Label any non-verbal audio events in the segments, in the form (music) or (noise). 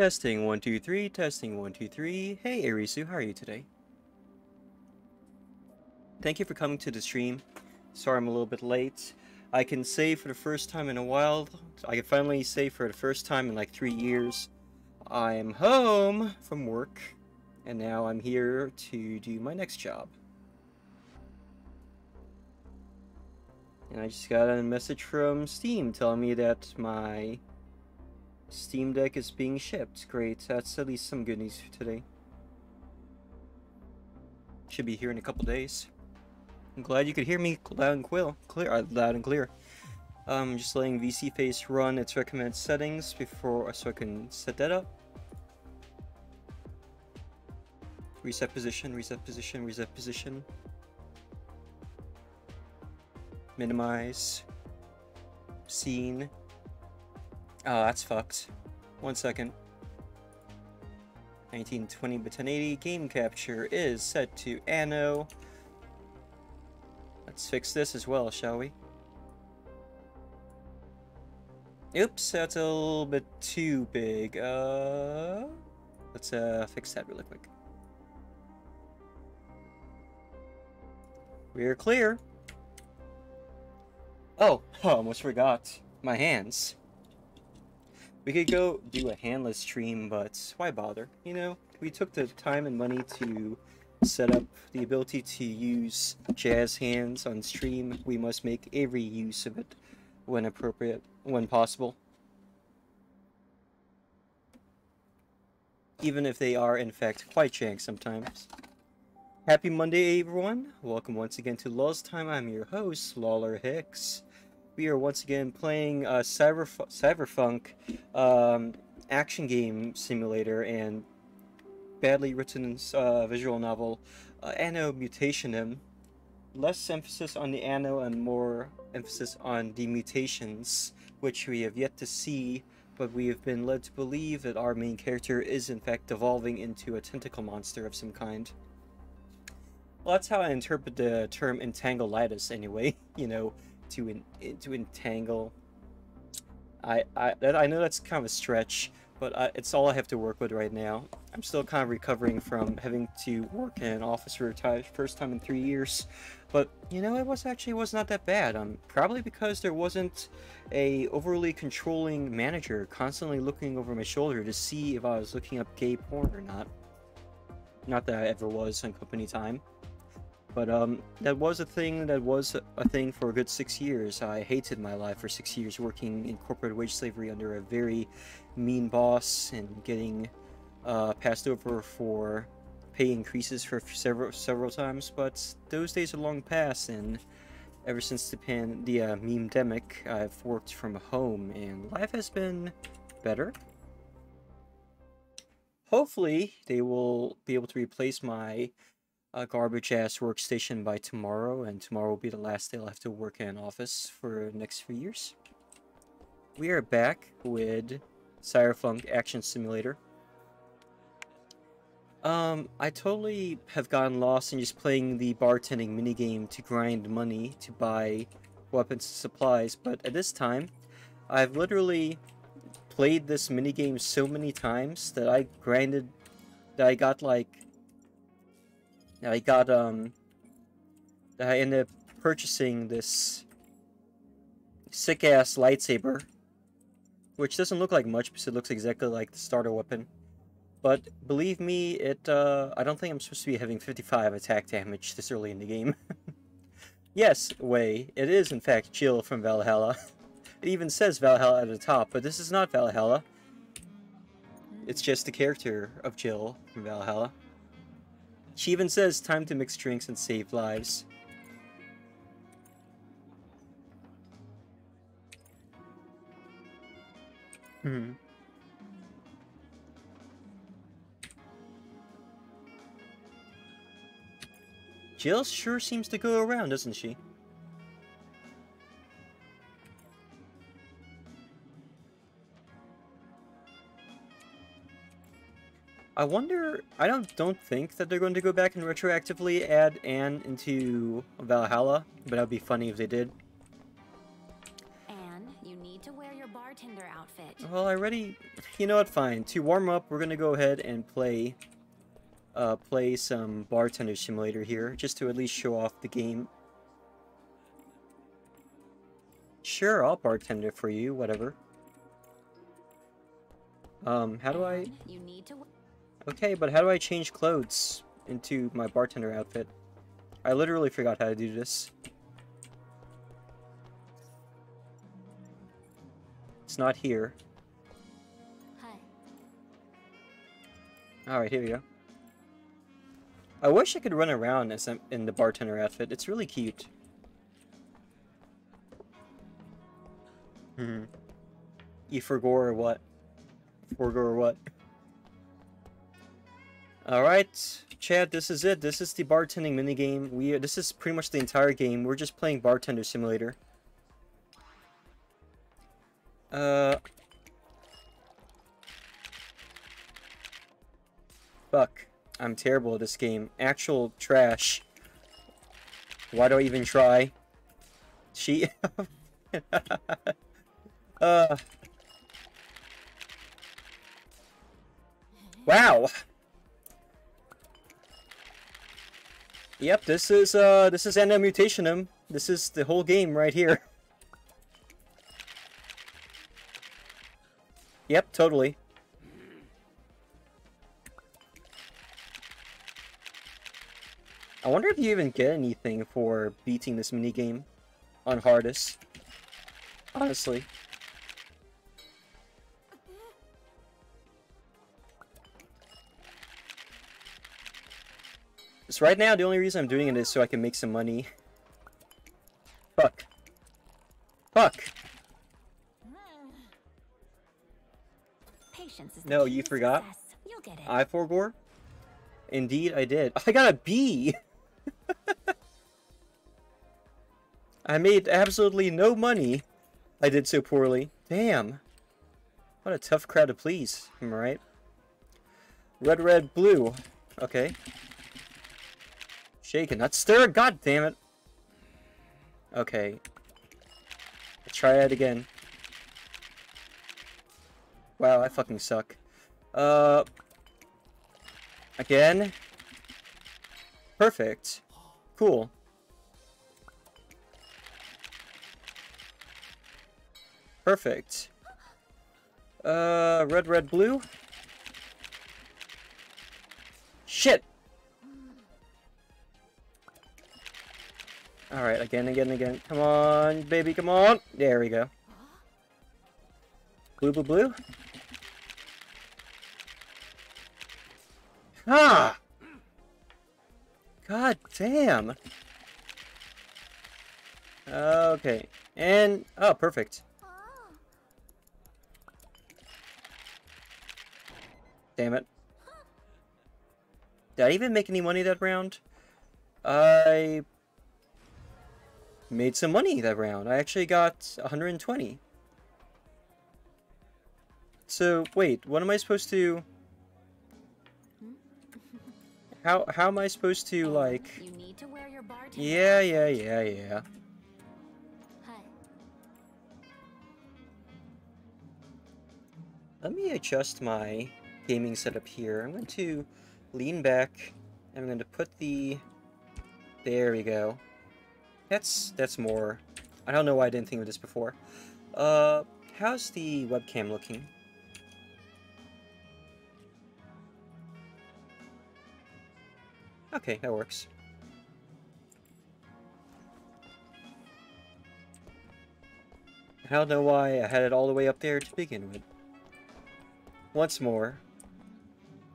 Testing one two three. Testing one two three. Hey Arisu, how are you today? Thank you for coming to the stream. Sorry I'm a little bit late. I can say for the first time in a while, I can finally say for the first time in like three years, I'm home from work, and now I'm here to do my next job. And I just got a message from Steam telling me that my Steam Deck is being shipped. Great, that's at least some good news for today. Should be here in a couple days. I'm glad you could hear me loud and clear. Clear, uh, loud and clear. Um, just letting VSeeFace run its recommended settings before, so I can set that up. Reset position, reset position, reset position. Minimize. Scene. Oh, that's fucked. One second. 1920 by 1080 game capture is set to Anno. Let's fix this as well, shall we? Oops, that's a little bit too big. Uh, let's uh, fix that really quick. We're clear. Oh, I (laughs) almost forgot. My hands. We could go do a handless stream, but why bother? You know, we took the time and money to set up the ability to use jazz hands on stream. We must make every use of it when appropriate, when possible. Even if they are, in fact, quite jank sometimes. Happy Monday, everyone. Welcome once again to Lulz Time. I'm your host, Lawler Hix. We are once again playing uh, Cyberf Cyberfunk um, action game simulator and badly written uh, visual novel, uh, Anno Mutationem. Less emphasis on the Anno and more emphasis on the mutations, which we have yet to see, but we have been led to believe that our main character is in fact evolving into a tentacle monster of some kind. Well, that's how I interpret the term entanglitis, anyway. (laughs) You know, to in, to entangle. I I I know that's kind of a stretch, but I, it's all I have to work with right now. I'm still kind of recovering from having to work in an office for the first time in three years, but you know it was actually was not that bad. Um, probably because there wasn't a overly controlling manager constantly looking over my shoulder to see if I was looking up gay porn or not. Not that I ever was on company time. But um, that was a thing that was a thing for a good six years. I hated my life for six years working in corporate wage slavery under a very mean boss and getting uh, passed over for pay increases for several several times. But those days are long past, and ever since the pan the uh, meme demic, I've worked from home, and life has been better. Hopefully, they will be able to replace my a garbage ass workstation by tomorrow, and tomorrow will be the last day I'll have to work in office for the next few years. We are back with Cyberpunk Action Simulator. Um, I totally have gotten lost in just playing the bartending minigame to grind money to buy weapons and supplies, but at this time, I've literally played this minigame so many times that I grinded, that I got like I got, um, I ended up purchasing this sick-ass lightsaber, which doesn't look like much because it looks exactly like the starter weapon. But believe me, it, uh, I don't think I'm supposed to be having 55 attack damage this early in the game. (laughs) yes, Way, it is in fact Jill from VA-11 Hall-A. (laughs) it even says VA-11 Hall-A at the top, but this is not VA-11 Hall-A. It's just the character of Jill from VA-11 Hall-A. She even says time to mix drinks and save lives. Hmm. Jill sure seems to go around, doesn't she? I wonder. I don't don't think that they're going to go back and retroactively add Anne into VA-11 Hall-A, but that'd be funny if they did. Anne, you need to wear your bartender outfit outfit. Well, I already... You know what, fine. To warm up, we're gonna go ahead and play... Uh, play some Bartender Simulator here, just to at least show off the game. Sure, I'll bartender for you, whatever. Um, how do I... You need to. Okay, but how do I change clothes into my bartender outfit? I literally forgot how to do this. It's not here. Hi. Alright, here we go. I wish I could run around as I'm in the bartender outfit. It's really cute. Hmm. You forgo or what? Forgo or what? Alright, Chad, this is it. This is the bartending minigame. We this is pretty much the entire game. We're just playing Bartender Simulator. Uh Fuck. I'm terrible at this game. Actual trash. Why do I even try? She... (laughs) uh... Wow! Yep, this is, uh, this is Anno Mutationem. This is the whole game right here. (laughs) Yep, totally. I wonder if you even get anything for beating this minigame on hardest. Honestly. So right now, the only reason I'm doing it is so I can make some money. Fuck. Fuck! Patience is No, you forgot? You'll get it. I forgore? Indeed, I did. I got a B! (laughs) I made absolutely no money. I did so poorly. Damn. What a tough crowd to please. Am I right? Red, red, blue. Okay. Shaken, not stir. God damn it. Okay. Try it again. Wow, I fucking suck. Uh. Again. Perfect. Cool. Perfect. Uh, red, red, blue. Shit! Alright, again, again, again. Come on, baby, come on! There we go. Blue, blue, blue. Ah! God damn! Okay. And, oh, perfect. Damn it. Did I even make any money that round? I made some money that round. I actually got 120. So, wait, what am I supposed to... How, how am I supposed to, oh, like... You need to wear your bartender Yeah, yeah, yeah, yeah. Let me adjust my gaming setup here. I'm going to lean back. I'm going to put the... There we go. That's that's more. I don't know why I didn't think of this before. Uh, how's the webcam looking? Okay, that works. I don't know why I had it all the way up there to begin with. Once more.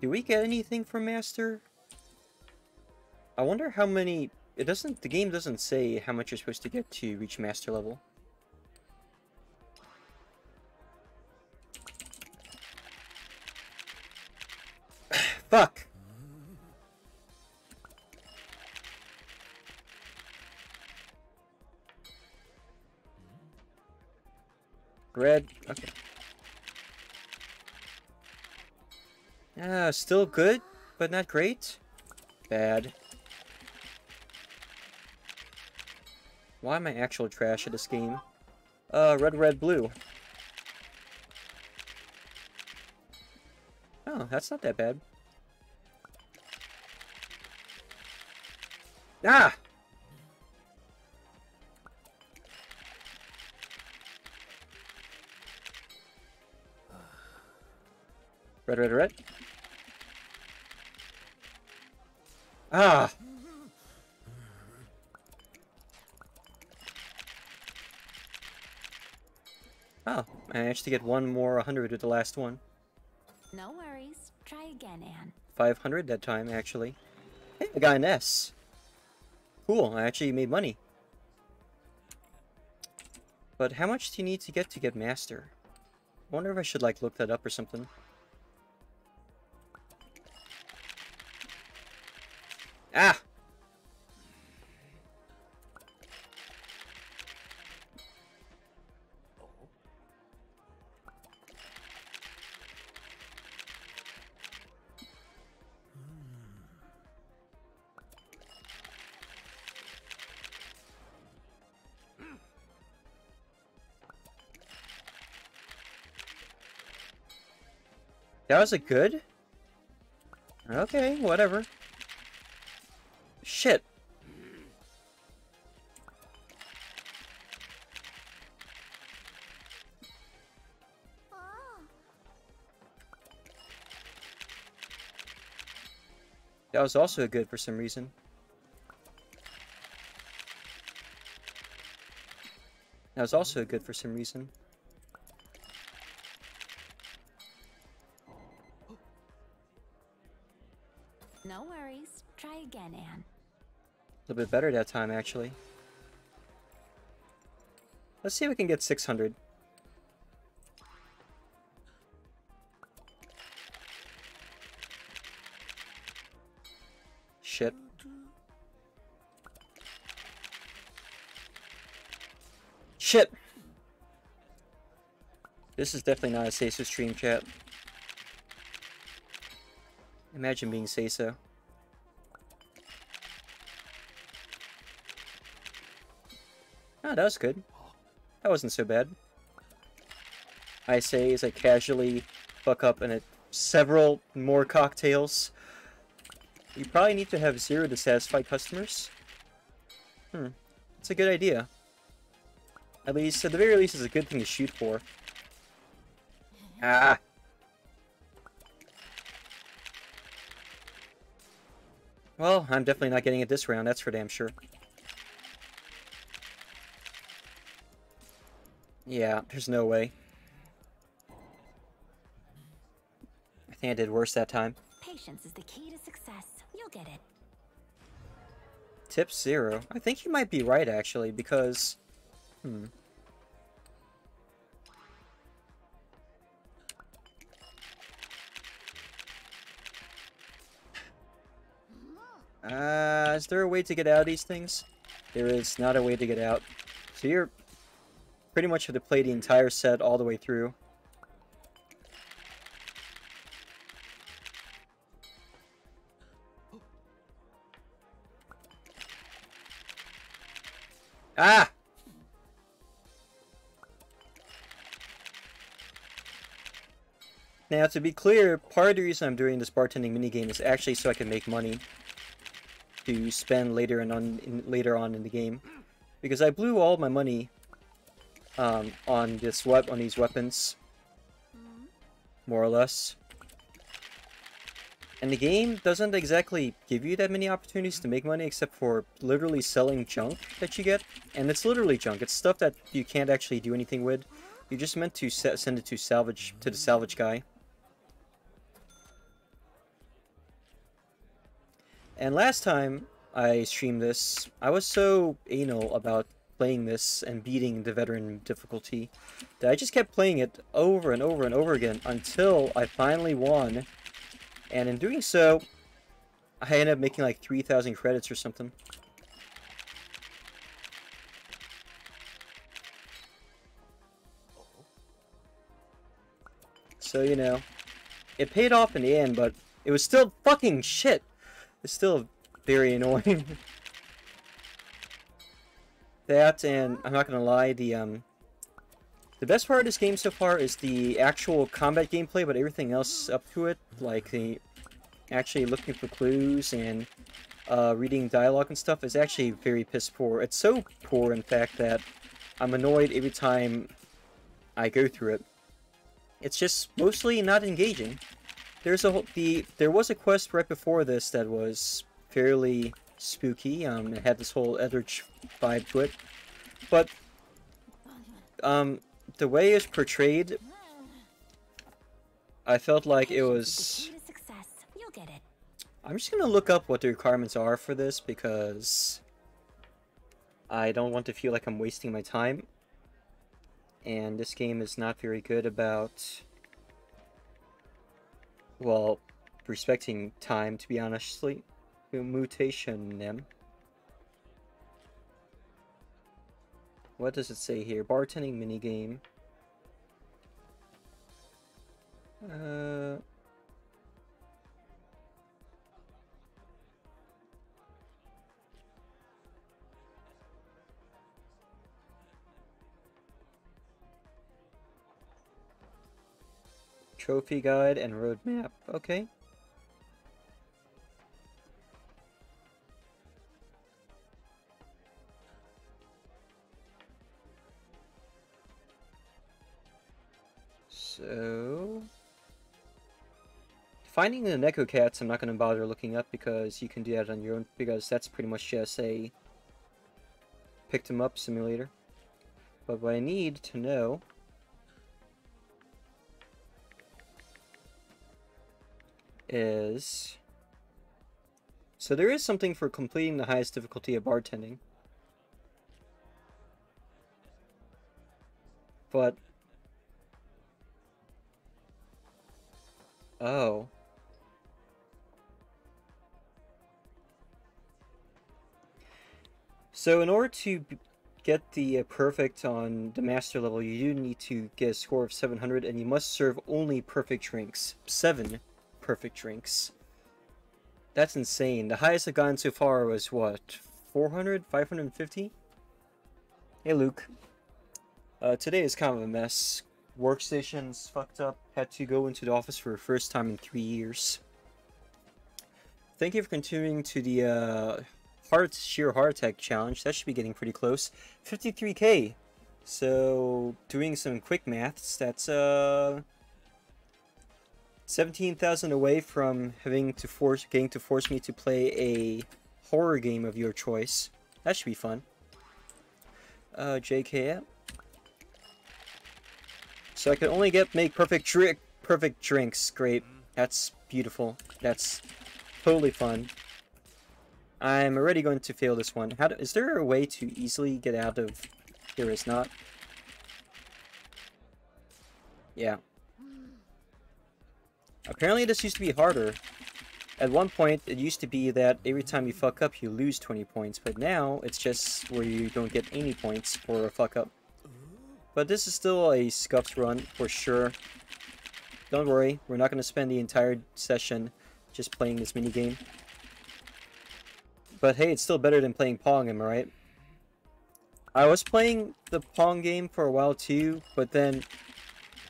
Do we get anything from Master? I wonder how many... It doesn't... The game doesn't say how much you're supposed to get to reach Master level. (sighs) Fuck! Red. Okay. Ah, still good, but not great. Bad. Why am I actual trash at this game? Uh, red, red, blue. Oh, that's not that bad. Ah! Red, red, red. Ah! I managed to get one more 100 with the last one. No worries. Try again, Anne. 500 that time, actually. Hey, I got an S. Cool, I actually made money. But how much do you need to get to get Master? I wonder if I should, like, look that up or something. That was a good? Okay, whatever. Shit. That was also good for some reason. That was also good for some reason. Little bit better that time, actually. Let's see if we can get 600. Shit. Shit! This is definitely not a Seiso stream chat. Imagine being Seiso. That was good. That wasn't so bad. I say as I casually fuck up in a, several more cocktails. You probably need to have zero to satisfy customers. Hmm. It's a good idea. At least, at the very least, it's a good thing to shoot for. Ah! Well, I'm definitely not getting it this round, that's for damn sure. Yeah, there's no way. I think I did worse that time. Patience is the key to success. You'll get it. Tip zero. I think you might be right, actually, because... Hmm. Uh, is there a way to get out of these things? There is not a way to get out. So you're pretty much have to play the entire set all the way through. Ah! Now, to be clear, part of the reason I'm doing this bartending minigame is actually so I can make money to spend later and on in, later on in the game, because I blew all my money um, on this web on these weapons, more or less. And the game doesn't exactly give you that many opportunities to make money except for literally selling junk that you get. And it's literally junk. It's stuff that you can't actually do anything with. You're just meant to send it to salvage to the salvage guy. And last time I streamed this, I was so anal about playing this and beating the veteran difficulty that I just kept playing it over and over and over again until I finally won and in doing so, I ended up making like 3,000 credits or something. So, you know, it paid off in the end, but it was still fucking shit. It's still very (laughs) annoying. That, and I'm not gonna lie, the, um, The best part of this game so far is the actual combat gameplay, but everything else up to it, like the actually looking for clues and uh, reading dialogue and stuff, is actually very piss poor. It's so poor, in fact, that I'm annoyed every time I go through it. It's just mostly not engaging. There's a the there was a quest right before this that was fairly spooky. Um, it had this whole Eldritch vibe to it, but um, the way it's portrayed, I felt like it was. I'm just gonna look up what the requirements are for this because I don't want to feel like I'm wasting my time. And this game is not very good about, well, respecting time, to be honestly. Mutationem. What does it say here? Bartending minigame. Uh, Trophy guide and roadmap. Okay. So... Finding the Neko Cats I'm not going to bother looking up because you can do that on your own because that's pretty much just a picked 'em up simulator. But what I need to know is so there is something for completing the highest difficulty of bartending. But oh. So in order to get the uh, perfect on the master level, you do need to get a score of 700 and you must serve only perfect drinks. 7 perfect drinks. That's insane. The highest I've gotten so far was what? 400? 550? Hey Luke. Uh, today is kind of a mess. Workstation's fucked up. Had to go into the office for the first time in three years. Thank you for continuing to the uh, heart sheer heart attack challenge. That should be getting pretty close. 53k. So doing some quick maths, that's uh 17,000 away from having to force getting to force me to play a horror game of your choice. That should be fun. Uh, JK. So I can only get make perfect drink perfect drinks. Great. That's beautiful. That's totally fun. I'm already going to fail this one. How do, is there a way to easily get out of? There is not. Yeah. Apparently this used to be harder. At one point, it used to be that every time you fuck up, you lose 20 points, but now it's just where you don't get any points for a fuck up. But this is still a scuffs run, for sure. Don't worry, we're not going to spend the entire session just playing this minigame. But hey, it's still better than playing Pong, am I right? I was playing the Pong game for a while too, but then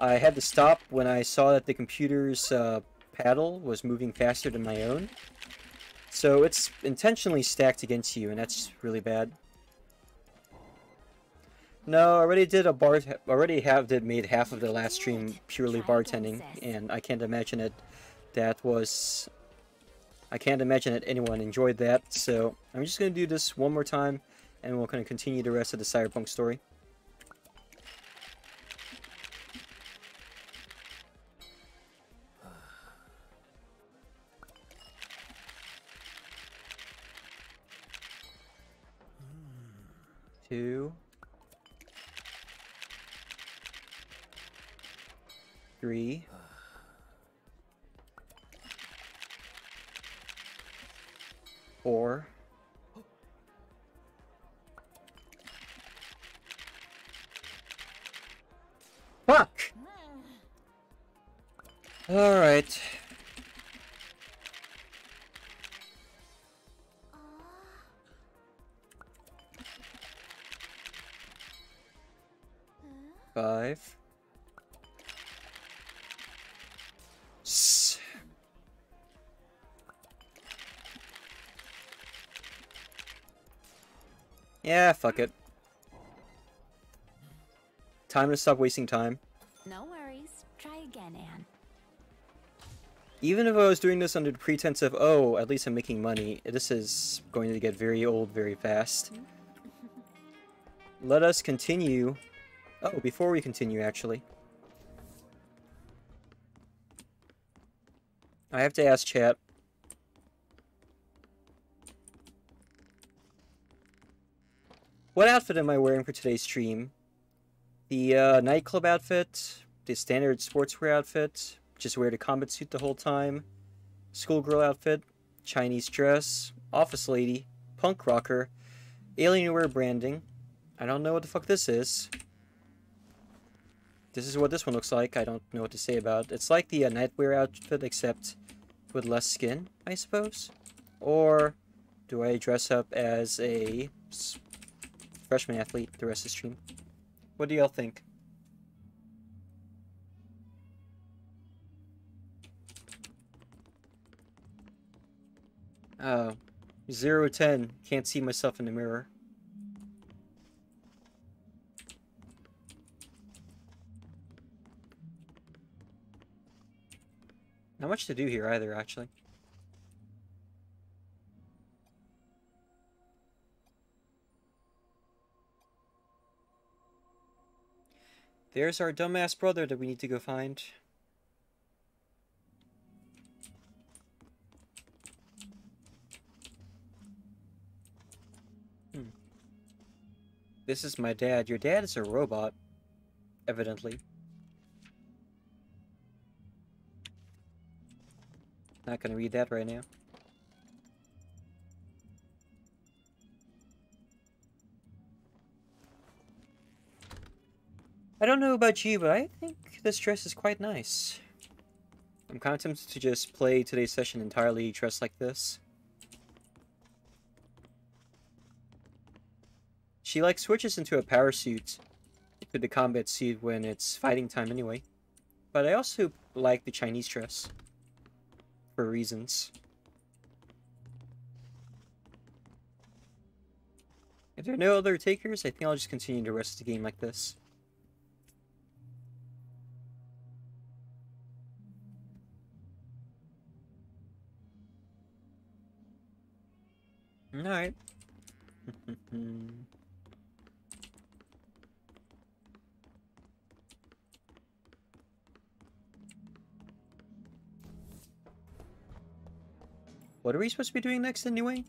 I had to stop when I saw that the computer's uh, paddle was moving faster than my own. So it's intentionally stacked against you, and that's really bad. No, I already did a bar. Already have did made half of the last stream purely bartending, and I can't imagine it. That was. I can't imagine that anyone enjoyed that. So I'm just gonna do this one more time, and we're gonna continue the rest of the cyberpunk story. Three. Four. Fuck! Alright. Five. Yeah, fuck it. Time to stop wasting time. No worries. Try again, Anne. Even if I was doing this under the pretense of, oh, at least I'm making money, this is going to get very old very fast. Mm-hmm. Let us continue. Oh, before we continue, actually. I have to ask chat. What outfit am I wearing for today's stream? The uh, nightclub outfit, the standard sportswear outfit, just wear the combat suit the whole time, schoolgirl outfit, Chinese dress, office lady, punk rocker, Alienware branding. I don't know what the fuck this is. This is what this one looks like. I don't know what to say about it. It's like the uh, nightwear outfit, except with less skin, I suppose. Or do I dress up as a freshman athlete the rest of the stream? What do y'all think? Oh, zero ten. Can't see myself in the mirror. Not much to do here either, actually. There's our dumbass brother that we need to go find. Hmm. This is my dad. Your dad is a robot, evidently. Not gonna read that right now. I don't know about you, but I think this dress is quite nice. I'm kind of tempted to just play today's session entirely dressed like this. She like switches into a power suit to the combat suit when it's fighting time anyway. But I also like the Chinese dress. For reasons. If there are no other takers, I think I'll just continue the rest of the game like this. Alright. what are we supposed to be doing next anyway?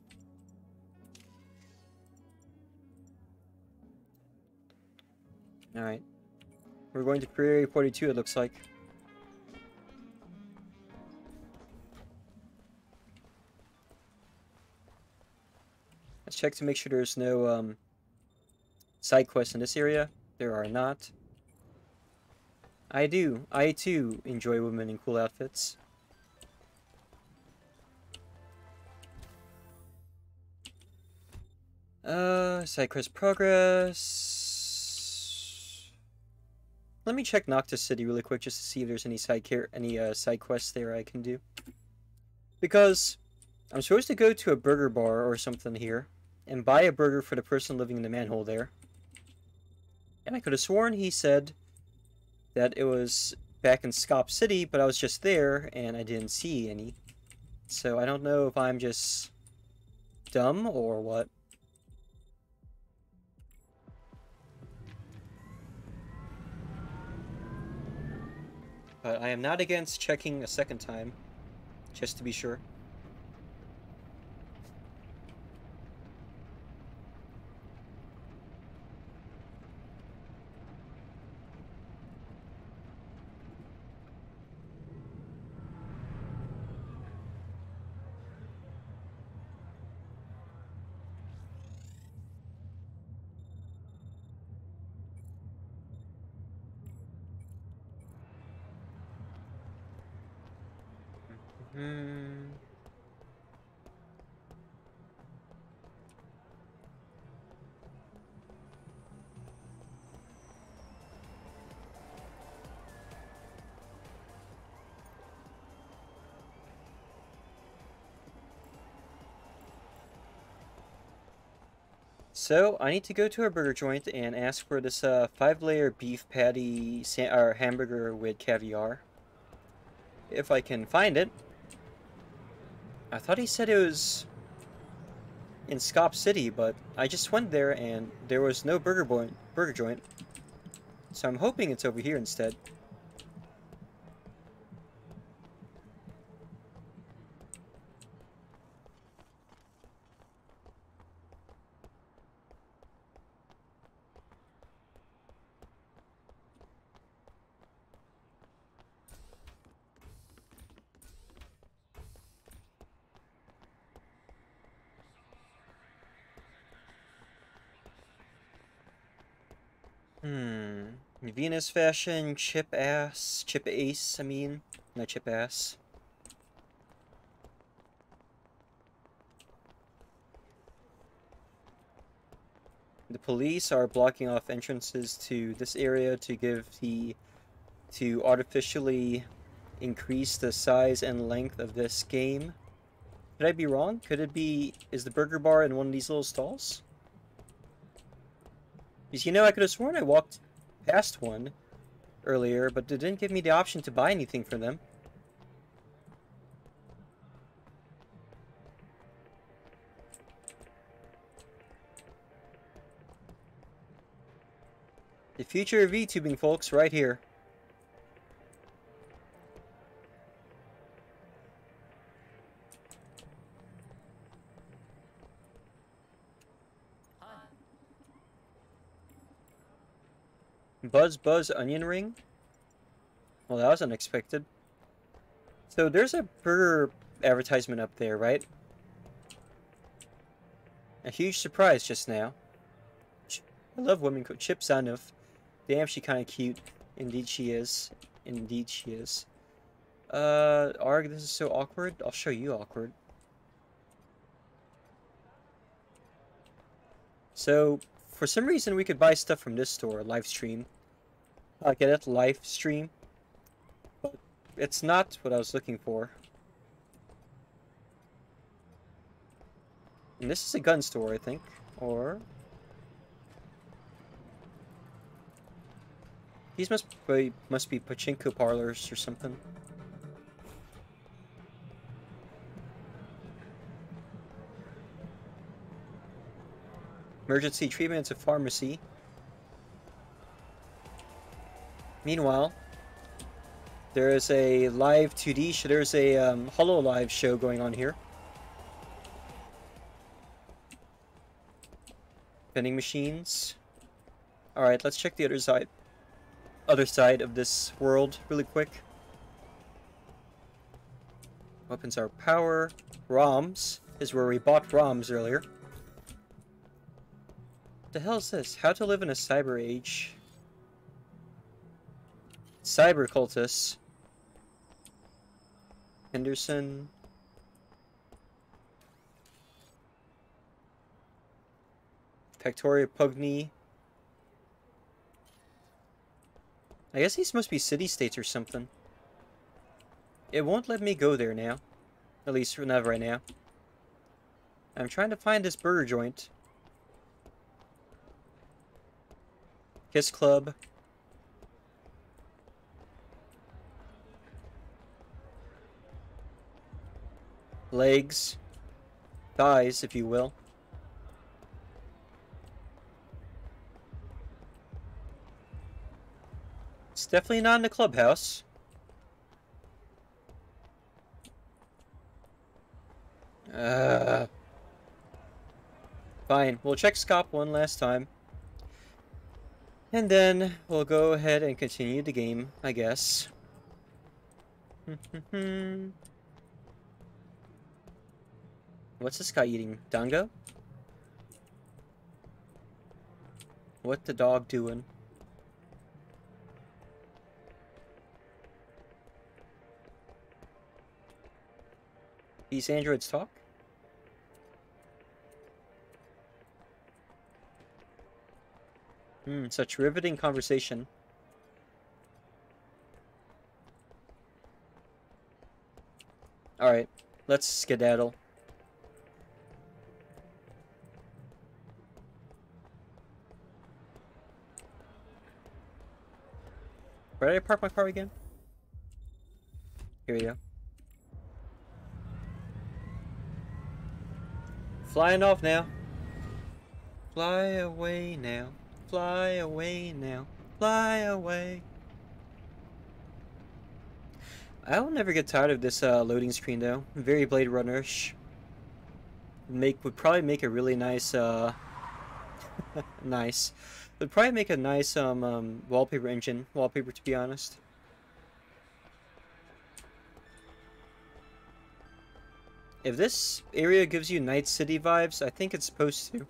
Alright. We're going to Prairie 42 it looks like. Let's check to make sure there's no um, side quests in this area. There are not. I do. I too enjoy women in cool outfits. Uh, side quest progress. Let me check Noctis City really quick just to see if there's any side care, any uh, side quests there I can do. Because I'm supposed to go to a burger bar or something here and buy a burger for the person living in the manhole there. And I could have sworn he said that it was back in Scop City, but I was just there and I didn't see any. So I don't know if I'm just dumb or what. But I am not against checking a second time, just to be sure. So, I need to go to a burger joint and ask for this uh, five-layer beef patty or hamburger with caviar. If I can find it. I thought he said it was in Scop City, but I just went there and there was no burger, burger joint. So I'm hoping it's over here instead. Hmm. Fashion, chip ass, chip ace, I mean. Not chip ass. The police are blocking off entrances to this area to give the to artificially increase the size and length of this game. Could I be wrong? Could it be is the burger bar in one of these little stalls? Because, you know, I could have sworn I walked past one earlier, but it didn't give me the option to buy anything from them. The future of VTubing, folks, right here. Buzz Buzz Onion Ring? Well, that was unexpected. So there's a burger advertisement up there, right? A huge surprise just now. I love women called Chip Zanuff. Damn, she kind of cute. Indeed she is. Indeed she is. Uh, Arg, this is so awkward. I'll show you awkward. So, for some reason we could buy stuff from this store, live stream. I get it, live stream. But it's not what I was looking for. And this is a gun store, I think. Or... These must be, must be pachinko parlors or something. Emergency treatment, it's a pharmacy. Meanwhile, there is a Live2D show. There's a um, Hololive show going on here. Vending machines. Alright, let's check the other side. Other side of this world really quick. Weapons are power. ROMs is where we bought ROMs earlier. The hell is this? How to live in a cyber age. Cyber cultists. Henderson. Victoria Pugni. I guess these must be city-states or something. It won't let me go there now. At least not right now. I'm trying to find this burger joint. Kiss Club. Legs, thighs, if you will. It's definitely not in the clubhouse. Uh, fine, we'll check Scop one last time. And then we'll go ahead and continue the game, I guess. (laughs) What's this guy eating? Dango? What the dog doing? These androids talk? Hmm, such riveting conversation. Alright, let's skedaddle. Where did I park my car again? Here we go. Flying off now. Fly away now. Fly away now. Fly away. I'll never get tired of this uh, loading screen though. Very Blade Runner-ish. Make would probably make a really nice uh (laughs) nice. Would probably make a nice um, um wallpaper engine wallpaper to be honest. If this area gives you Night City vibes, I think it's supposed to.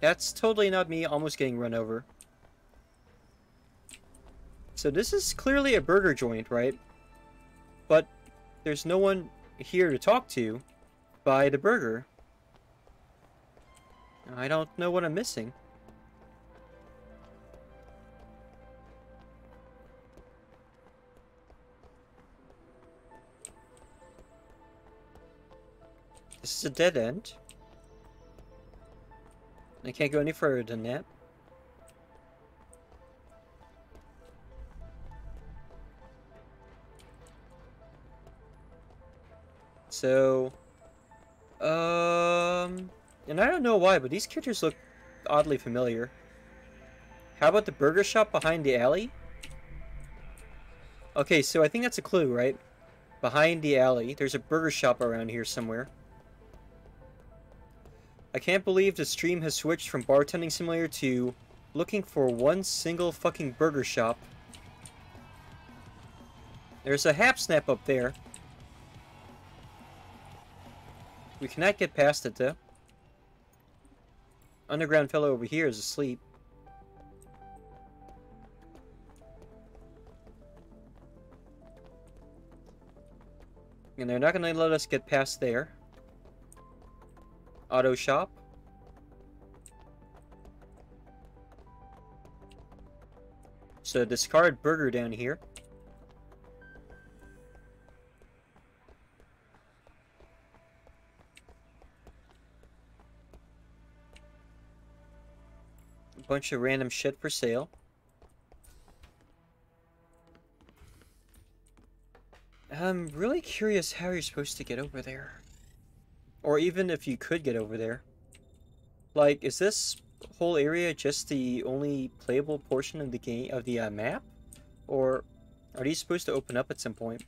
That's totally not me almost getting run over. So this is clearly a burger joint, right? But there's no one here to talk to you by the burger. I don't know what I'm missing. This is a dead end. I can't go any further than that. So, um, and I don't know why, but these characters look oddly familiar. How about the burger shop behind the alley? Okay, so I think that's a clue, right? Behind the alley, there's a burger shop around here somewhere. I can't believe the stream has switched from bartending simulator to looking for one single fucking burger shop. There's a hap snap up there. We cannot get past it though. Underground fellow over here is asleep. And they're not going to let us get past there. Auto shop. So discard burger down here. Bunch of random shit for sale. I'm really curious how you're supposed to get over there. Or even if you could get over there. Like, is this whole area just the only playable portion of the game of the uh, map? Or are these supposed to open up at some point?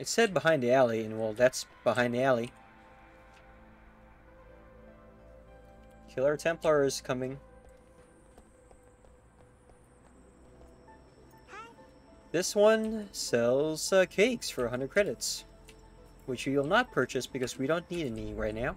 It said behind the alley, and well, that's behind the alley. Killer Templar is coming. This one sells uh, cakes for 100 credits, which you'll not purchase because we don't need any right now.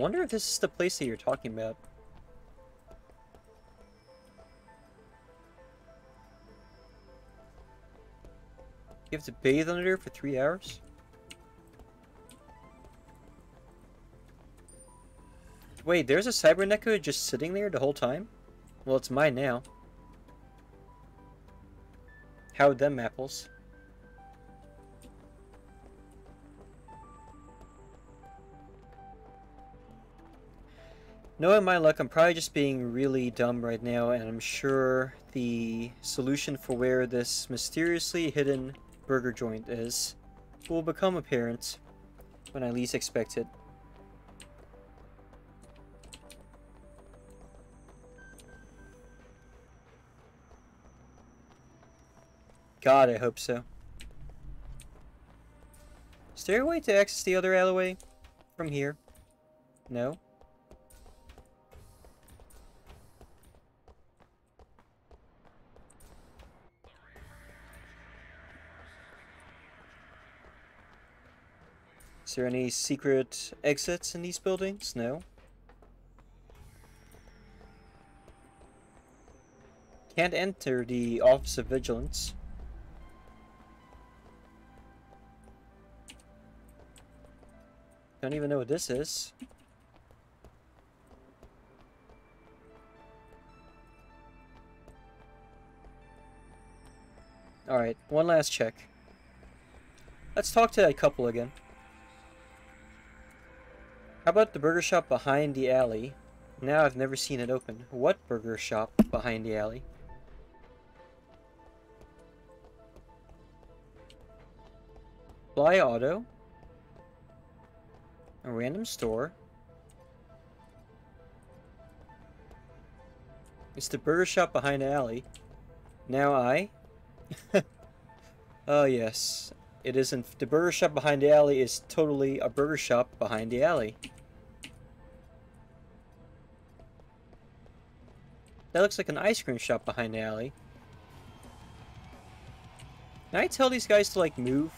Wonder if this is the place that you're talking about. You have to bathe under for three hours? Wait, there's a Cyber just sitting there the whole time? Well, it's mine now. How them apples? Knowing my luck, I'm probably just being really dumb right now, and I'm sure the solution for where this mysteriously hidden burger joint is will become apparent when I least expect it. God, I hope so. Is there a way to access the other alleyway from here? No? Is there any secret exits in these buildings? No. Can't enter the Office of Vigilance. Don't even know what this is. Alright, one last check. Let's talk to that couple again. How about the burger shop behind the alley? Now I've never seen it open. What burger shop behind the alley? Fly Auto. A random store. It's the burger shop behind the alley. Now I... (laughs) oh yes. It isn't... The burger shop behind the alley is totally a burger shop behind the alley. That looks like an ice cream shop behind the alley. Can I tell these guys to, like, move?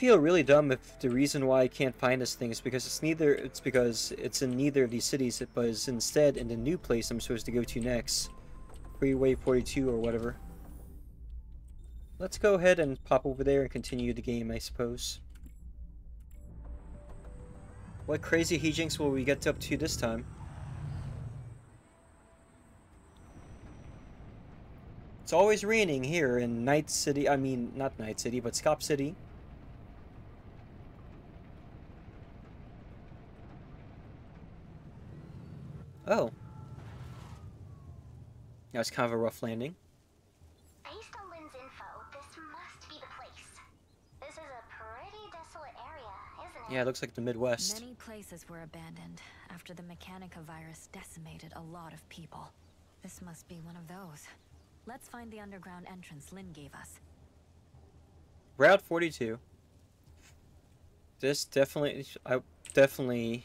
Feel really dumb if the reason why I can't find this thing is because it's neither it's because it's in neither of these cities, but is instead in the new place I'm supposed to go to next. Freeway 42 or whatever. Let's go ahead and pop over there and continue the game, I suppose. What crazy hijinks will we get up to this time? It's always raining here in Night City, I mean, not Night City, but Scop City. Oh. That was kind of a rough landing. Based on Lynn's info, this must be the place. This is a pretty desolate area, isn't it? Yeah, it looks like the Midwest. Many places were abandoned after the Mechanica virus decimated a lot of people. This must be one of those. Let's find the underground entrance Lynn gave us. Route 42. This definitely, I definitely,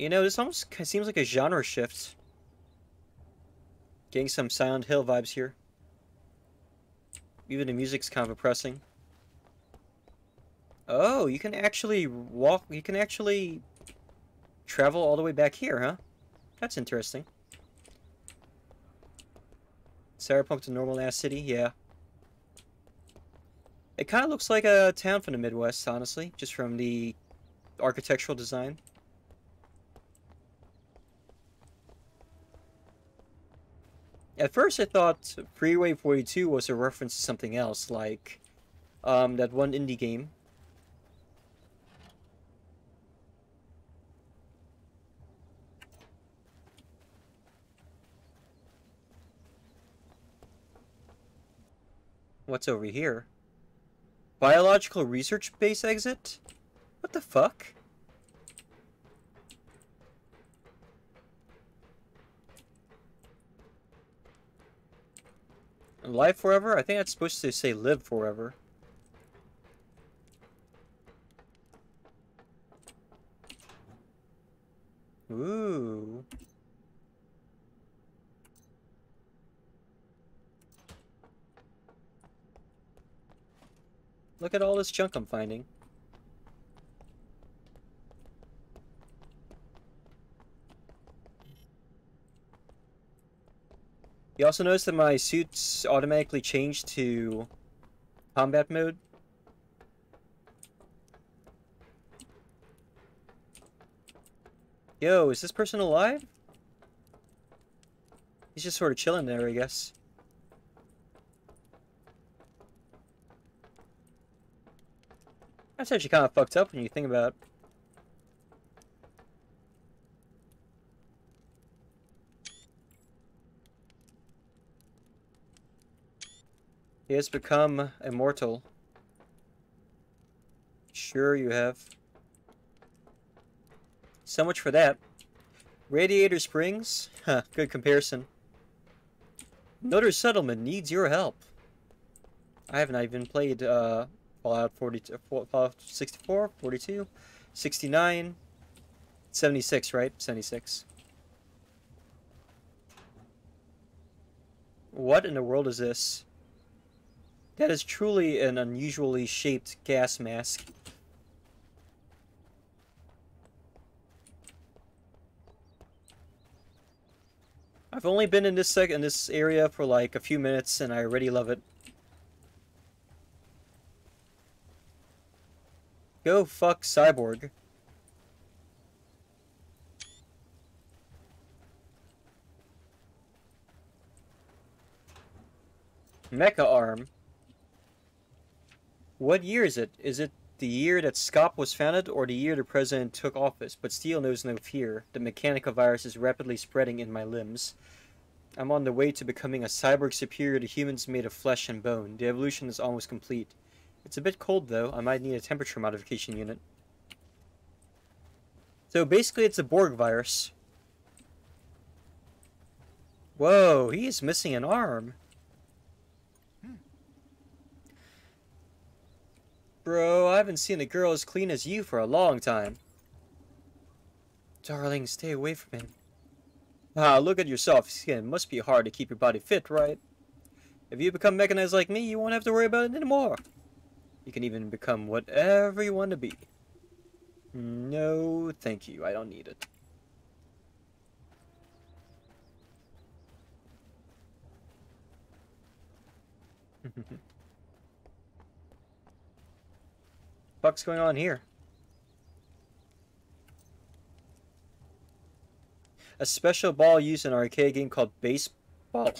you know, this almost seems like a genre shift. Getting some Silent Hill vibes here. Even the music's kind of oppressing. Oh, you can actually walk, you can actually travel all the way back here, huh? That's interesting. Cyberpunk to normal ass city, yeah. It kind of looks like a town from the Midwest, honestly, just from the architectural design. At first, I thought Freeway 42 was a reference to something else, like um, that one indie game. What's over here? Biological research base exit? What the fuck? Live forever? I think that's supposed to say live forever. Ooh. Look at all this junk I'm finding. You also notice that my suits automatically change to combat mode. Yo, is this person alive? He's just sort of chilling there, I guess. That's actually kind of fucked up when you think about it. He has become immortal. Sure you have. So much for that. Radiator Springs? Huh, good comparison. Notre Settlement needs your help. I haven't even played uh, Fallout 42, Fallout 64, 42, 69. 76, right? 76. What in the world is this? That is truly an unusually shaped gas mask. I've only been in this sec in this area for like a few minutes and I already love it. Go fuck Cyborg. Mecha Arm. What year is it? Is it the year that SCOP was founded or the year the president took office? But Steel knows no fear. The Mechanica virus is rapidly spreading in my limbs. I'm on the way to becoming a cyborg superior to humans made of flesh and bone. The evolution is almost complete. It's a bit cold though. I might need a temperature modification unit. So basically it's a Borg virus. Whoa, he is missing an arm. Bro, I haven't seen a girl as clean as you for a long time. Darling, stay away from him. Ah, look at your soft skin. Must be hard to keep your body fit, right? If you become mechanized like me, you won't have to worry about it anymore. You can even become whatever you want to be. No, thank you. I don't need it. (laughs) Fuck's going on here? A special ball used in an arcade game called Baseball.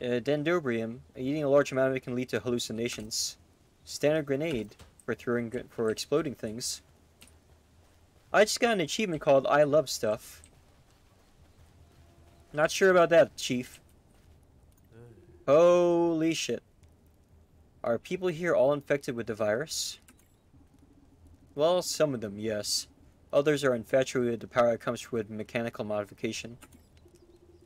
Uh, dendrobium. Eating a large amount of it can lead to hallucinations. Standard grenade for throwing for exploding things. I just got an achievement called I Love Stuff. Not sure about that, Chief. Holy shit. Are people here all infected with the virus? Well, some of them, yes. Others are infatuated with the power that comes with mechanical modification.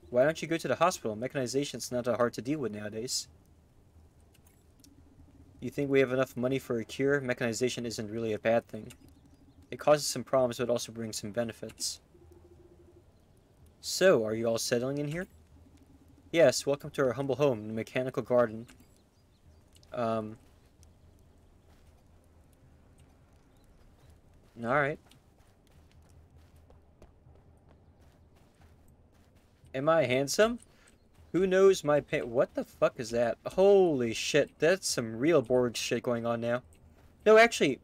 Why don't you go to the hospital? Mechanization's not that hard to deal with nowadays. You think we have enough money for a cure? Mechanization isn't really a bad thing. It causes some problems, but also brings some benefits. So, are you all settling in here? Yes, welcome to our humble home, the Mechanical Garden. Um. Alright. Am I handsome? Who knows my paint? What the fuck is that? Holy shit, that's some real Borg shit going on now. No, actually,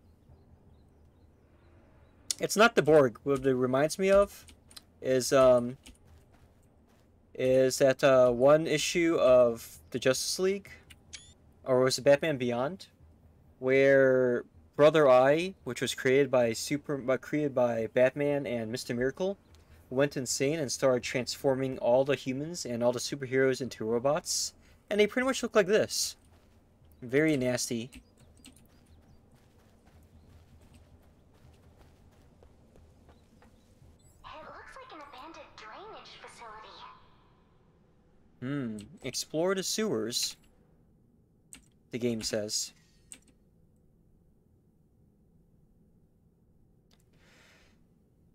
it's not the Borg. What it reminds me of is um is that uh, one issue of the Justice League or was it Batman Beyond, where Brother Eye, which was created by super, uh, created by Batman and Mister Miracle, went insane and started transforming all the humans and all the superheroes into robots, and they pretty much look like this. Very nasty. It looks like an abandoned drainage facility. Hmm. Explore the sewers the game says.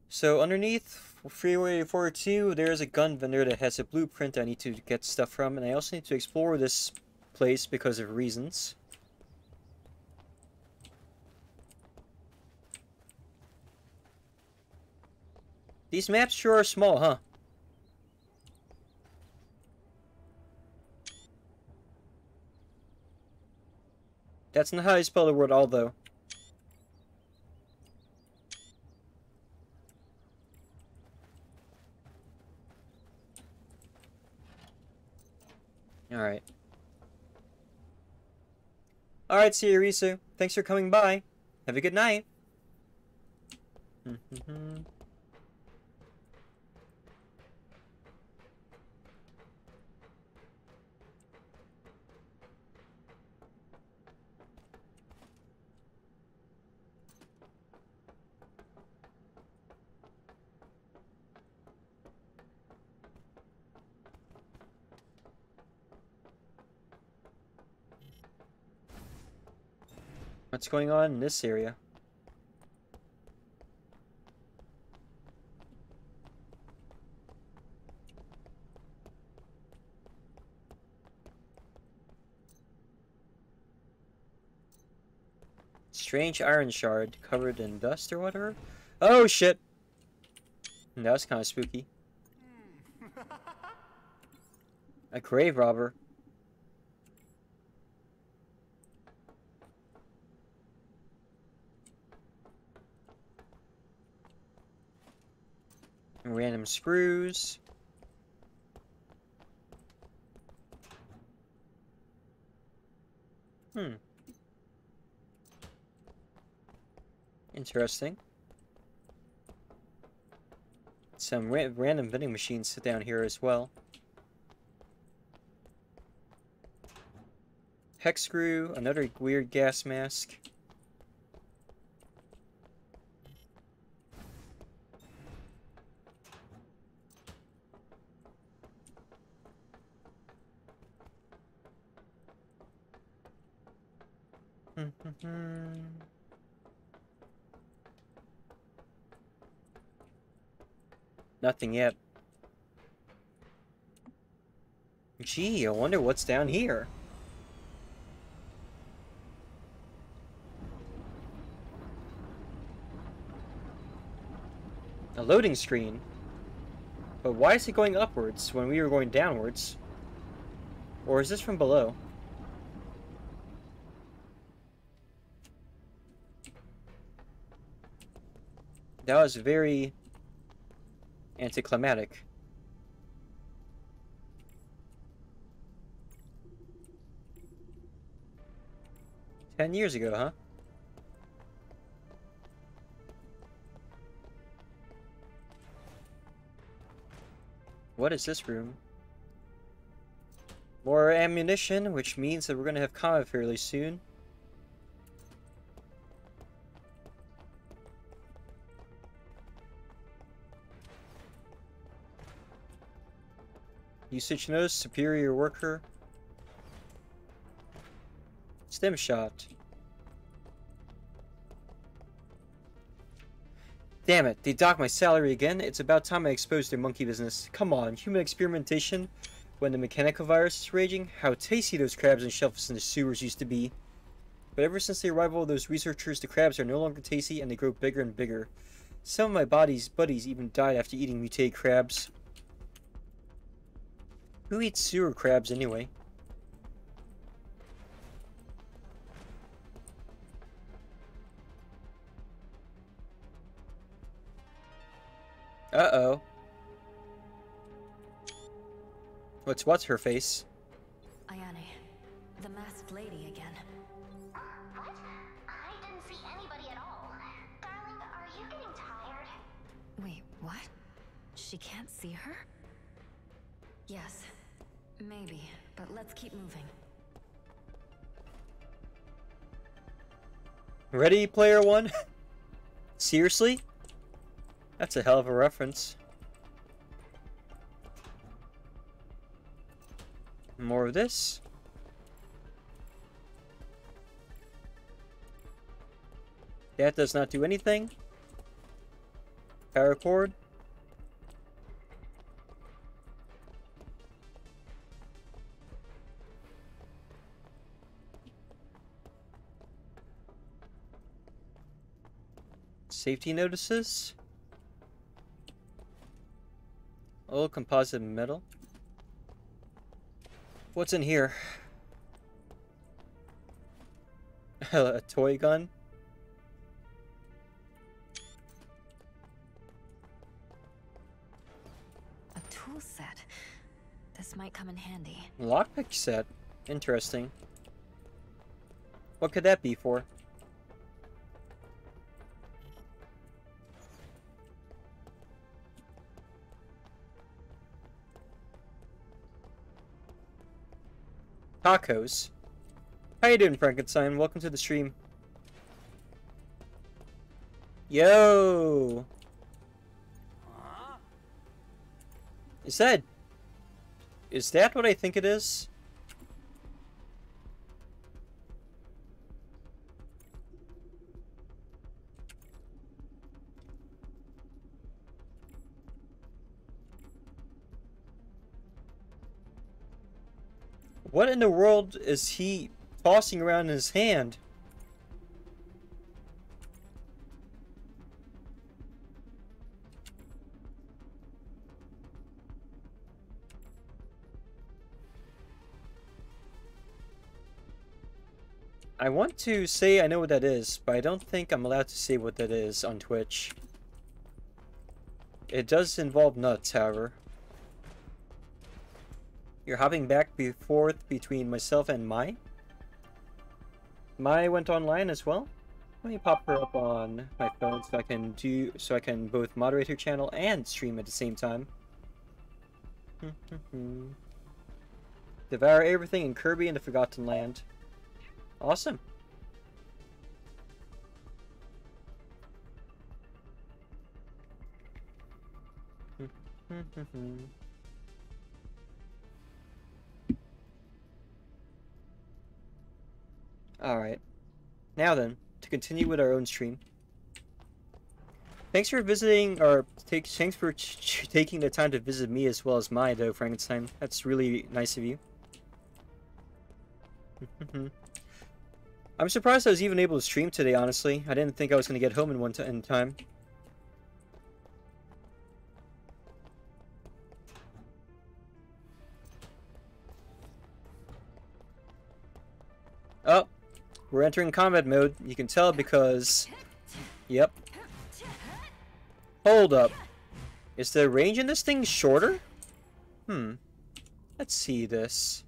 So underneath Freeway 42, there's a gun vendor that has a blueprint I need to get stuff from, and I also need to explore this place because of reasons. These maps sure are small, huh? That's not how you spell the word although. Alright. Alright, Risu. Thanks for coming by. Have a good night. What's going on in this area? Strange iron shard covered in dust or whatever? Oh shit! That's kind of spooky. Hmm. (laughs) A grave robber. Screws. Hmm. Interesting. Some ra random vending machines sit down here as well. Hex screw, another weird gas mask. Nothing yet. Gee, I wonder what's down here. A loading screen. But why is it going upwards when we were going downwards? Or is this from below? That was very anticlimactic. Ten years ago, huh? What is this room? More ammunition, which means that we're going to have combat fairly soon. Usage notice, superior worker. Stem shot. Damn it, they docked my salary again. It's about time I exposed their monkey business. Come on, human experimentation when the mechanical virus is raging? How tasty those crabs and shellfish in the sewers used to be. But ever since the arrival of those researchers, the crabs are no longer tasty and they grow bigger and bigger. Some of my body's buddies even died after eating mutated crabs. Who eats sewer crabs anyway? Uh-oh. What's what's her face? Ayane, the masked lady again. What? I didn't see anybody at all. Darling, are you getting tired? Wait, what? She can't see her? Yes, maybe, but let's keep moving. Ready, player one? (laughs) Seriously? That's a hell of a reference. More of this. That does not do anything. Paracord. Safety notices. Oh, composite metal. What's in here? (laughs) a toy gun? A tool set. This might come in handy. Lockpick set. Interesting. What could that be for? Tacos. How you doing, Frankenstein? Welcome to the stream. Yo! Is that... Is that what I think it is? What in the world is he tossing around in his hand? I want to say I know what that is, but I don't think I'm allowed to say what that is on Twitch. It does involve nuts, however. You're hopping back and forth between myself and Mai? Mai went online as well? Let me pop her up on my phone so I can do so I can both moderate her channel and stream at the same time. (laughs) Devour everything in Kirby and the Forgotten Land. Awesome. (laughs) Alright. Now then, to continue with our own stream. Thanks for visiting, or take, thanks for taking the time to visit me as well as Mai, though, Frankenstein. That's really nice of you. (laughs) I'm surprised I was even able to stream today, honestly. I didn't think I was going to get home in one in time. We're entering combat mode. You can tell because... Yep. Hold up. Is the range in this thing shorter? Hmm. Let's see this.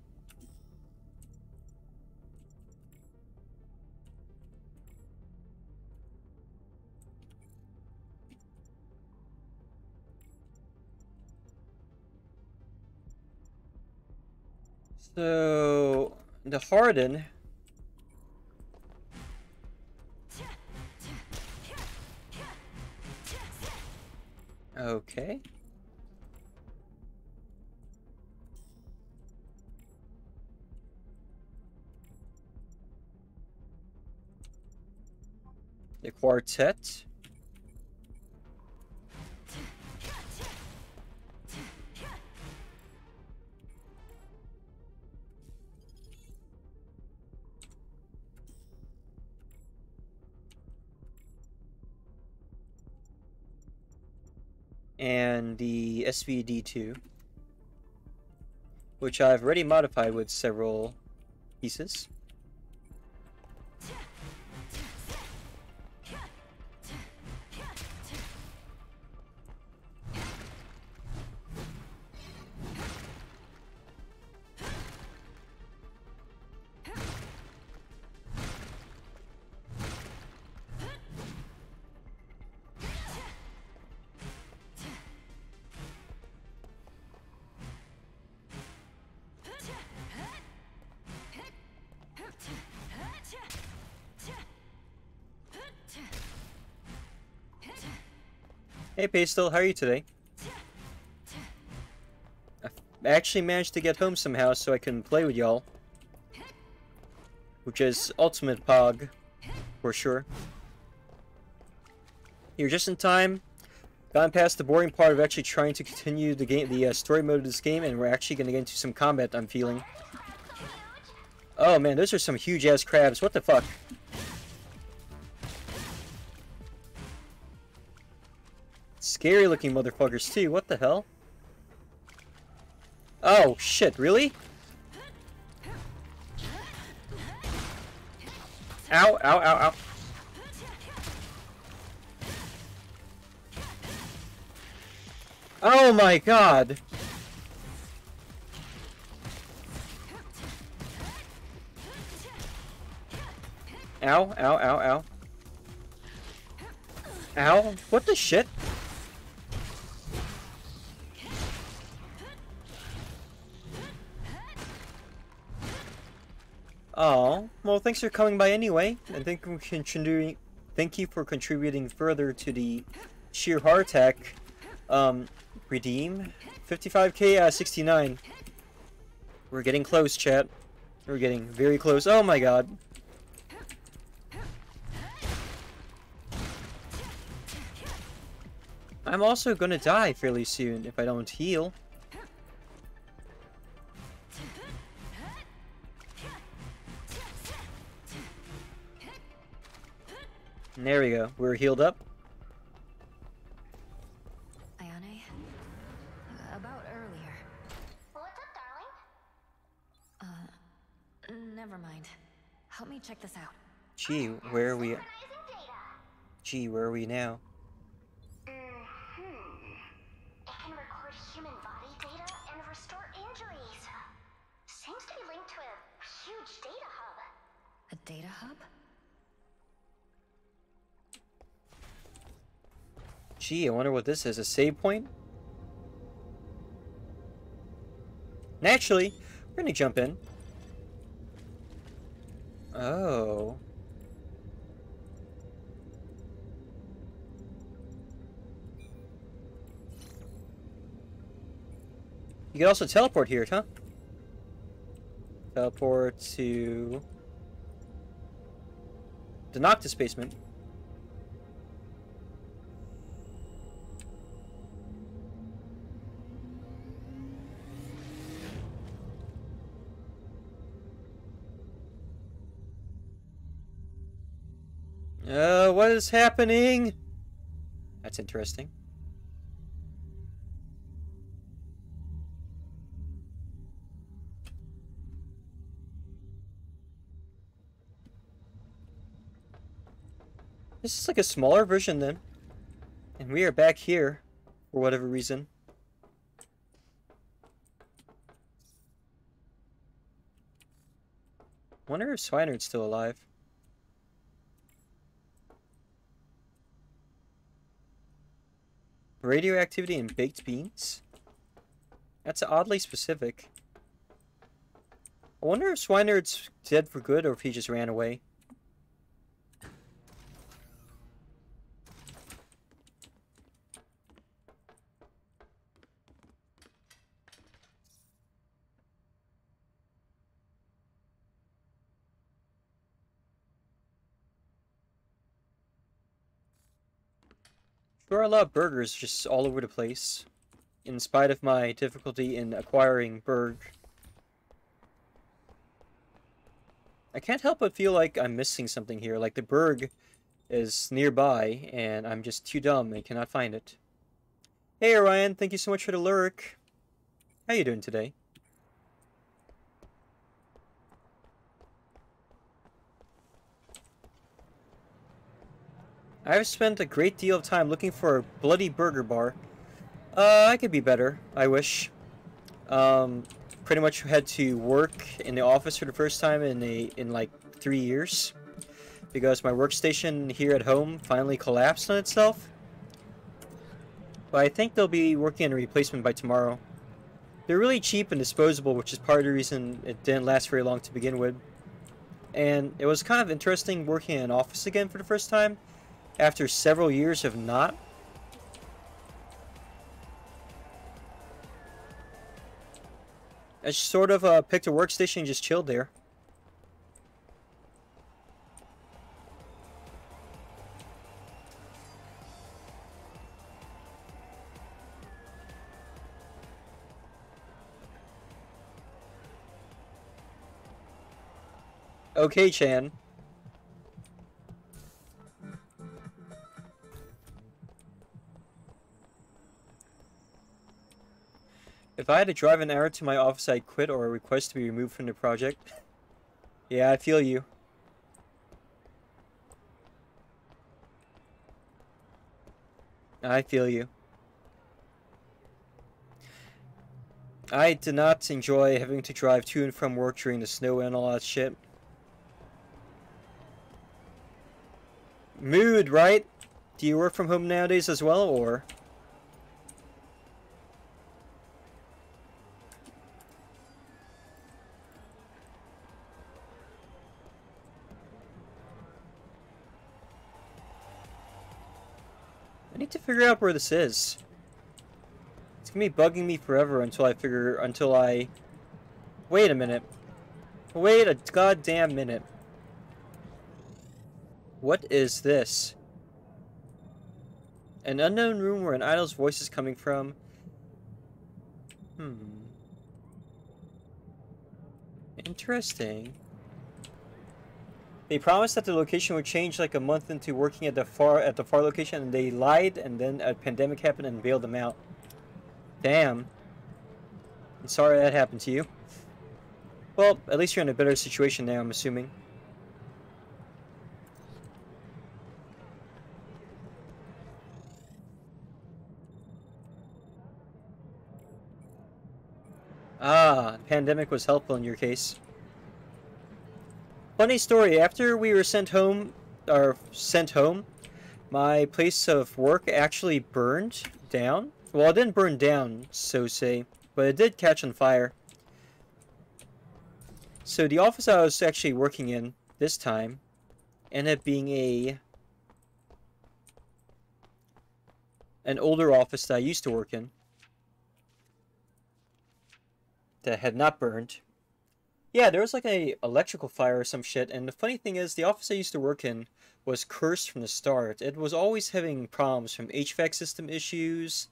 So, the Harden Okay. The quartet. And the SVD2, which I've already modified with several pieces. Hey Pastel, how are you today? I actually managed to get home somehow so I can play with y'all. Which is ultimate pog, for sure. You're just in time. Gotten past the boring part of actually trying to continue the game, the uh, story mode of this game, and we're actually going to get into some combat, I'm feeling. Oh man, those are some huge-ass crabs. What the fuck? Scary looking motherfuckers too, what the hell? Oh, shit, really? Ow, ow, ow, ow. Oh my god! Ow, ow, ow, ow. Ow, what the shit? Oh, well, thanks for coming by anyway, and thank you, for thank you for contributing further to the sheer heart attack. Um, redeem 55k out of 69. We're getting close, chat. We're getting very close. Oh my god. I'm also gonna die fairly soon if I don't heal. There we go. We're healed up. Ayane? Uh, about earlier. What's up, darling? Uh, never mind. Help me check this out. Gee, where are we? Synchronizing data. Gee, where are we now? It can record human body data and Gee, I wonder what this is. A save point? Naturally, we're gonna jump in. Oh. You can also teleport here, huh? Teleport to the Noctis basement. Uh, what is happening? That's interesting. This is like a smaller version then. And we are back here for whatever reason. Wonder if Swineard's still alive. Radioactivity in baked beans? That's oddly specific. I wonder if Swineard's dead for good or if he just ran away. Sure, lot of burgers just all over the place. In spite of my difficulty in acquiring Berg. I can't help but feel like I'm missing something here. Like the Berg is nearby, and I'm just too dumb and cannot find it. Hey Orion, thank you so much for the lurk. How are you doing today? I've spent a great deal of time looking for a bloody burger bar. Uh, I could be better, I wish. Um, pretty much had to work in the office for the first time in a in like three years because my workstation here at home finally collapsed on itself. But I think they'll be working on a replacement by tomorrow. They're really cheap and disposable, which is part of the reason it didn't last very long to begin with. And it was kind of interesting working in an office again for the first time after several years of not. I sort of uh, picked a workstation and just chilled there. Okay, Chan. If I had to drive an hour to my office, I'd quit or a request to be removed from the project. (laughs) yeah, I feel you. I feel you. I did not enjoy having to drive to and from work during the snow and all that shit. Mood, right? Do you work from home nowadays as well, or? Figure out where this is. It's gonna be bugging me forever until I figure, until I... Wait a minute. Wait a goddamn minute. What is this? An unknown room where an idol's voice is coming from. Hmm. Interesting. They promised that the location would change like a month into working at the far at the far location, and they lied. And then a pandemic happened and bailed them out. Damn. I'm sorry that happened to you. Well, at least you're in a better situation now. I'm assuming. Ah, the pandemic was helpful in your case. Funny story, after we were sent home, or sent home, my place of work actually burned down. Well, it didn't burn down, so say, but it did catch on fire. So the office I was actually working in this time ended up being a an older office that I used to work in that had not burned. Yeah, there was like a electrical fire or some shit, and the funny thing is, the office I used to work in was cursed from the start. It was always having problems from HVAC system issues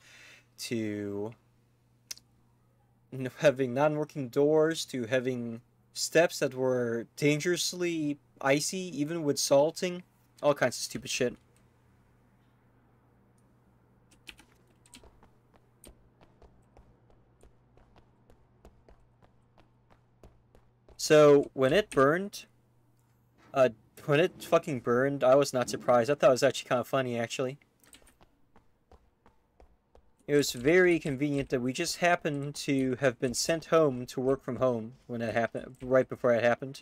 to having non-working doors to having steps that were dangerously icy, even with salting. All kinds of stupid shit. So, when it burned, uh, when it fucking burned, I was not surprised. I thought it was actually kind of funny, actually. It was very convenient that we just happened to have been sent home to work from home when it happened, right before it happened.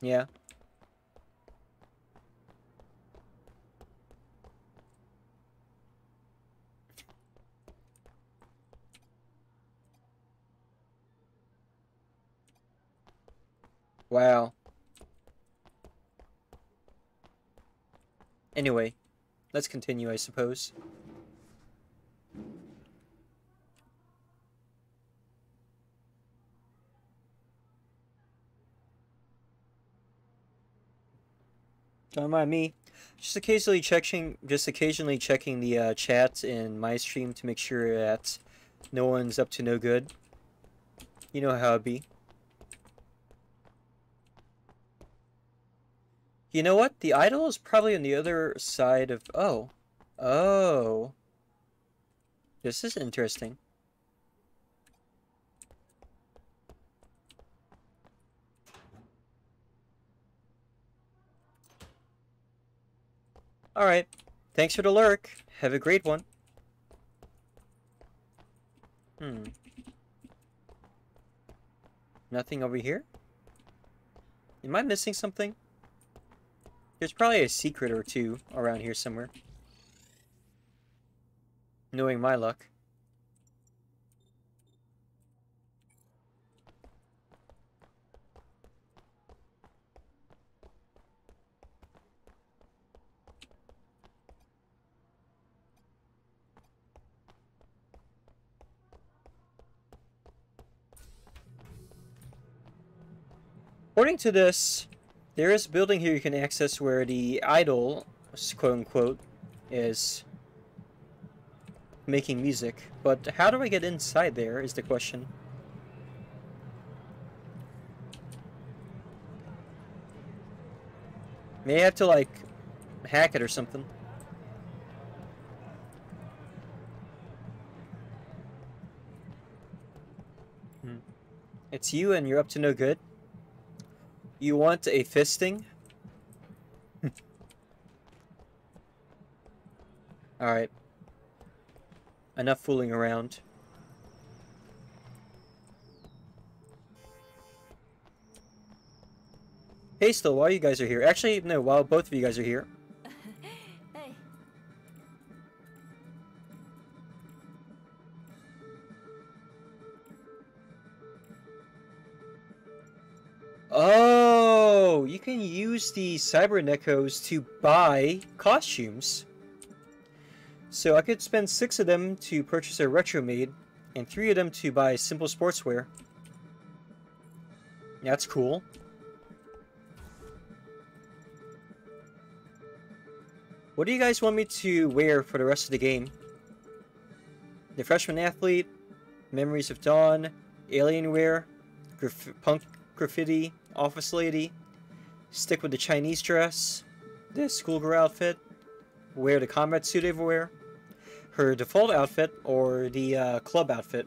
Yeah. Wow. Anyway, let's continue, I suppose. Don't mind me. Just occasionally checking, just occasionally checking the uh, chat in my stream to make sure that no one's up to no good. You know how it be. You know what? The idol is probably on the other side of... Oh. Oh. This is interesting. Alright. Thanks for the lurk. Have a great one. Hmm. Nothing over here? Am I missing something? There's probably a secret or two around here somewhere. Knowing my luck. According to this, there is a building here you can access where the idol, quote unquote, is making music. But how do I get inside there is the question. May I have to like hack it or something. Hmm. It's you and you're up to no good. You want a fisting? (laughs) Alright. Enough fooling around. Hey, still, while you guys are here. Actually, no, while both of you guys are here. Can use the Cybernecos to buy costumes. So I could spend six of them to purchase a retro maid, and three of them to buy simple sportswear. That's cool. What do you guys want me to wear for the rest of the game? The Freshman Athlete, Memories of Dawn, Alienware, Graf Punk Graffiti, office lady, stick with the Chinese dress, the schoolgirl outfit, wear the combat suit everywhere, her default outfit, or the uh, club outfit.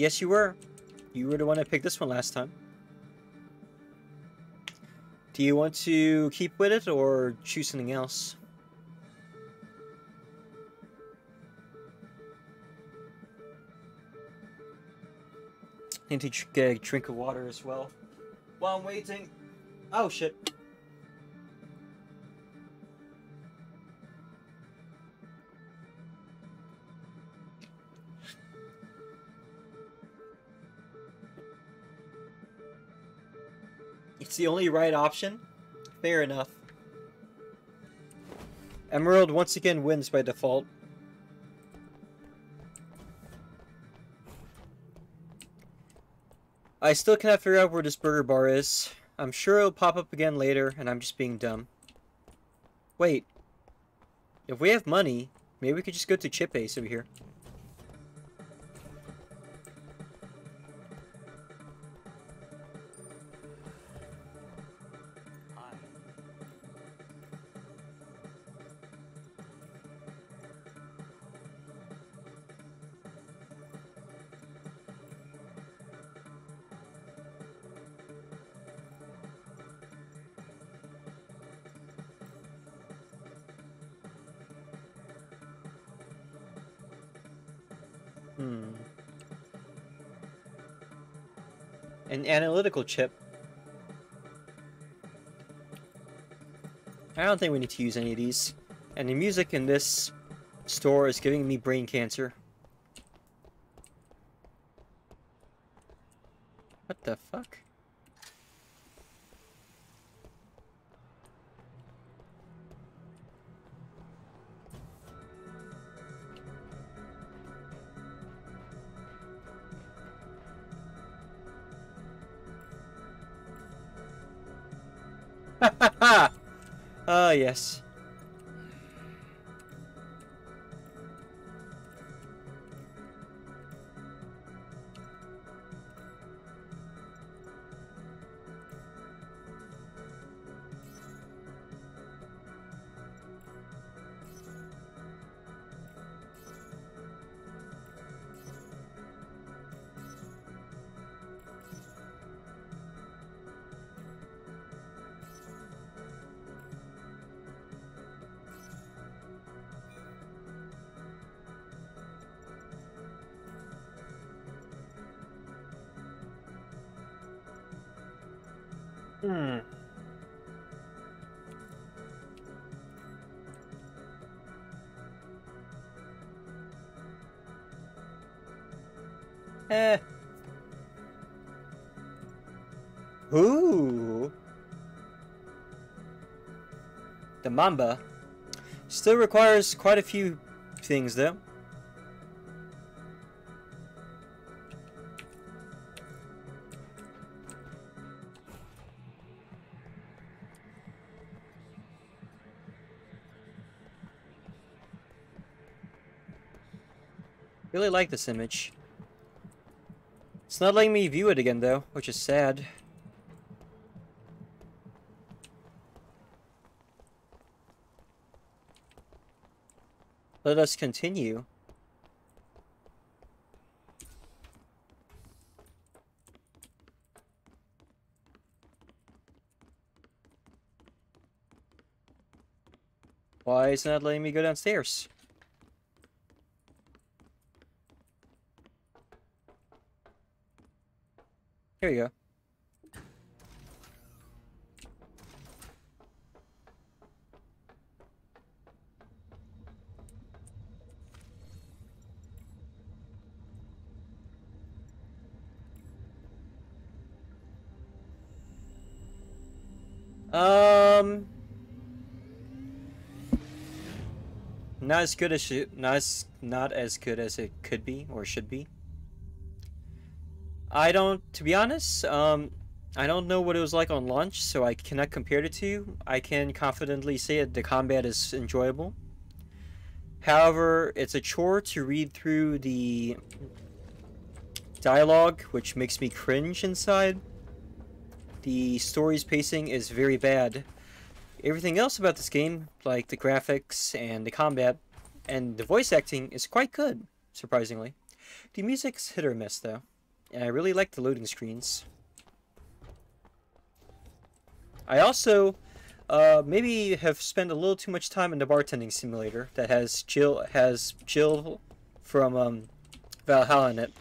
Yes, you were. You were the one that picked this one last time. Do you want to keep with it or choose something else? Need to get a drink of water as well. While I'm waiting. Oh shit. The only right option? Fair enough. Emerald once again wins by default. I still cannot figure out where this burger bar is. I'm sure it'll pop up again later, and I'm just being dumb. Wait. If we have money, maybe we could just go to Chip Ace over here. Analytical chip. I don't think we need to use any of these. And the music in this store is giving me brain cancer. Ah, The Mamba. Still requires quite a few things, though. Really like this image. It's not letting me view it again though, which is sad. Let us continue. Why is not letting me go downstairs? Here you go. Um, not as good as it, not as not as good as it could be or should be. I don't, to be honest, um, I don't know what it was like on launch, so I cannot compare it to you. I can confidently say that the combat is enjoyable. However, it's a chore to read through the dialogue, which makes me cringe inside. The story's pacing is very bad. Everything else about this game, like the graphics and the combat and the voice acting, is quite good, surprisingly. The music's hit or miss, though. And I really like the loading screens. I also uh, maybe have spent a little too much time in the bartending simulator that has Jill has Jill from um, VA-11 Hall-A in it.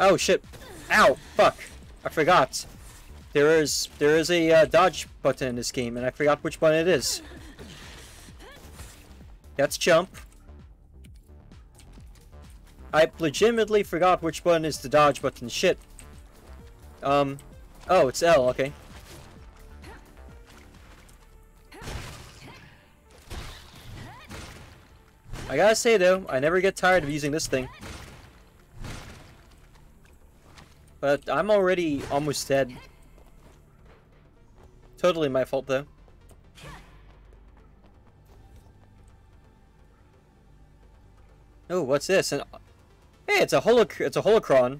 Oh shit! Ow! Fuck! I forgot. There is there is a uh, dodge button in this game, and I forgot which button it is. That's jump. I legitimately forgot which button is the dodge button. Shit. Um. Oh, it's L. Okay. I gotta say though, I never get tired of using this thing. But I'm already almost dead. Totally my fault though. Oh, what's this? An Hey, it's a holo it's a holocron.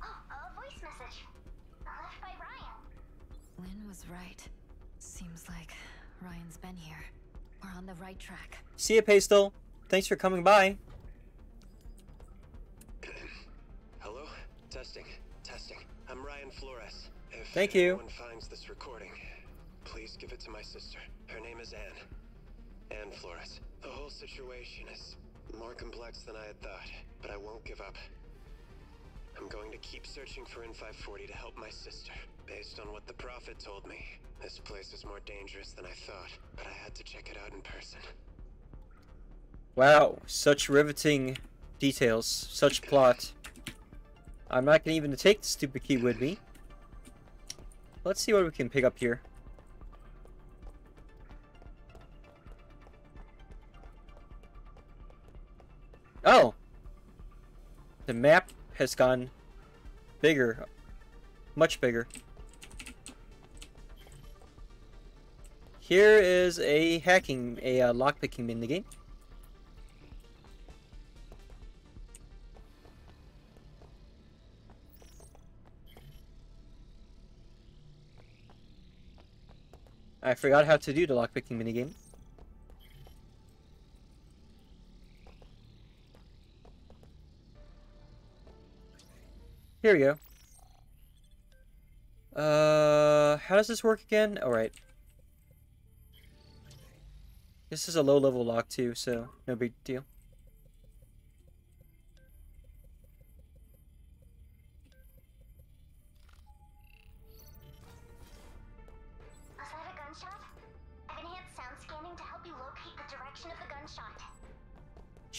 Oh, a voice message. Left by Ryan. Lynn was right. Seems like Ryan's been here. We're on the right track. See ya, Pastel. Thanks for coming by. Thank you. anyone finds this recording, please give it to my sister. Her name is Ann. Ann Flores. The whole situation is more complex than I had thought, but I won't give up. I'm going to keep searching for N540 to help my sister. Based on what the Prophet told me, this place is more dangerous than I thought, but I had to check it out in person. Wow, such riveting details, such (laughs) plot. I'm not gonna even take the stupid key with me. Let's see what we can pick up here. Oh! The map has gone bigger. Much bigger. Here is a hacking, a uh, lockpicking minigame. I forgot how to do the lockpicking minigame. Here we go. Uh, how does this work again? All right. This is a low level lock too, so no big deal.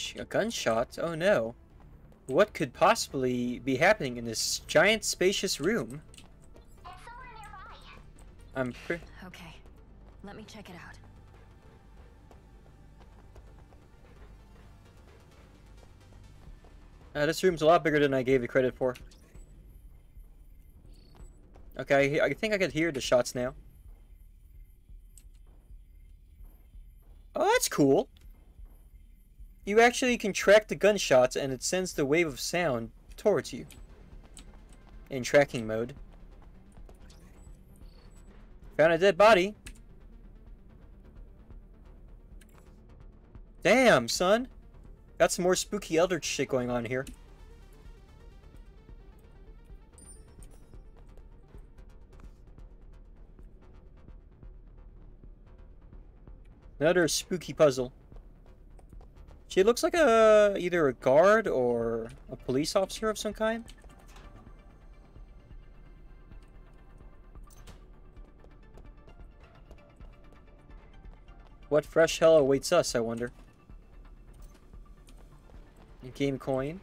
Sh- A gunshot? Oh no. What could possibly be happening in this giant spacious room? It's. I'm pre- Okay, let me check it out. uh, this room's a lot bigger than I gave it credit for. Okay, I think I can hear the shots now. Oh, that's cool. You actually can track the gunshots and it sends the wave of sound towards you. In tracking mode. Found a dead body. Damn, son. Got some more spooky eldritch shit going on here. Another spooky puzzle. She looks like a either a guard or a police officer of some kind. What fresh hell awaits us, I wonder. Game coin.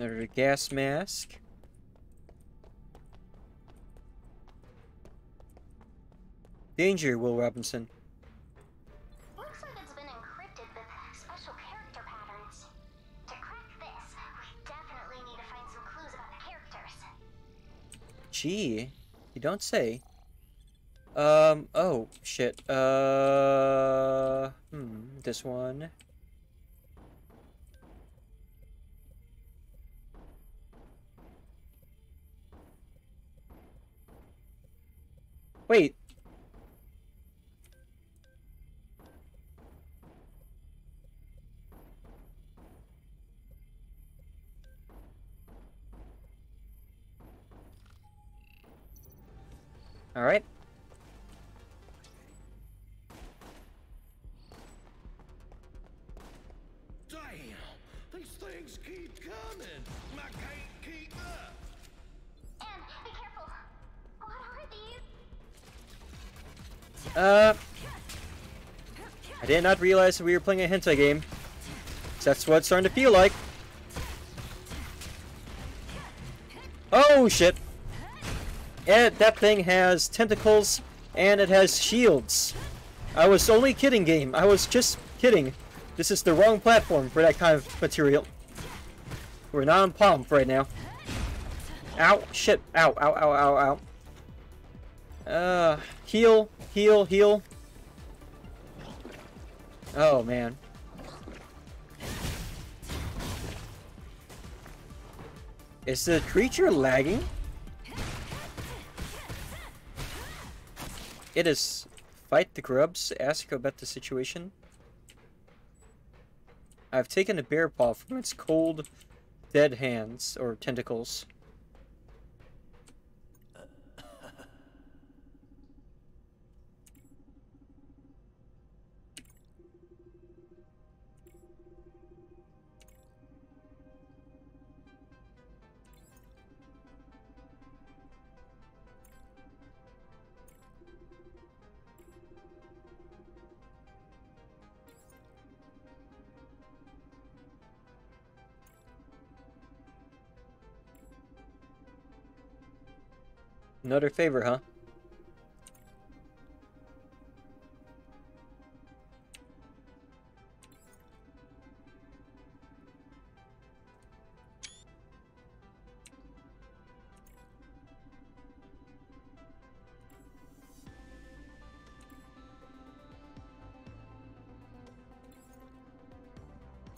Another gas mask. Danger, Will Robinson. Looks like it's been encrypted with special character patterns. To crack this, we definitely need to find some clues about the characters. gee. You don't say. Um, oh, shit. Uh, hmm, this one. Wait. All Uh, I did not realize we were playing a hentai game. That's what it's starting to feel like. Oh shit! And that thing has tentacles and it has shields. I was only kidding, game. I was just kidding. This is the wrong platform for that kind of material. We're not on Palm right now. Ow! Shit! Ow! Ow! Ow! Ow! Ow! Uh, heal, heal, heal. Oh man. Is the creature lagging? It is fight the grubs, ask about the situation. I've taken a bear paw from its cold, dead hands, or tentacles. Another favor, huh?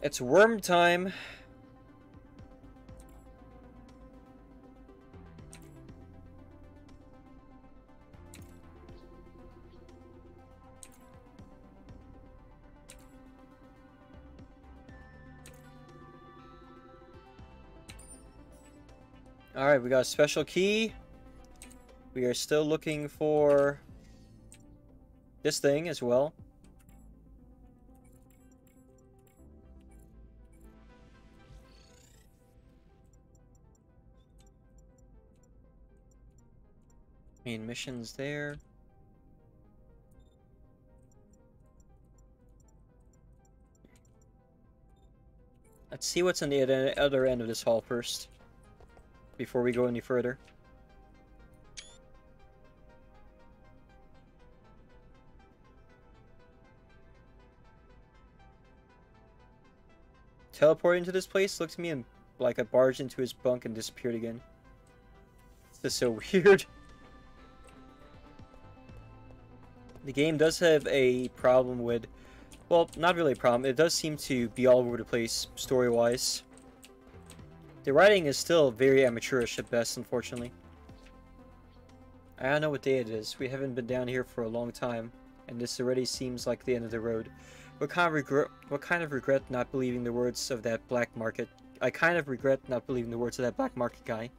It's worm time. We got a special key. We are still looking for this thing as well. Main missions there. Let's see what's on the other end of this hall first before we go any further. Teleported into this place looked to me and like I barged into his bunk and disappeared again. This is so (laughs) weird. The game does have a problem with, well, not really a problem. It does seem to be all over the place story-wise. The writing is still very amateurish at best, unfortunately. I don't know what day it is. We haven't been down here for a long time, and this already seems like the end of the road. What kind of regret? What kind of regret not believing the words of that black market? I kind of regret not believing the words of that black market guy.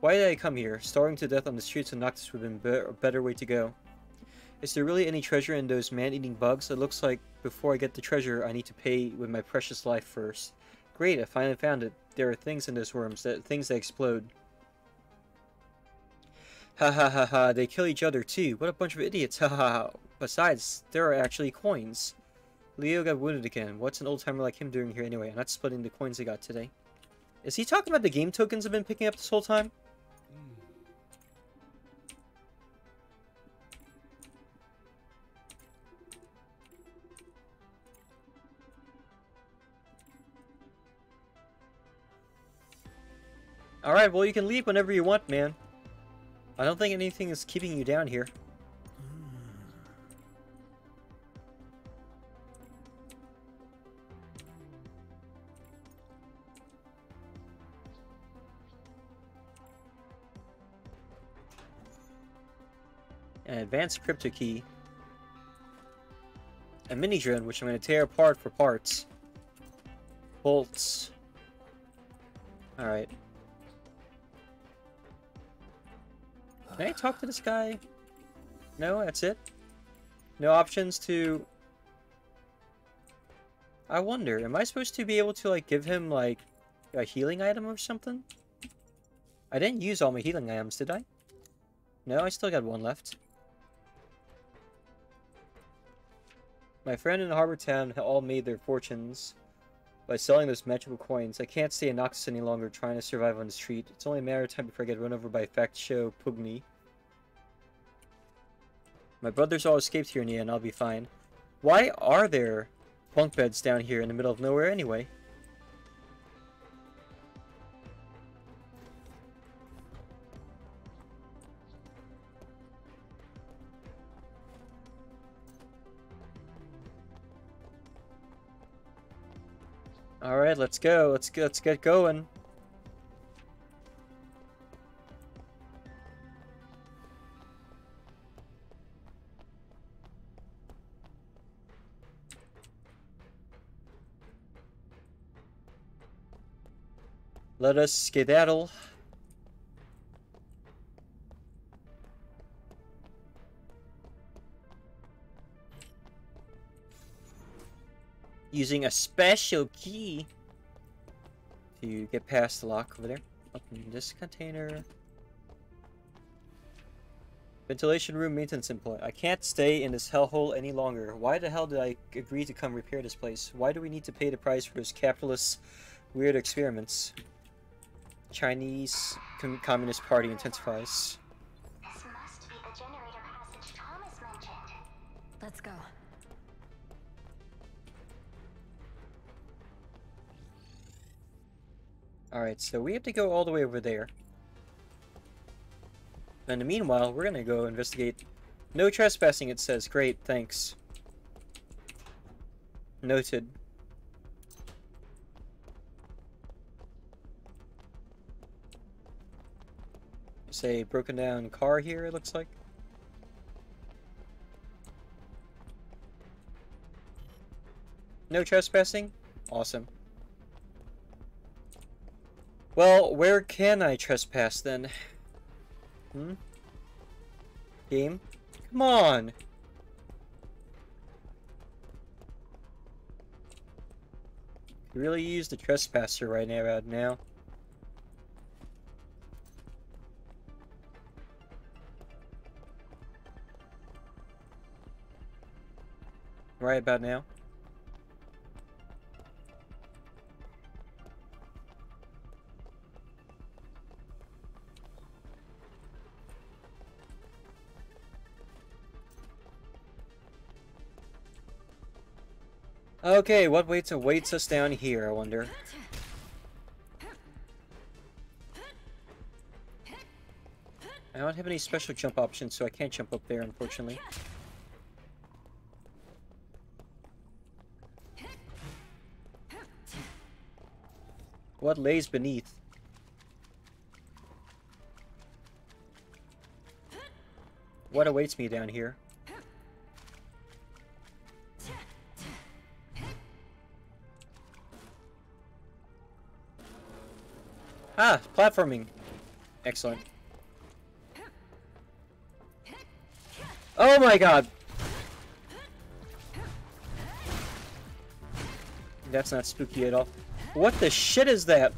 Why did I come here? Starving to death on the streets of Noctis would have been be a better way to go. Is there really any treasure in those man-eating bugs? It looks like before I get the treasure, I need to pay with my precious life first. Great, I finally found it. There are things in those worms, that things that explode. Ha ha ha ha, they kill each other too. What a bunch of idiots, ha ha ha. Besides, there are actually coins. Leo got wounded again. What's an old-timer like him doing here anyway? I'm not splitting the coins I got today. Is he talking about the game tokens I've been picking up this whole time? Alright, well you can leave whenever you want, man. I don't think anything is keeping you down here. An advanced crypto key. A mini drone, which I'm going to tear apart for parts. Bolts. Alright. Can I talk to this guy? No, that's it? No options to... I wonder, am I supposed to be able to, like, give him, like, a healing item or something? I didn't use all my healing items, did I? No, I still got one left. My friend in the Harbor Town all made their fortunes by selling those magical coins. I can't stay in Noxus any longer trying to survive on the street. It's only a matter of time before I get run over by Factio Pugni. My brothers all escaped here in the end, I'll be fine. Why are there bunk beds down here in the middle of nowhere anyway? Right, let's go. Let's get let's get going. Let us skedaddle. Using a special key to get past the lock over there. Open this container. Ventilation room maintenance employee. I can't stay in this hellhole any longer. Why the hell did I agree to come repair this place? Why do we need to pay the price for this capitalist weird experiments? Chinese Com Communist Party intensifies. This must be the generator passage Thomas mentioned. Let's go. Alright, so we have to go all the way over there. In the meanwhile, we're gonna go investigate. No trespassing, it says. Great, thanks. Noted. Say broken down car here, it looks like. No trespassing? Awesome. Well, where can I trespass then? Hmm? Game? Come on! You really use the trespasser right now, right now. Right about now. Okay, what waits awaits us down here, I wonder. I don't have any special jump options, so I can't jump up there, unfortunately. What lays beneath? What awaits me down here? Ah, platforming. Excellent. Oh my god! That's not spooky at all. What the shit is that?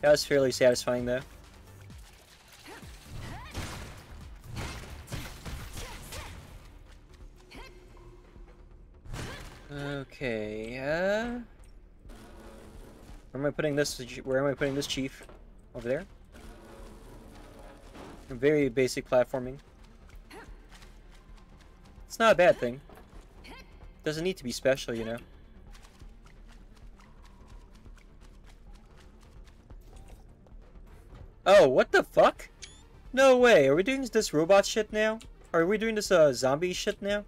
That was fairly satisfying though. Putting this? Where am I putting this chief? Over there? Very basic platforming. It's not a bad thing. Doesn't need to be special, you know. Oh, what the fuck? No way. Are we doing this robot shit now? Are we doing this uh, zombie shit now?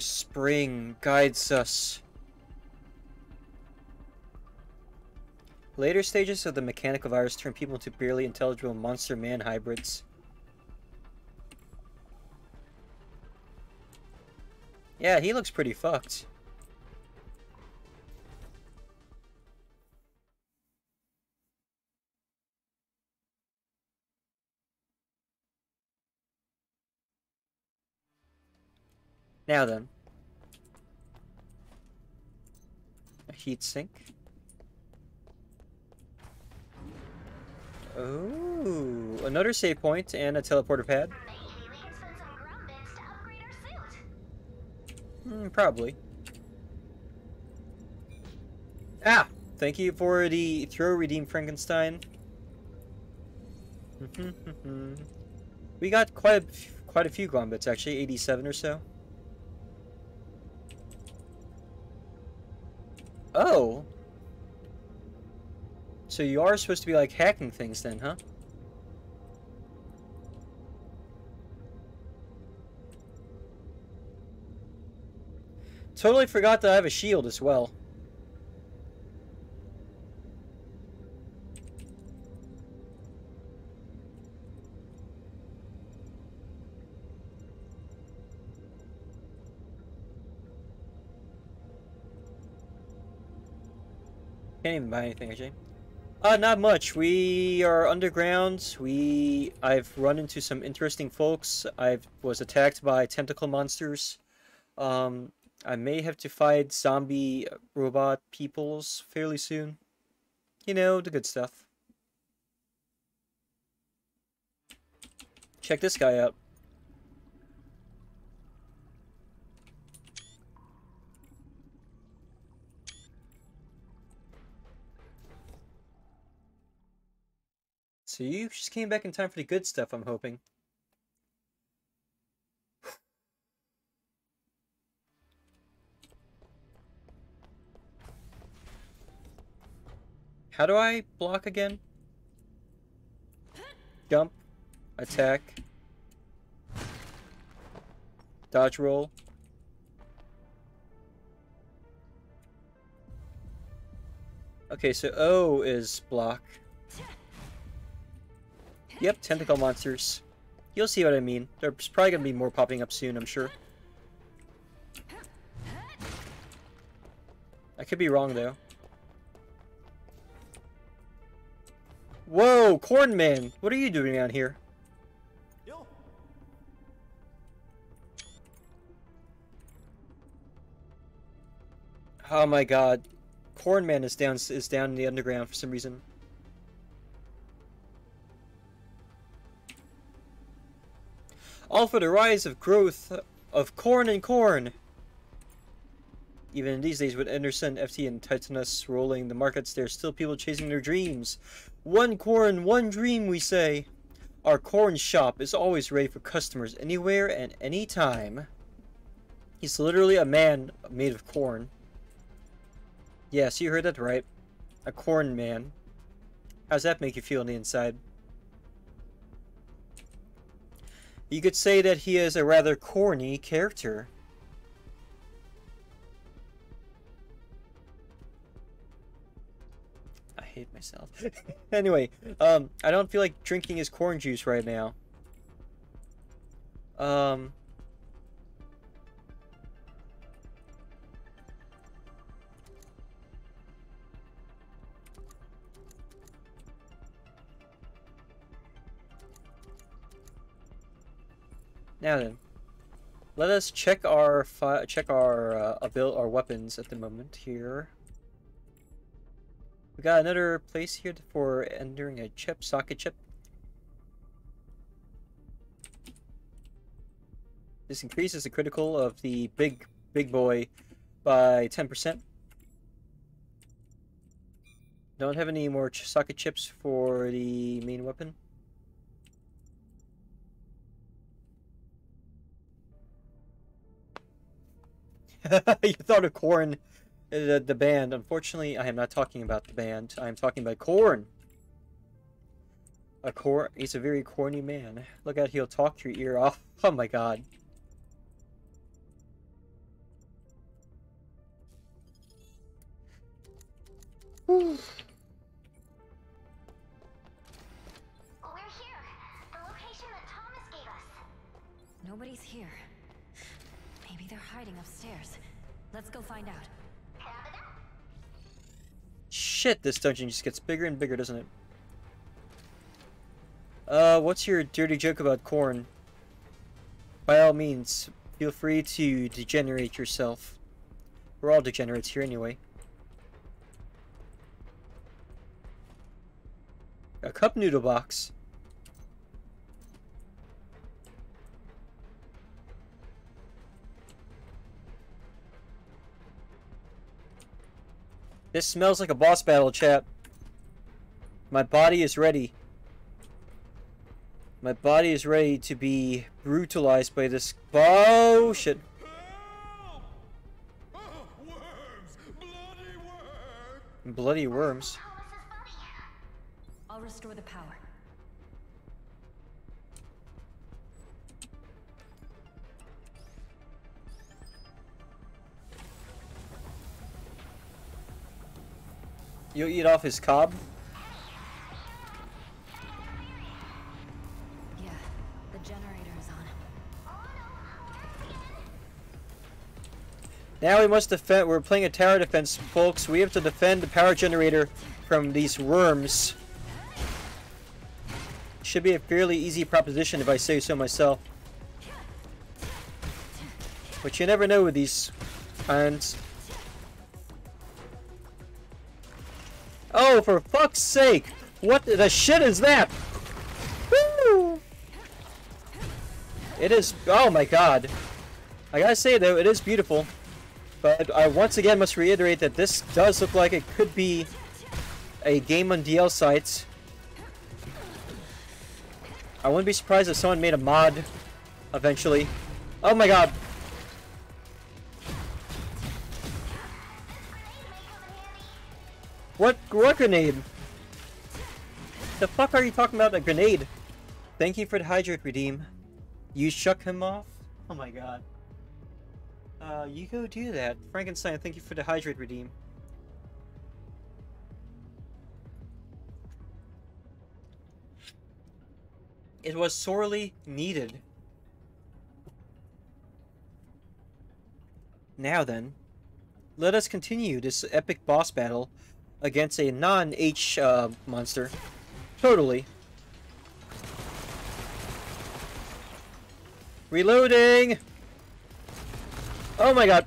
Spring guides us. Later stages of the mechanical virus turn people into barely intelligible monster man hybrids. Yeah, he looks pretty fucked. Now then. A heat sink. Oh, another save point and a teleporter pad. Hmm, probably. Ah! Thank you for the throw redeem Frankenstein. (laughs) we got quite a, quite a few grombits actually, 87 or so. Oh! So you are supposed to be like hacking things then, huh? Totally forgot that I have a shield as well. Can't even buy anything actually. Uh, not much. We are underground. We I've run into some interesting folks. I was attacked by tentacle monsters. Um, I may have to fight zombie robot peoples fairly soon. You know, the good stuff. Check this guy out. So you just came back in time for the good stuff, I'm hoping. How do I block again? Jump. Attack. Dodge roll. Okay, so O is block. Yep, tentacle monsters. You'll see what I mean. There's probably gonna be more popping up soon, I'm sure. I could be wrong, though. Whoa, Cornman! What are you doing down here? Oh my god. Cornman is down is down in the underground for some reason. All for the rise of growth of corn and corn. Even in these days with Anderson, FT, and Titanus rolling the markets, there's still people chasing their dreams. One corn, one dream, we say. Our corn shop is always ready for customers anywhere and anytime. He's literally a man made of corn. Yes, you heard that right. A corn man. How's that make you feel on the inside? You could say that he is a rather corny character. I hate myself. (laughs) anyway, um, I don't feel like drinking his corn juice right now. Um... Now then, let us check our check our uh, abil our weapons at the moment here. We got another place here for entering a chip socket chip. This increases the critical of the big big boy by 10%. Don't have any more ch socket chips for the main weapon. (laughs) you thought of Korn, uh, the, the band. Unfortunately, I am not talking about the band. I am talking about Corn. A cor he's a very corny man. Look out, he'll talk your ear off. (laughs) Oh my god. Upstairs. Let's go find out. Shit, this dungeon just gets bigger and bigger, doesn't it? Uh, what's your dirty joke about corn? By all means, feel free to degenerate yourself. We're all degenerates here anyway. A cup noodle box. This smells like a boss battle, chap. My body is ready. My body is ready to be brutalized by this. Oh shit! Oh, worms! Bloody worms! Bloody worms. I'll restore the power. You'll eat off his cob. Yeah, the generator is on. Now we must defend. We're playing a tower defense, folks. We have to defend the power generator from these worms. Should be a fairly easy proposition if I say so myself. But you never know with these kinds. Oh, for fuck's sake! What the shit is that? Woo! It is. Oh my god. I gotta say though, it is beautiful. But I once again must reiterate that this does look like it could be a game on DLsites. I wouldn't be surprised if someone made a mod eventually. Oh my god. What, what grenade? The fuck are you talking about? A grenade? Thank you for the hydrate redeem. You shook him off? Oh my god. Uh, you go do that. Frankenstein, thank you for the hydrate redeem. It was sorely needed. Now then, let us continue this epic boss battle against a non-H uh, monster. Totally. Reloading! Oh my god.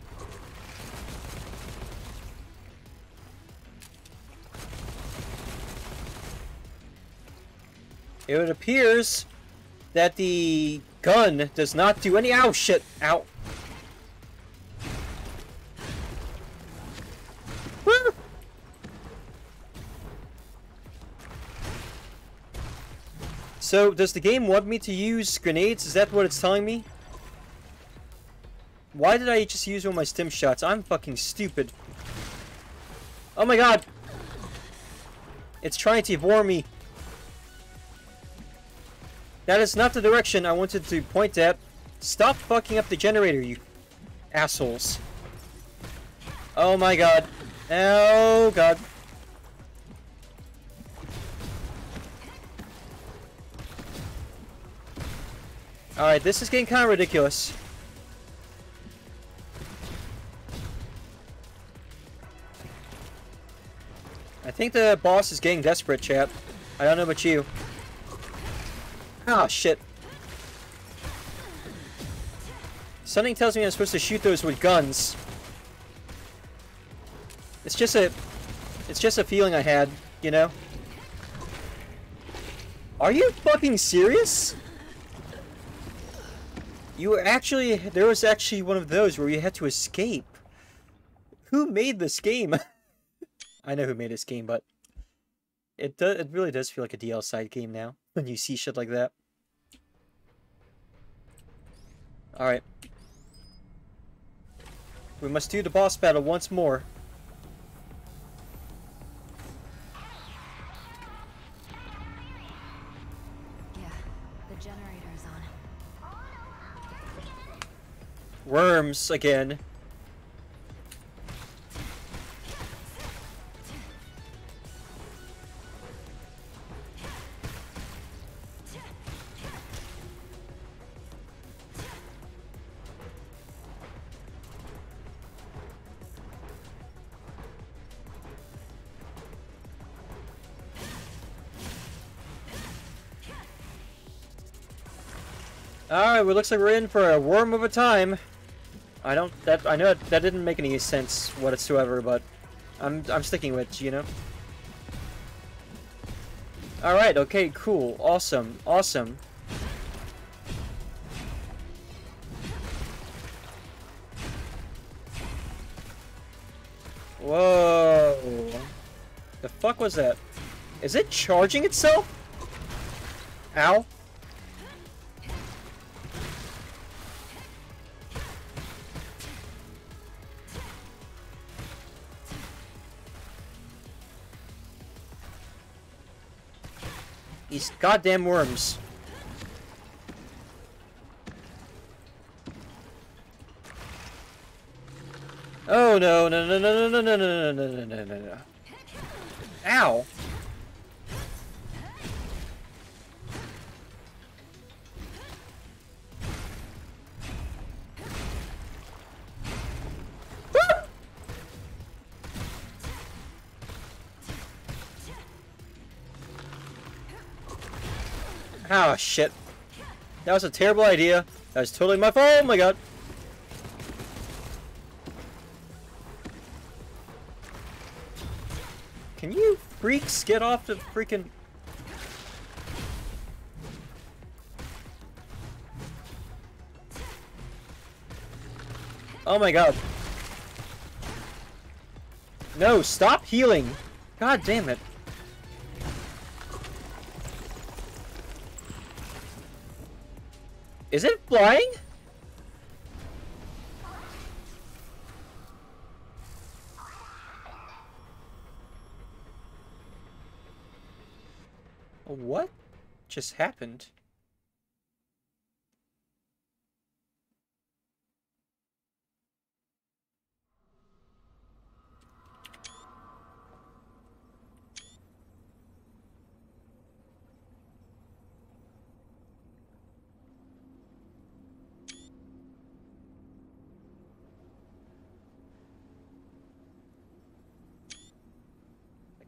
It appears that the gun does not do any- Ow, shit! Ow. So, does the game want me to use grenades? Is that what it's telling me? Why did I just use of my stim shots? I'm fucking stupid. Oh my god! It's trying to bore me. That is not the direction I wanted to point at. Stop fucking up the generator, you assholes. Oh my god. Oh god. Alright, this is getting kind of ridiculous. I think the boss is getting desperate, chap. I don't know about you. Ah, shit. Something tells me I'm supposed to shoot those with guns. It's just a... It's just a feeling I had, you know? Are you fucking serious? You were actually... There was actually one of those where you had to escape. Who made this game? (laughs) I know who made this game, but... It does. It really does feel like a DLsite game now when you see shit like that. All right. We must do the boss battle once more. Worms again. Alright, well looks like we're in for a worm of a time. I don't that I know that, that didn't make any sense whatsoever, but I'm I'm sticking with you know. Alright, okay, cool, awesome, awesome. Whoa. The fuck was that? Is it charging itself? Ow. These goddamn worms. Oh no no no no no no no no no no no no. Ow. Oh shit. That was a terrible idea. That was totally my fault. Oh my god. Can you freaks get off the freaking... Oh my god. No, stop healing. God damn it. Is it flying? What just happened?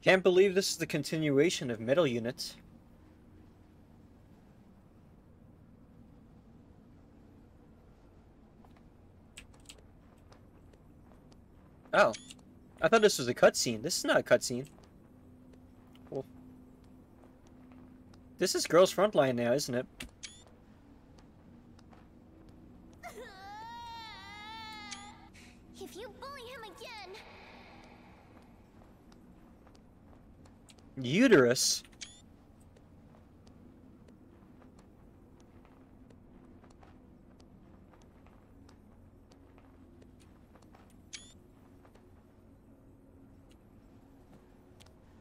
Can't believe this is the continuation of Metal units. Oh. I thought this was a cutscene. This is not a cutscene. Well. This is Girls Frontline now, isn't it? If you bully him again, Uterus?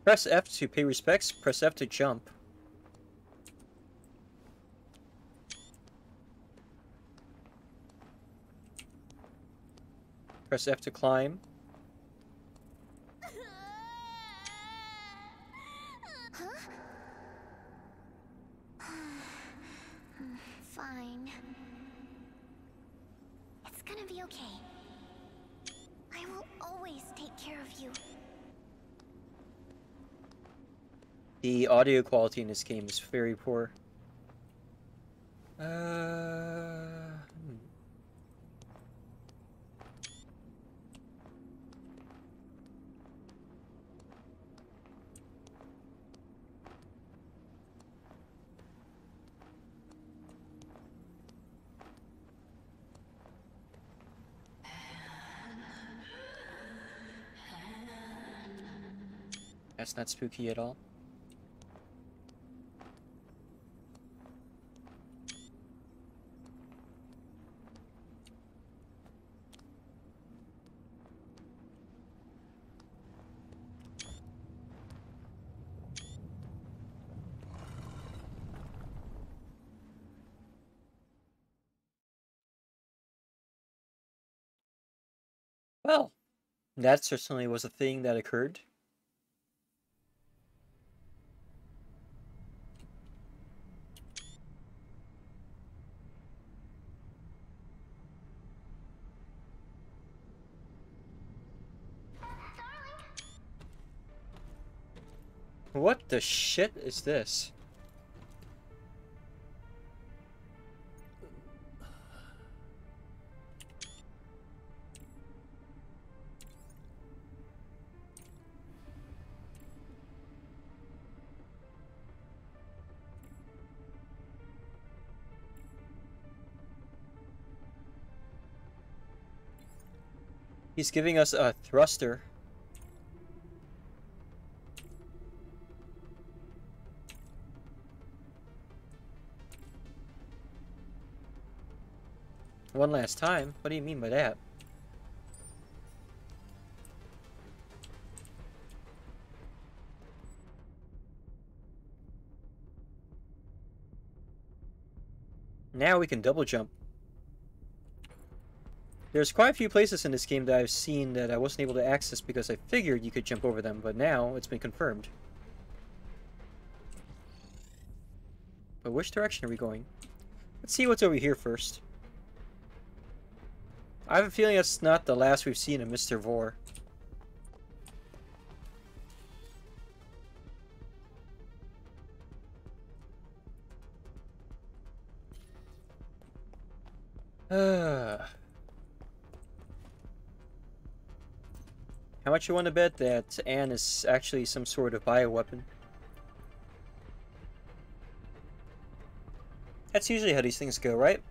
Press F to pay respects, press F to jump. Press F to climb. Fine. It's gonna be okay. I will always take care of you. The audio quality in this game is very poor. Not spooky at all. Well, that certainly was a thing that occurred. The shit is this? He's giving us a thruster. One last time? What do you mean by that? Now we can double jump. There's quite a few places in this game that I've seen that I wasn't able to access because I figured you could jump over them, but now it's been confirmed. But which direction are we going? Let's see what's over here first. I have a feeling that's not the last we've seen of Mr. Vor. (sighs) How much you want to bet that Ann is actually some sort of bioweapon? That's usually how these things go, right?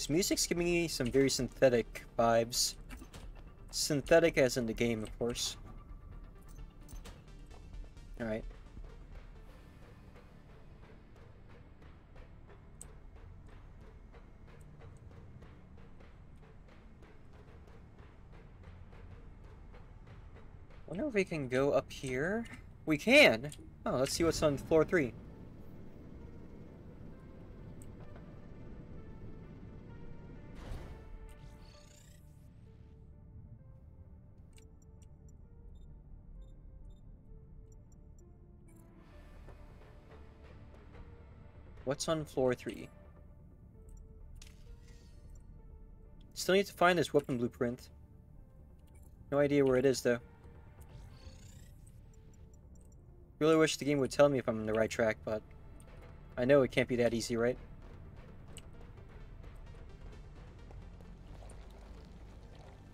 This music's giving me some very synthetic vibes. Synthetic as in the game, of course. Alright. Wonder if we can go up here? We can! Oh, let's see what's on floor three. What's on floor three? Still need to find this weapon blueprint. No idea where it is, though. Really wish the game would tell me if I'm on the right track, but I know it can't be that easy, right?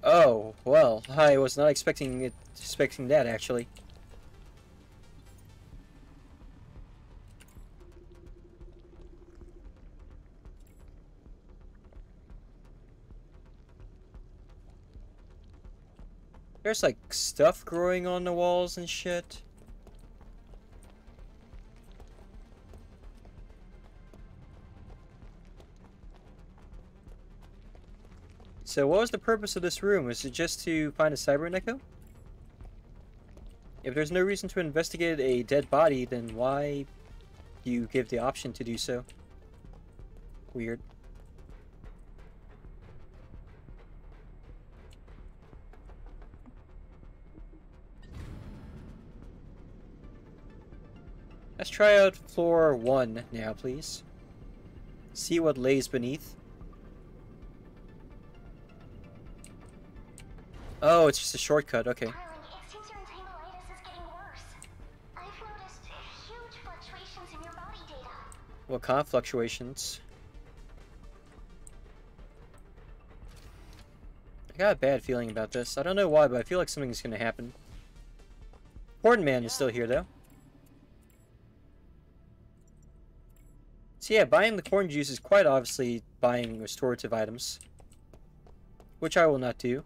Oh, well, I was not expecting it, expecting that, actually. There's like stuff growing on the walls and shit. So what was the purpose of this room? Is it just to find a cyber echo? If there's no reason to investigate a dead body, then why do you give the option to do so? Weird. Let's try out floor one now, please. See what lays beneath. Oh, it's just a shortcut, okay. darling, it seems your entanglitis is getting worse. I've noticed huge fluctuations in your body data. What kind of fluctuations? I got a bad feeling about this. I don't know why, but I feel like something's gonna happen. Cornman is still here, though. So yeah, buying the corn juice is quite obviously buying restorative items. Which I will not do.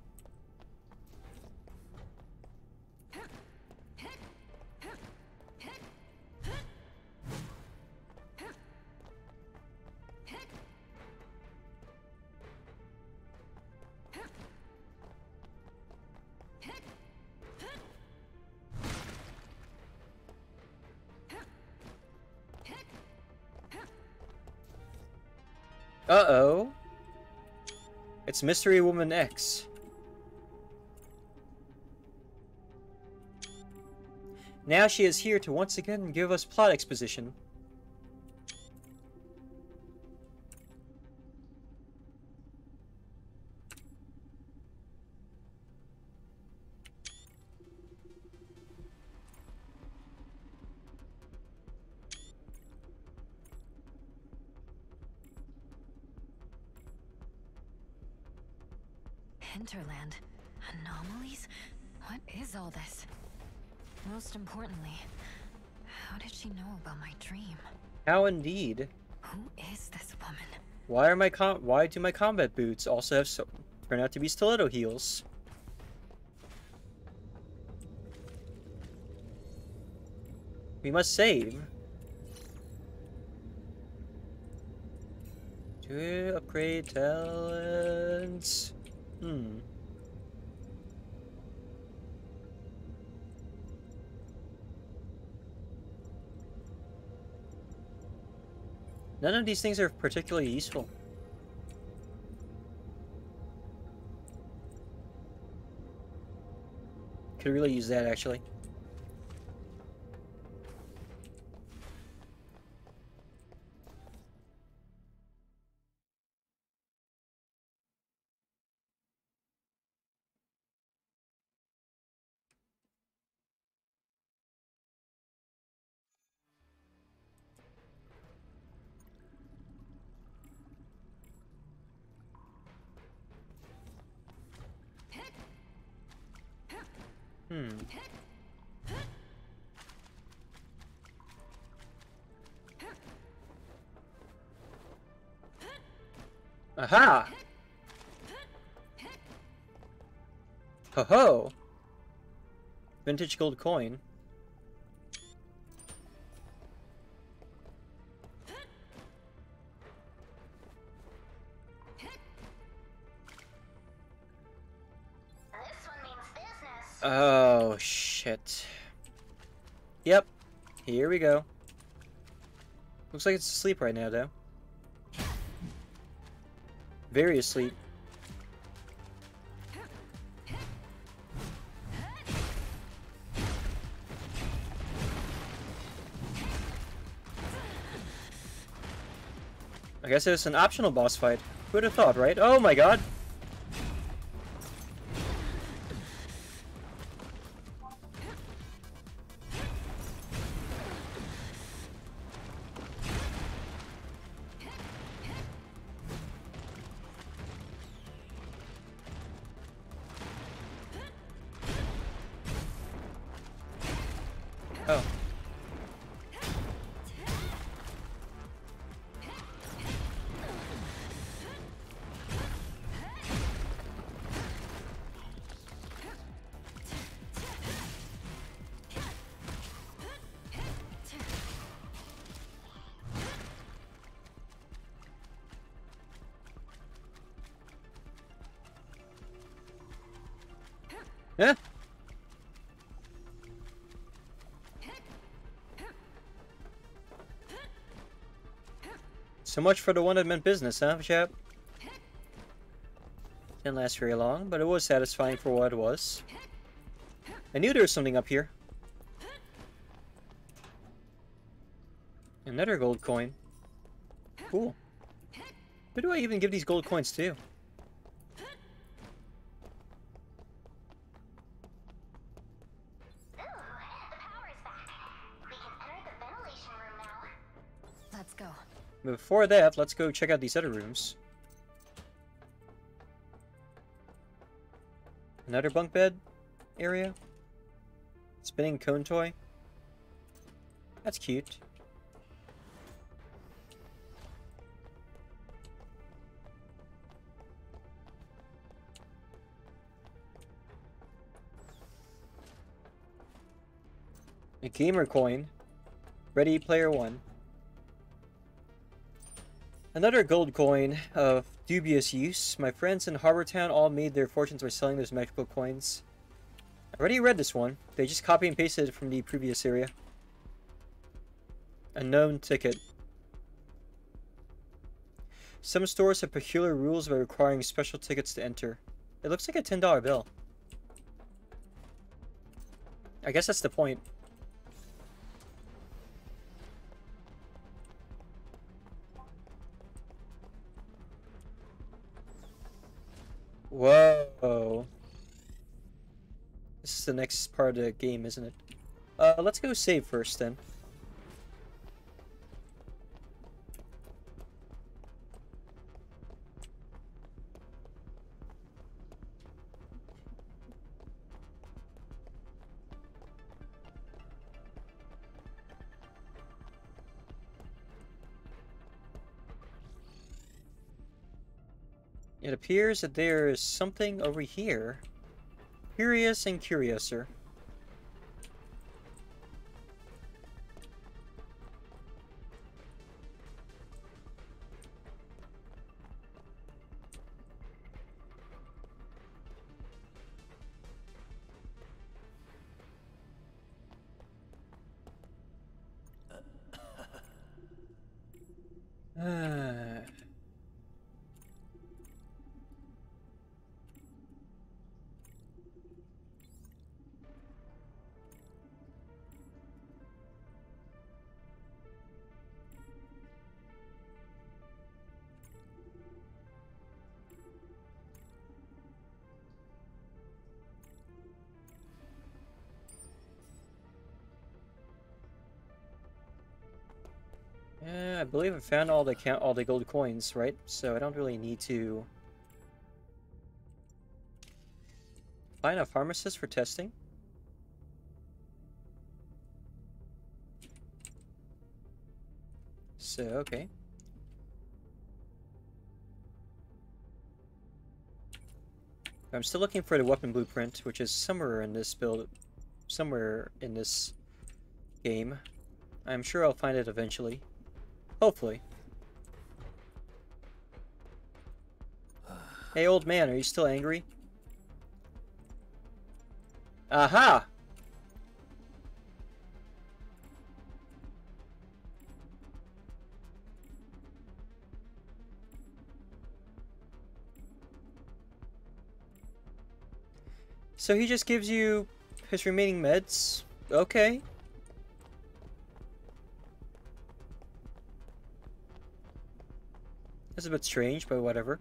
Uh-oh. It's Mystery Woman X. Now she is here to once again give us plot exposition. Hinterland. Anomalies? What is all this? Most importantly, how did she know about my dream? How indeed. Who is this woman? Why are my com why do my combat boots also have so turn out to be stiletto heels? We must save. To upgrade talents. Hmm. None of these things are particularly useful. Could really use that, actually. Aha! Ho ho! Vintage gold coin. Oh, shit. Yep. Here we go. Looks like it's asleep right now, though. Very asleep. I guess it's an optional boss fight. Who would have thought, right? Oh my god! Much for the one that meant business, huh, chap? Didn't last very long, but it was satisfying for what it was. I knew there was something up here. Another gold coin. Cool. Who do I even give these gold coins to? Before that, let's go check out these other rooms. Another bunk bed area. Spinning cone toy. That's cute. A gamer coin. Ready Player One. Another gold coin of dubious use. My friends in Harbortown all made their fortunes by selling those magical coins. I already read this one. They just copy and pasted it from the previous area. A known ticket. Some stores have peculiar rules about requiring special tickets to enter. It looks like a $10 bill. I guess that's the point. Whoa. This is the next part of the game, isn't it? Uh, let's go save first then. It appears that there is something over here. Curious and curiouser. I believe I found all the count all the gold coins, right? So I don't really need to find a pharmacist for testing. So okay. I'm still looking for the weapon blueprint, which is somewhere in this build, somewhere in this game. I'm sure I'll find it eventually. Hopefully. Hey, old man, are you still angry? Aha! So he just gives you his remaining meds? Okay. That's a bit strange, but whatever.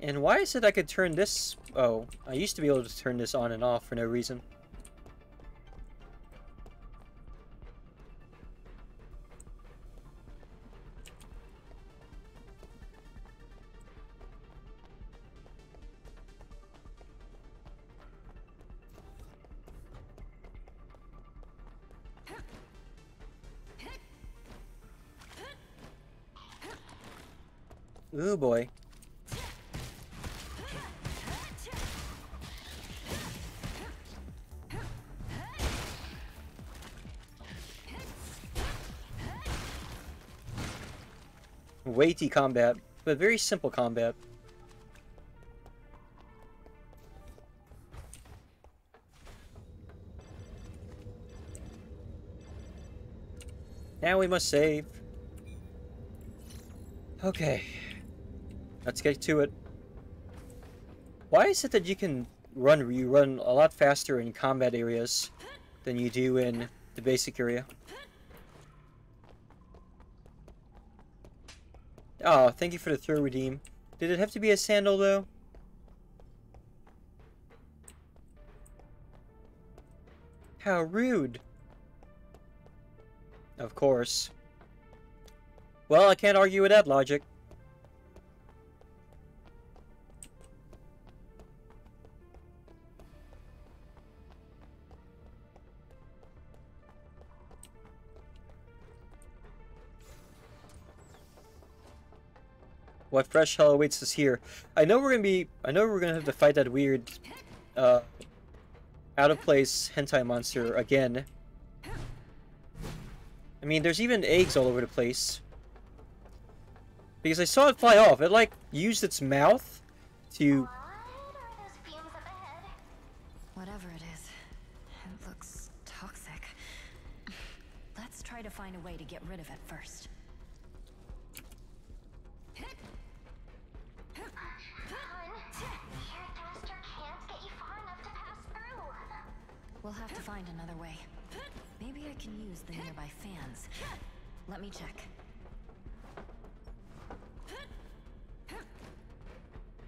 And why is it I could turn this... Oh, I used to be able to turn this on and off for no reason. Boy. Weighty combat, but very simple combat. Now we must save. Okay. Let's get to it. Why is it that you can run you run a lot faster in combat areas than you do in the basic area? Oh, thank you for the throw redeem. Did it have to be a sandal though? How rude. Of course. Well, I can't argue with that logic. What fresh hell awaits us here? I know we're gonna be. I know we're gonna have to fight that weird, uh, out of place hentai monster again. I mean, there's even eggs all over the place. Because I saw it fly off. It like used its mouth to. Whatever it is, It looks toxic. Let's try to find a way to get rid of it first. Use the nearby fans. Let me check.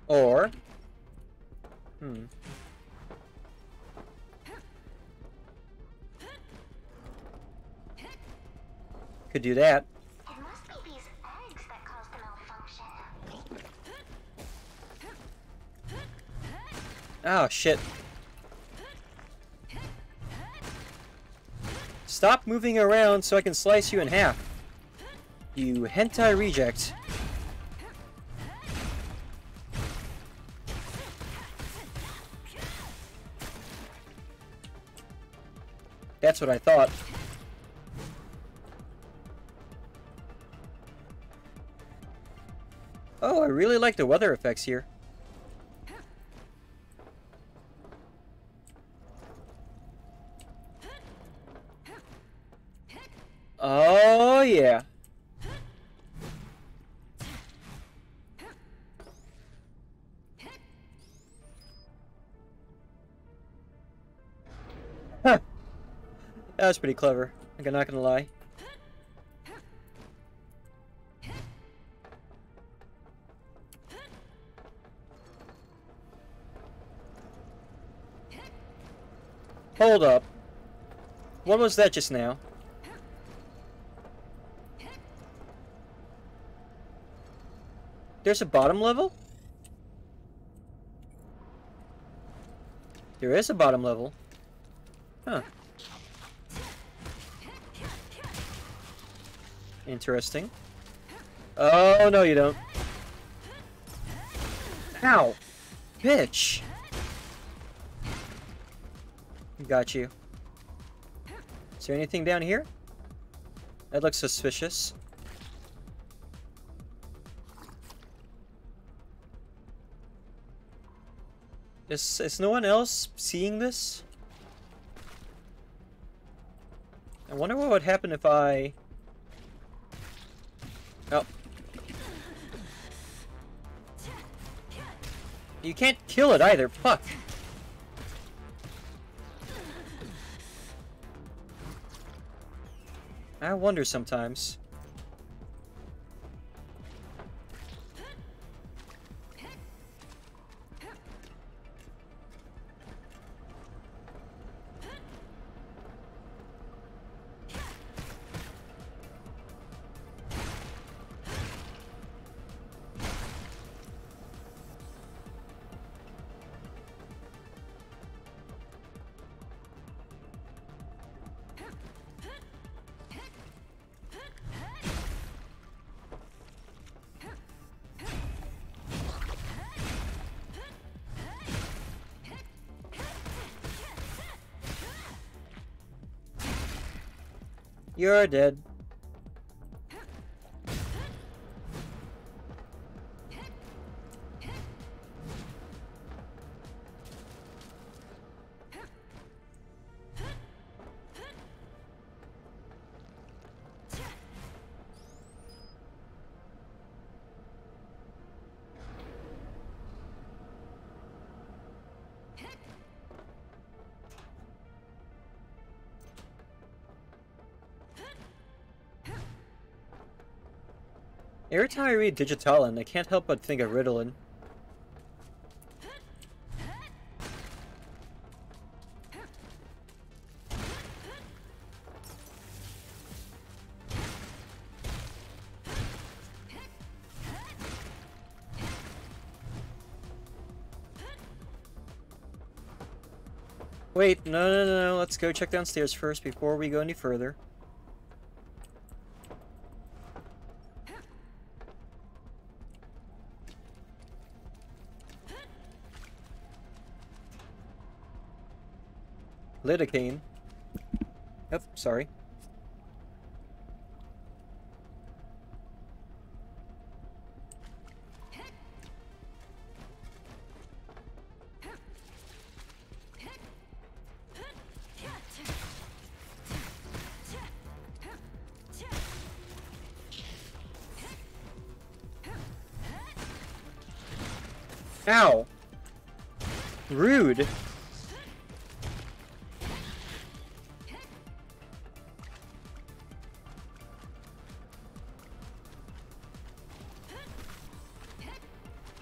Or... Hmm. Could do that. It must be these eggs that caused the malfunction. Oh, shit. Stop moving around so I can slice you in half. You hentai reject. That's what I thought. Oh, I really like the weather effects here. That was pretty clever. I'm not gonna lie. Hold up. What was that just now? There's a bottom level? There is a bottom level. Huh. Interesting. Oh, no you don't. Ow! Bitch! Got you. Is there anything down here? That looks suspicious. Is, is no one else seeing this? I wonder what would happen if I... Oh. You can't kill it either, fuck! I wonder sometimes. You're dead. Every time I read Digitalin, I can't help but think of Ritalin. Wait, no, no, no, no, let's go check downstairs first before we go any further. Lidocaine. Yep, sorry.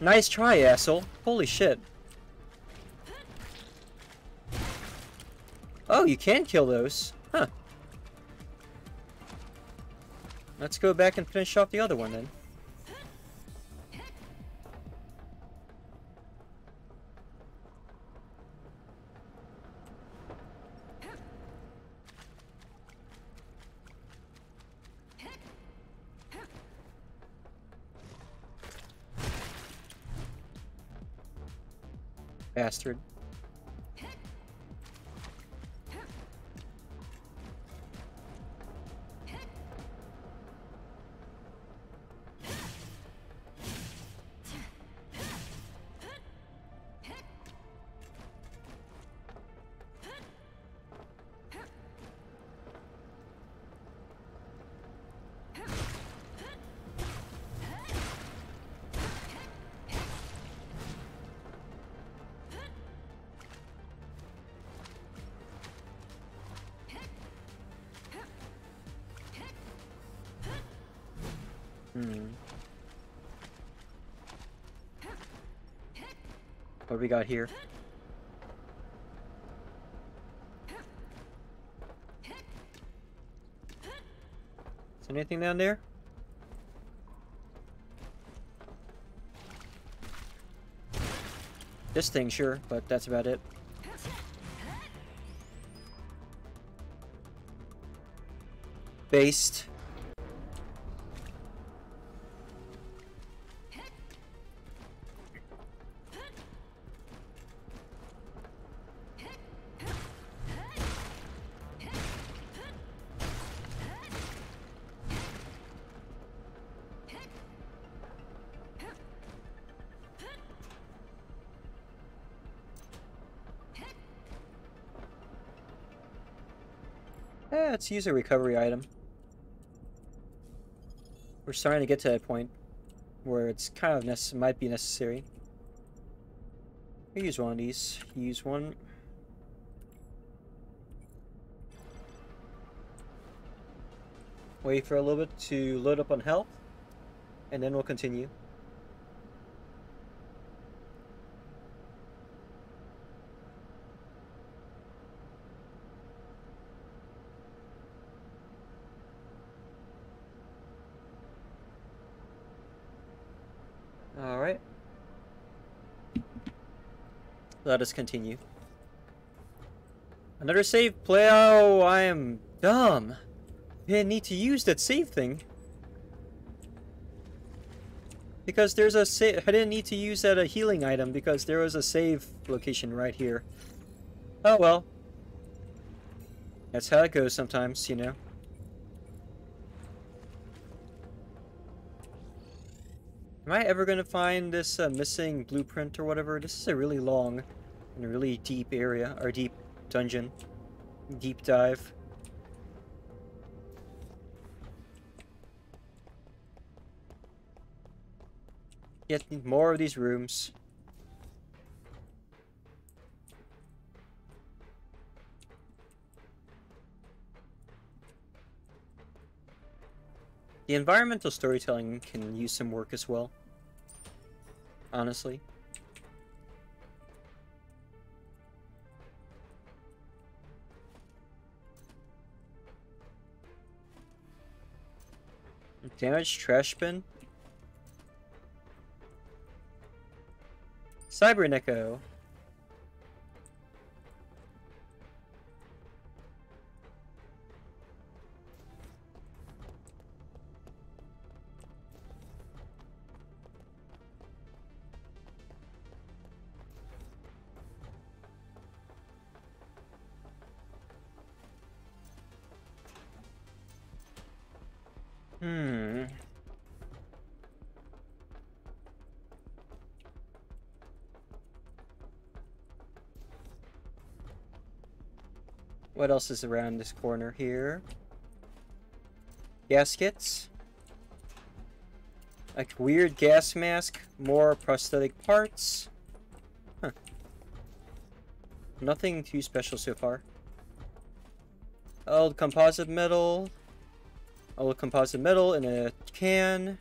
Nice try, asshole. Holy shit. Oh, you can kill those. Huh. Let's go back and finish off the other one then. Bastard. What do we got here? Is there anything down there? This thing, sure, but that's about it. Based. Let's use a recovery item. We're starting to get to that point where it's kind of might be necessary. Use one of these. Use one. Wait for a little bit to load up on health, and then we'll continue. Alright. Let us continue. Another save play. Oh, I am dumb. I didn't need to use that save thing. Because there's a save. I didn't need to use that a healing item because there was a save location right here. Oh well. That's how it goes sometimes, you know. Am I ever going to find this uh, missing blueprint or whatever? This is a really long and really deep area, or deep dungeon. Deep dive. Yet more of these rooms. The environmental storytelling can use some work as well. Honestly. Damaged trash bin. Cyber Neko. Hmm. What else is around this corner here? Gaskets. Like weird gas mask, more prosthetic parts. Huh. Nothing too special so far. Old composite metal. Old composite metal in a can.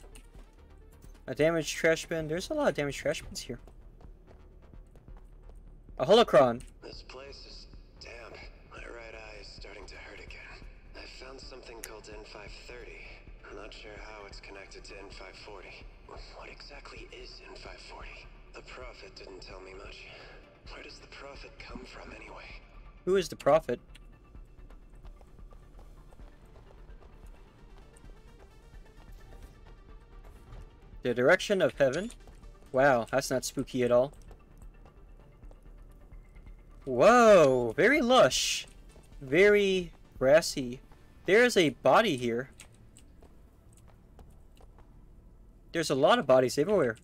A damaged trash bin. There's a lot of damaged trash bins here. A holocron. This place is damp. My right eye is starting to hurt again. I found something called N530. I'm not sure how it's connected to N540. What exactly is N540? The Prophet didn't tell me much. Where does the Prophet come from anyway? Who is the prophet? The direction of heaven? Wow, that's not spooky at all. Whoa, very lush. Very grassy. There's a body here. There's a lot of bodies everywhere.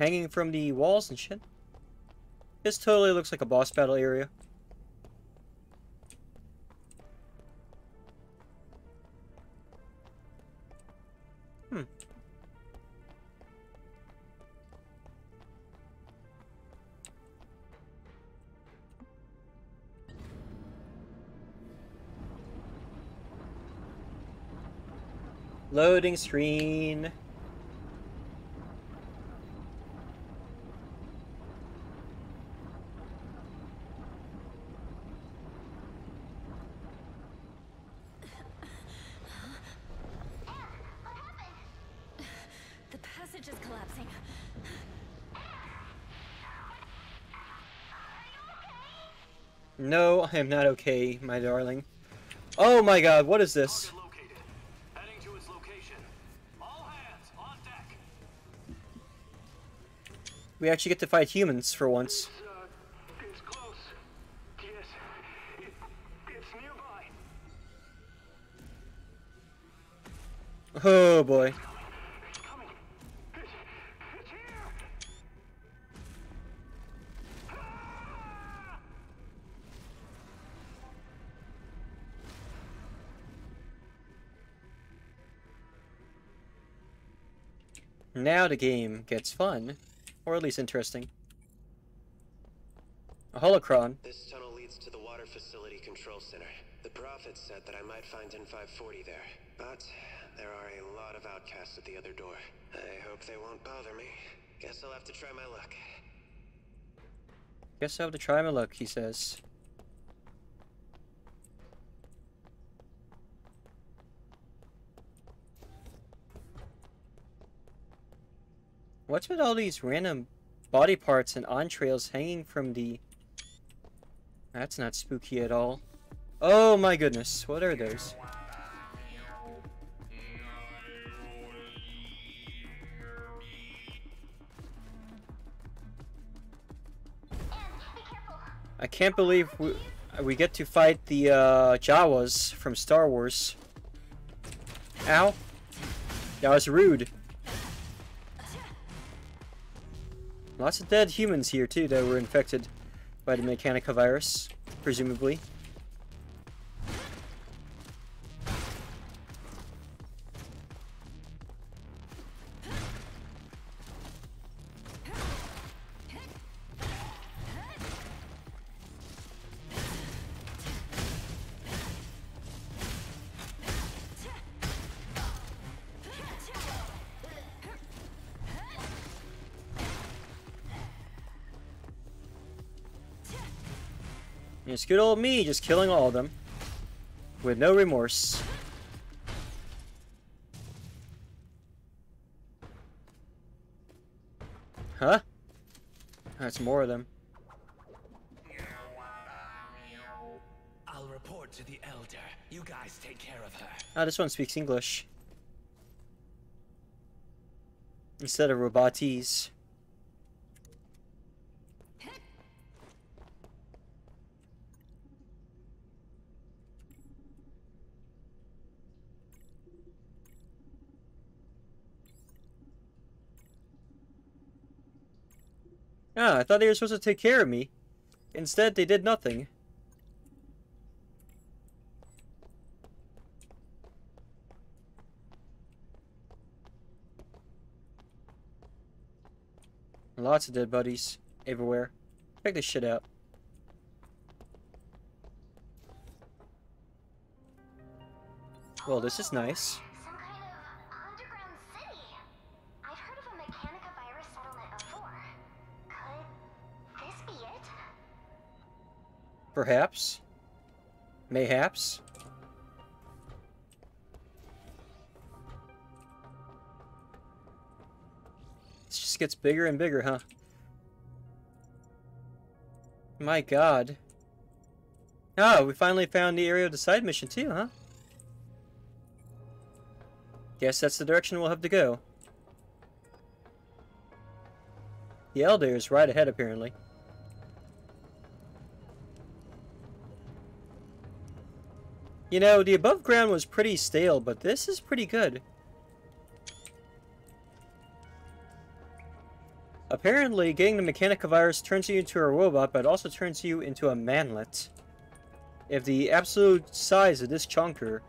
Hanging from the walls and shit. This totally looks like a boss battle area. Loading screen. The passage is collapsing. No, I am not okay, my darling. Oh my god, what is this? We actually get to fight humans for once. Oh boy. Now the game gets fun. Or at least interesting. A holocron. This tunnel leads to the water facility control center. The Prophet said that I might find N540 there. But there are a lot of outcasts at the other door. I hope they won't bother me. Guess I'll have to try my luck. Guess I'll have to try my luck, he says. What's with all these random body parts and entrails hanging from the... That's not spooky at all. Oh my goodness, what are those? I can't believe we, we get to fight the uh, Jawas from Star Wars. Ow. That was rude. Lots of dead humans here too that were infected by the Mechanica virus, presumably. It's good old me just killing all of them. With no remorse. Huh? That's more of them. I'll report to the Elder. You guys take care of her. Ah, this one speaks English. Instead of robotese. Ah, I thought they were supposed to take care of me. Instead, they did nothing. Lots of dead buddies everywhere. Check this shit out. Well, this is nice. Perhaps. Mayhaps. This just gets bigger and bigger, huh? My god. Oh, we finally found the area of the side mission too, huh? Guess that's the direction we'll have to go. The Elder is right ahead, apparently. You know, the above ground was pretty stale, but this is pretty good. Apparently, getting the Mechanica virus turns you into a robot, but also turns you into a manlet. If the absolute size of this chunker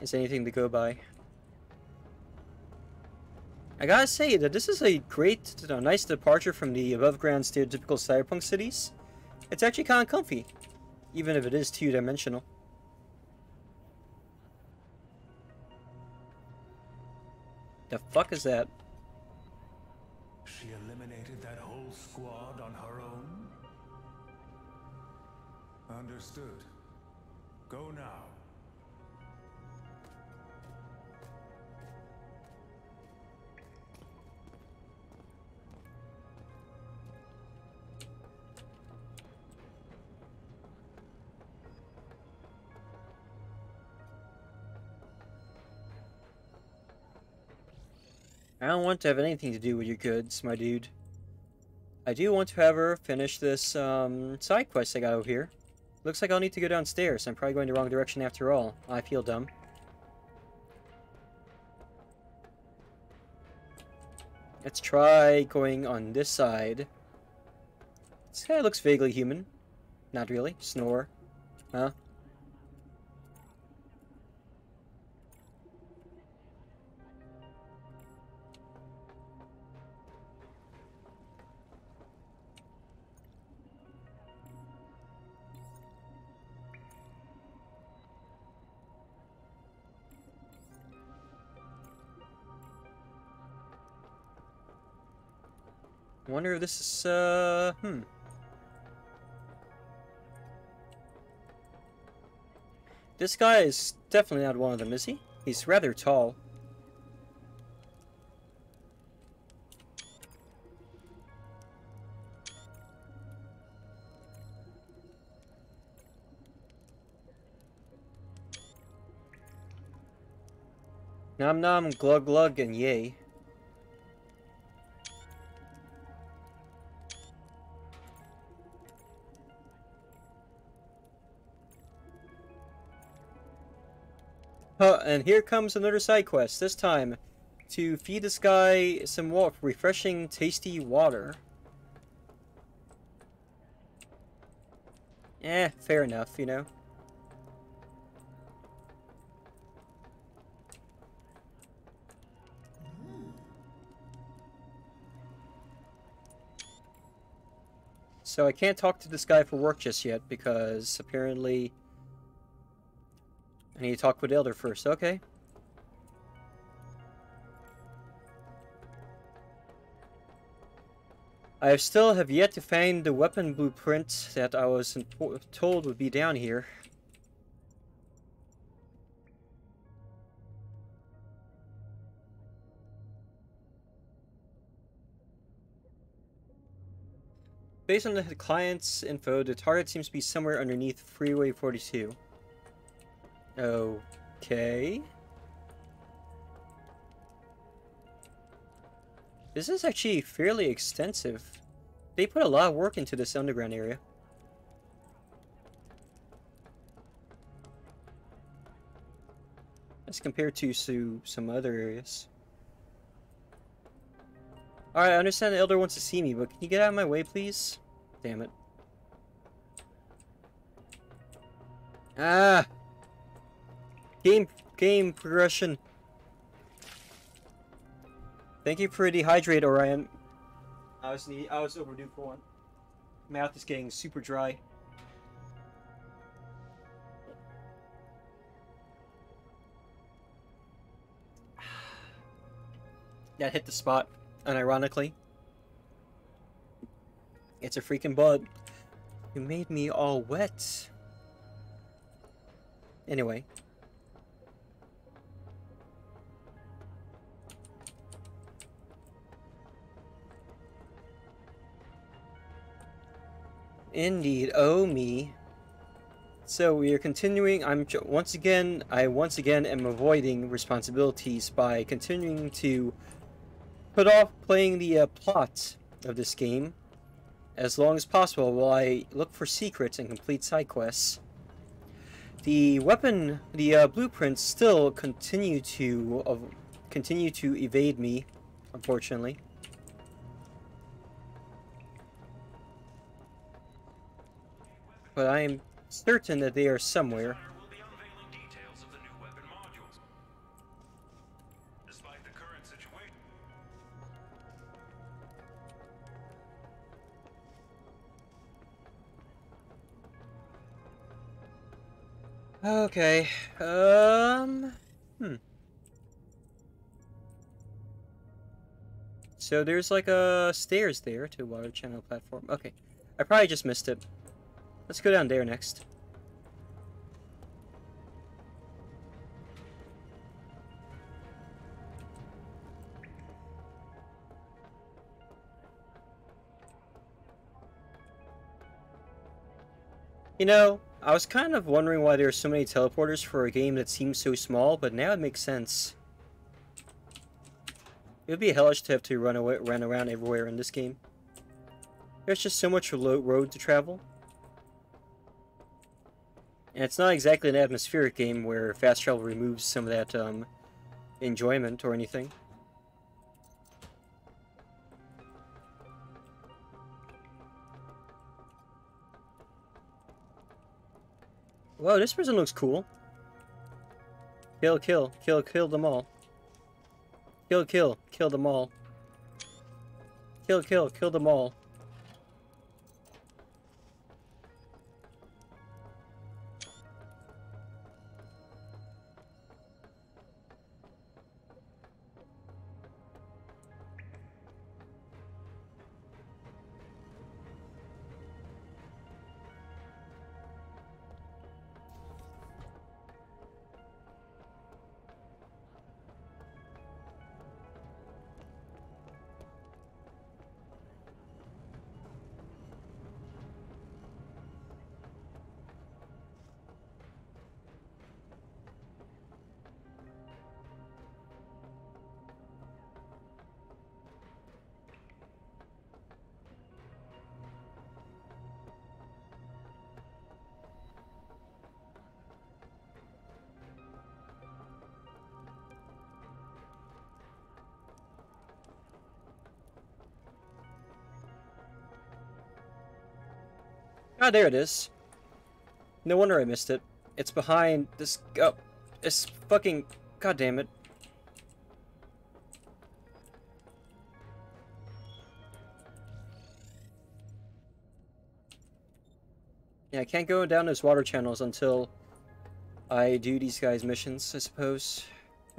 is anything to go by. I gotta say that this is a great, you know, nice departure from the above-ground stereotypical cyberpunk cities. It's actually kind of comfy, even if it is two-dimensional. The fuck is that? She eliminated that whole squad on her own? Understood. Go now. I don't want to have anything to do with your goods, my dude. I do want to have her finish this um, side quest I got over here. Looks like I'll need to go downstairs. I'm probably going the wrong direction after all. I feel dumb. Let's try going on this side. This guy looks vaguely human. Not really. Snore. Huh? Wonder if this is, uh, hmm. This guy is definitely not one of them, is he? He's rather tall. Nom nom, glug glug, and yay. Huh, and here comes another side quest, this time to feed this guy some refreshing, tasty water. Eh, fair enough, you know. So I can't talk to this guy for work just yet because apparently I need to talk with Elder first. Okay. I still have yet to find the weapon blueprint that I was told would be down here. Based on the client's info, the target seems to be somewhere underneath Freeway 42. Okay. This is actually fairly extensive. They put a lot of work into this underground area. As compared to some other areas. Alright, I understand the Elder wants to see me, but can you get out of my way, please? Damn it. Ah! Game game progression. Thank you for dehydrate, Orion. I was need I was overdue for one. Mouth is getting super dry. (sighs) that hit the spot, unironically. It's a freaking bug. You made me all wet. Anyway, Indeed, oh me. So we are continuing. I'm once again. I once again am avoiding responsibilities by continuing to put off playing the uh, plot of this game as long as possible while I look for secrets and complete side quests. The weapon, the uh, blueprints, still continue to uh, continue to evade me, unfortunately. But I am certain that they are somewhere. Okay. Um. Hmm. So there's like a stairs there to water channel platform. Okay. I probably just missed it. Let's go down there next. You know, I was kind of wondering why there are so many teleporters for a game that seems so small, but now it makes sense. It would be hellish to have to run away, run around everywhere in this game. There's just so much road to travel. And it's not exactly an atmospheric game where fast travel removes some of that um, enjoyment or anything. Whoa, this person looks cool. Kill, kill, kill, kill them all. Kill, kill, kill them all. Kill, kill, kill them all. Ah, there it is. No wonder I missed it. It's behind this. Oh, it's fucking. God damn it. Yeah, I can't go down those water channels until I do these guys' missions, I suppose.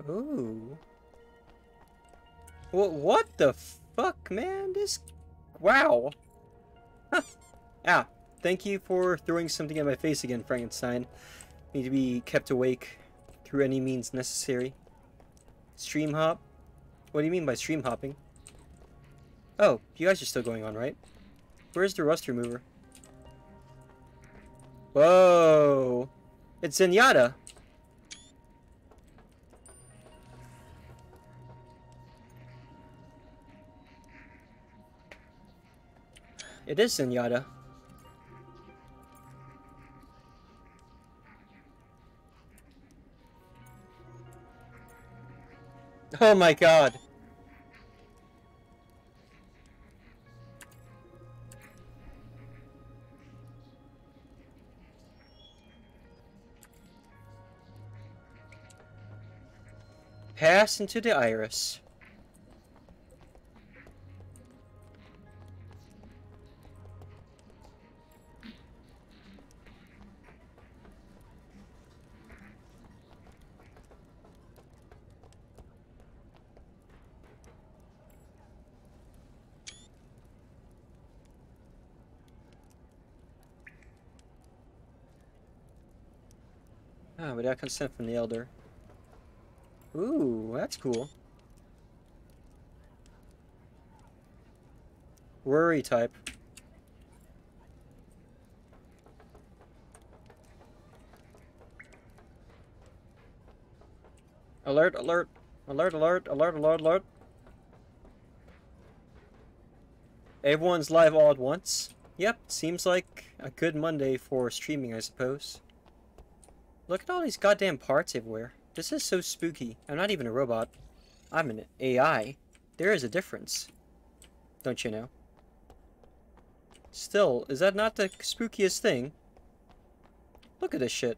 Ooh. What? What the fuck, man? This. Wow. Huh. Ah, thank you for throwing something at my face again, Frankenstein. Need to be kept awake through any means necessary. Stream hop? What do you mean by stream hopping? Oh, you guys are still going on, right? Where's the rust remover? Whoa! It's Zenyatta! It is Zenyatta. Oh my god. Pass into the iris. Without consent from the Elder. Ooh, that's cool. Worry type. Alert, alert, alert, alert, alert, alert, alert. Everyone's live all at once. Yep, seems like a good Monday for streaming, I suppose. Look at all these goddamn parts everywhere. This is so spooky. I'm not even a robot. I'm an AI. There is a difference. Don't you know? Still, is that not the spookiest thing? Look at this shit.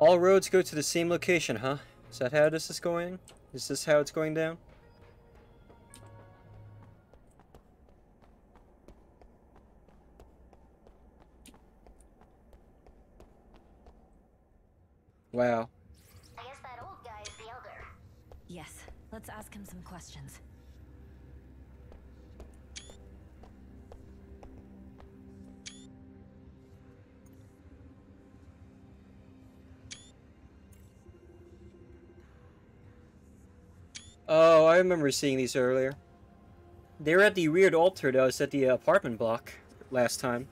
All roads go to the same location, huh? Is that how this is going? Is this how it's going down? Remember seeing these earlier. They were at the weird altar that was at the uh, apartment block last time.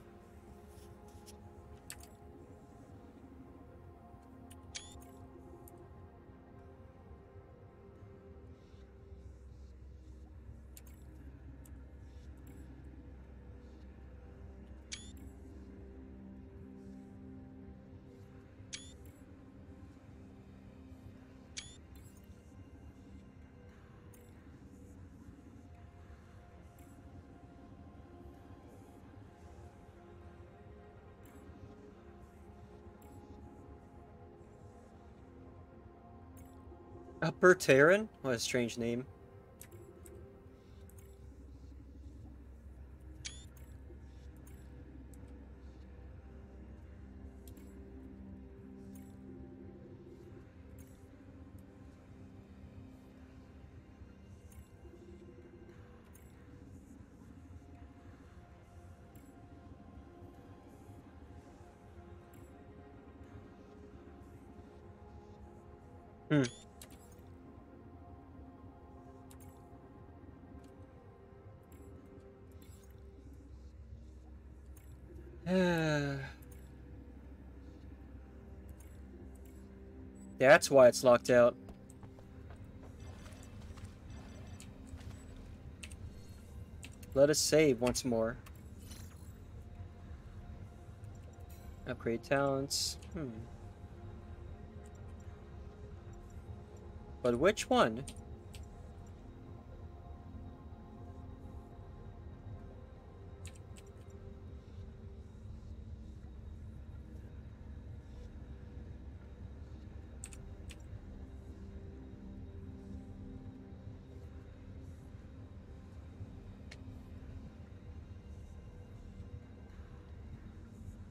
Upper Terran? What a strange name. That's why it's locked out. Let us save once more. Upgrade talents. Hmm. But which one?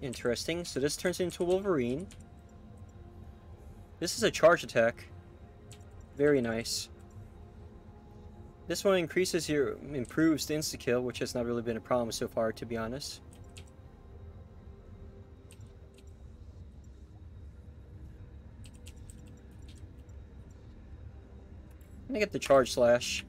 Interesting. So this turns into a Wolverine. This is a charge attack. Very nice. This one increases your improves the insta kill, which has not really been a problem so far, to be honest. I'm gonna get the charge slash.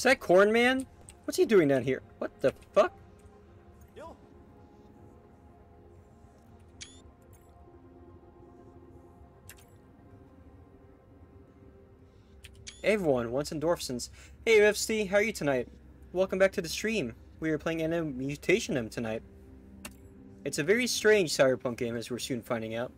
Is that Cornman? What's he doing down here? What the fuck? Hey everyone, once endorphins. Hey UFC, how are you tonight? Welcome back to the stream. We are playing Anno Mutationem tonight. It's a very strange cyberpunk game as we're soon finding out.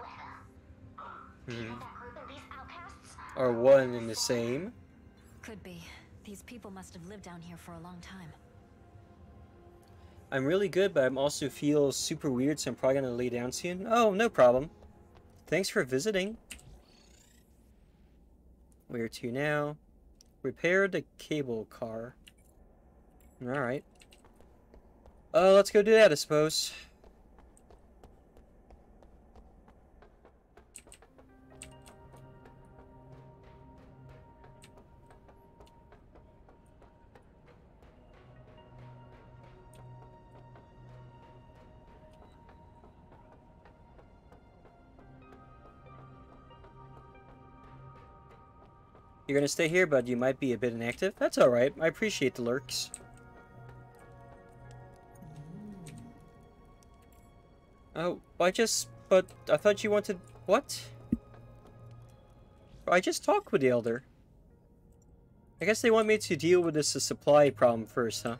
Web. Do you think hmm. that group and these outcasts Are one and the same. Could be. These people must have lived down here for a long time. I'm really good, but I'm also feel super weird, so I'm probably gonna lay down soon. Oh, no problem. Thanks for visiting. Where to now? Repair the cable car. Alright. Uh, let's go do that, I suppose. You're gonna stay here, but you might be a bit inactive. That's alright. I appreciate the lurks. Oh, I just... But I thought you wanted... What? I just talked with the Elder. I guess they want me to deal with this supply problem first, huh?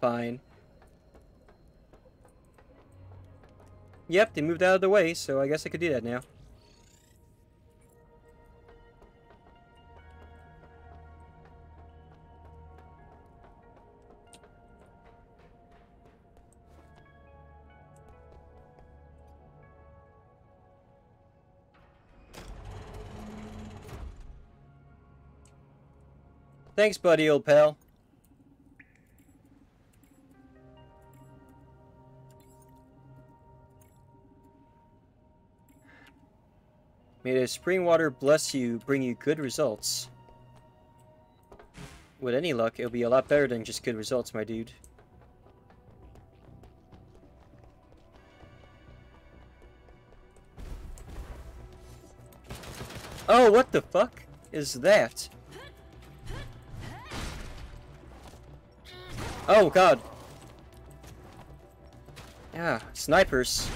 Fine. Yep, they moved out of the way, so I guess I could do that now. Thanks, buddy, old pal. May the spring water bless you, bring you good results. With any luck, it'll be a lot better than just good results, my dude. Oh, what the fuck is that? Oh god. Yeah, snipers.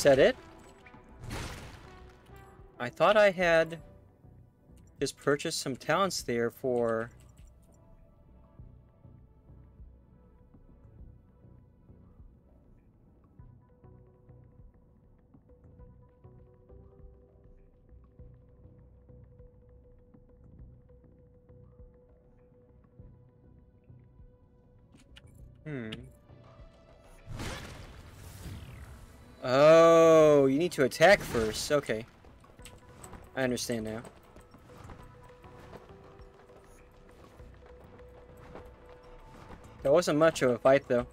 Is that it? I thought I had just purchased some talents there for... need to attack first. Okay. I understand now. That wasn't much of a fight, though.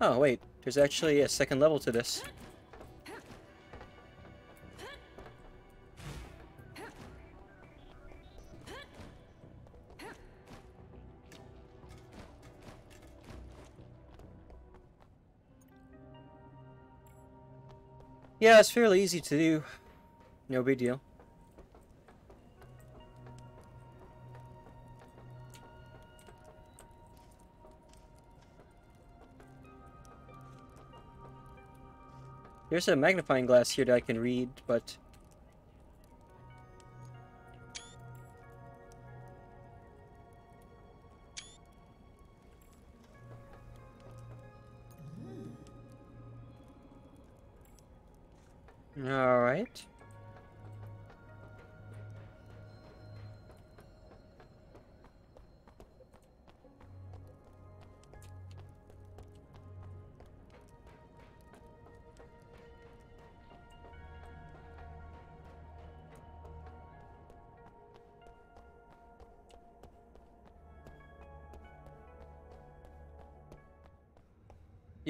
Oh, wait. There's actually a second level to this. Yeah, it's fairly easy to do. No big deal. There's a magnifying glass here that I can read, but...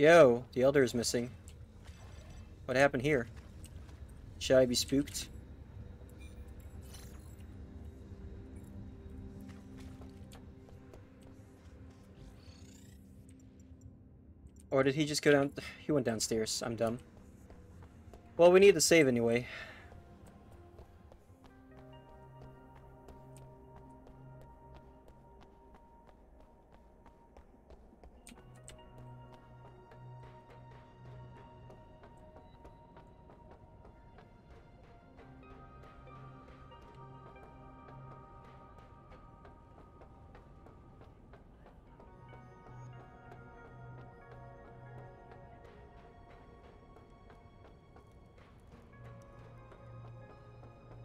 Yo, the Elder is missing. What happened here? Should I be spooked? Or did he just go down? (sighs) He went downstairs. I'm dumb. Well, we need to save anyway.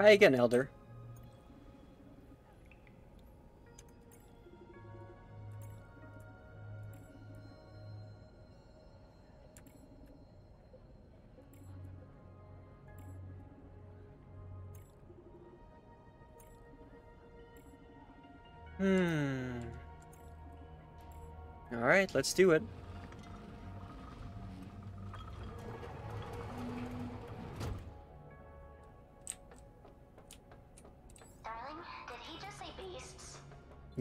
Hi again, Elder. Hmm. Alright, let's do it.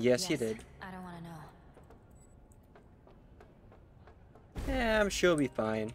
Yes, you did. I don't want to know. Yeah, I'm sure it'll be fine.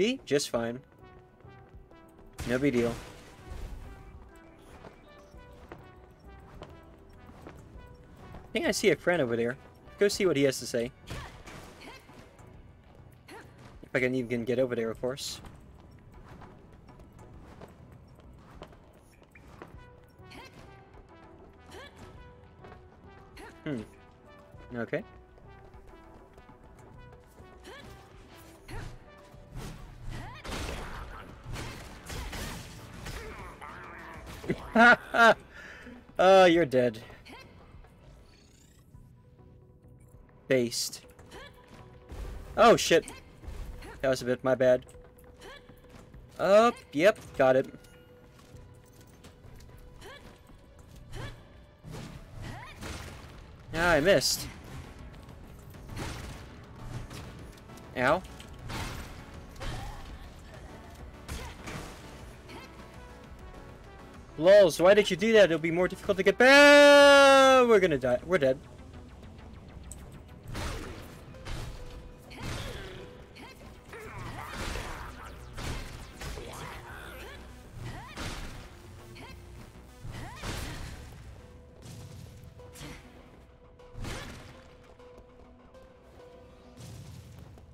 See? Just fine. No big deal. I think I see a friend over there. Go see what he has to say. If I can even get over there, of course. Dead. Based. Oh, shit. That was a bit my bad. Up, yep, got it. Ah, I missed. Ow. Lols, why did you do that? It'll be more difficult to get back. We're gonna die. We're dead.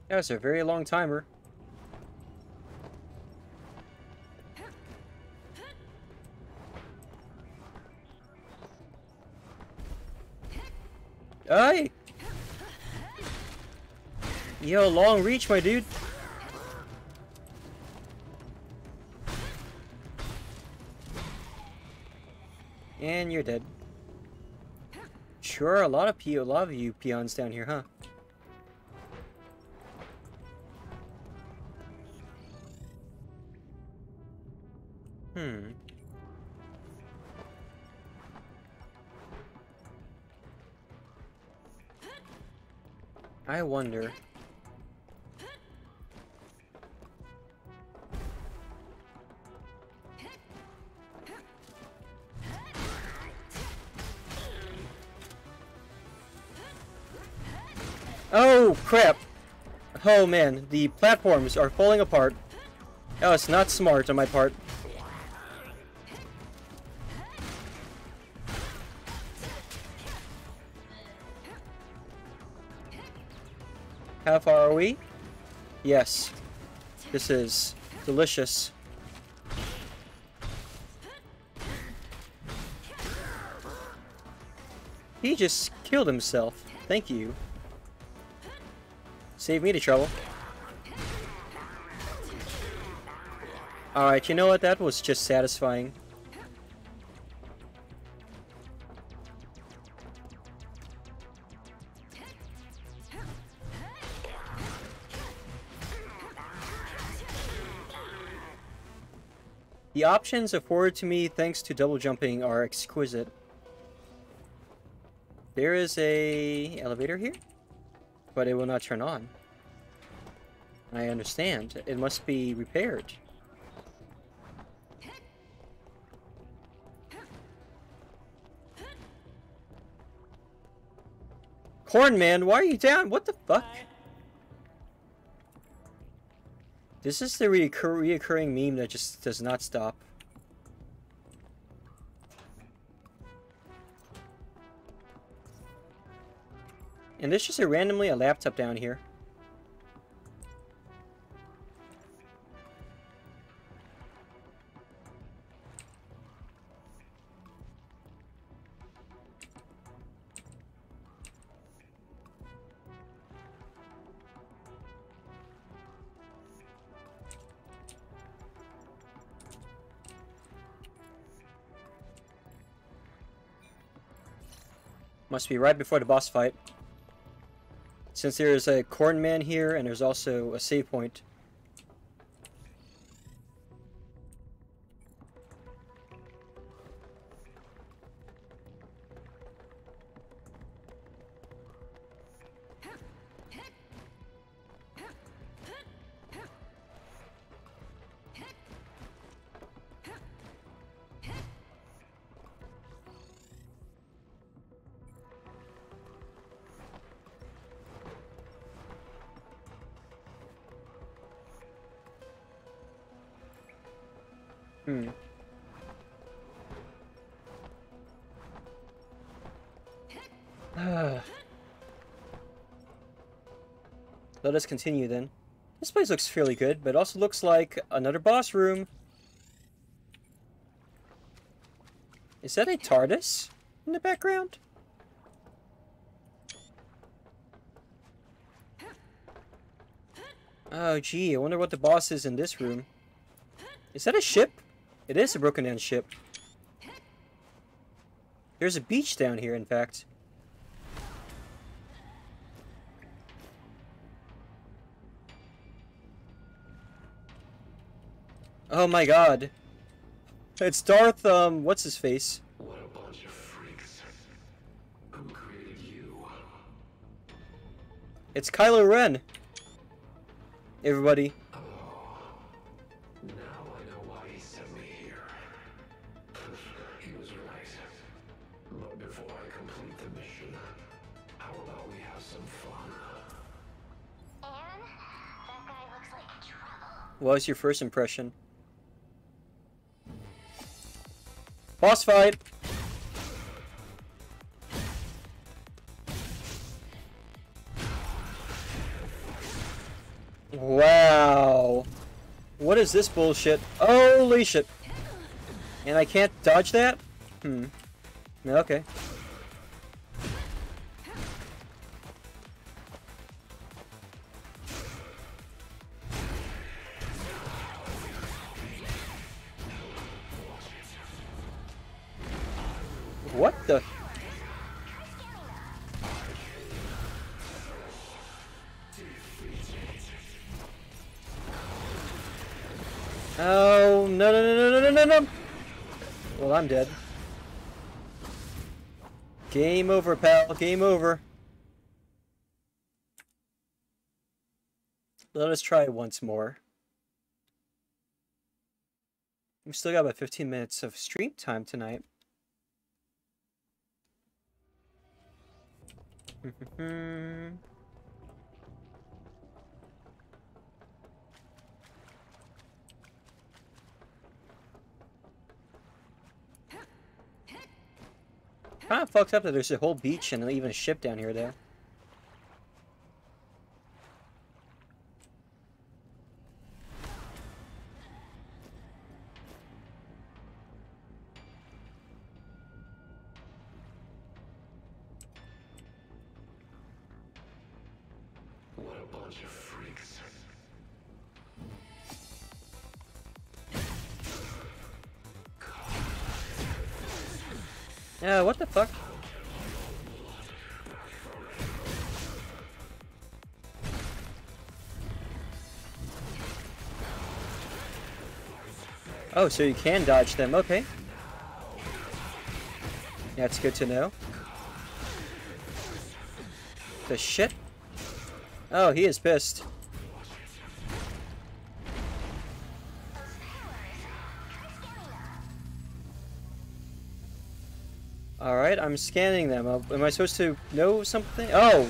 That was a very long timer. Yo, long reach, my dude. And you're dead. Sure, a lot of pe a lot of you peons down here, huh? Hmm. I wonder. Oh! Man, the platforms are falling apart. Oh, it's not smart on my part. How far are we? Yes. This is delicious. He just killed himself. Thank you. Save me the trouble. Alright, you know what? That was just satisfying. The options afforded to me thanks to double jumping are exquisite. There is a elevator here, but it will not turn on. I understand. It must be repaired. Cornman, why are you down? What the fuck? This is the reoccur reoccurring meme that just does not stop. And there's just a randomly a laptop down here. Must be right before the boss fight. Since there's a Cornman here and there's also a save point. Us continue then. This place looks fairly good, but also looks like another boss room. Is that a TARDIS in the background? Oh gee, I wonder what the boss is in this room. Is that a ship? It is a broken down ship. There's a beach down here, in fact. Oh my god. It's Darth, um, what's his face? What a bunch of freaks. Who created you? It's Kylo Ren. Everybody. Now I know why he sent me here. (sighs) he was right. But before I complete the mission, how about we have some fun? Ann, that guy looks like trouble. What was your first impression? Boss fight! Wow. What is this bullshit? Holy shit. And I can't dodge that? Hmm. Okay. Oh, no, no, no, no, no, no, no, no. Well, I'm dead. Game over, pal. Game over. Let us try once more. We've still got about 15 minutes of stream time tonight. (laughs) Hmm, hmm, hmm. Kind of fucked up that there's a whole beach and even a ship down here, though. Oh, so you can dodge them, okay. That's good to know. The shit? Oh, he is pissed. Alright, I'm scanning them. Uh, Am I supposed to know something? Oh!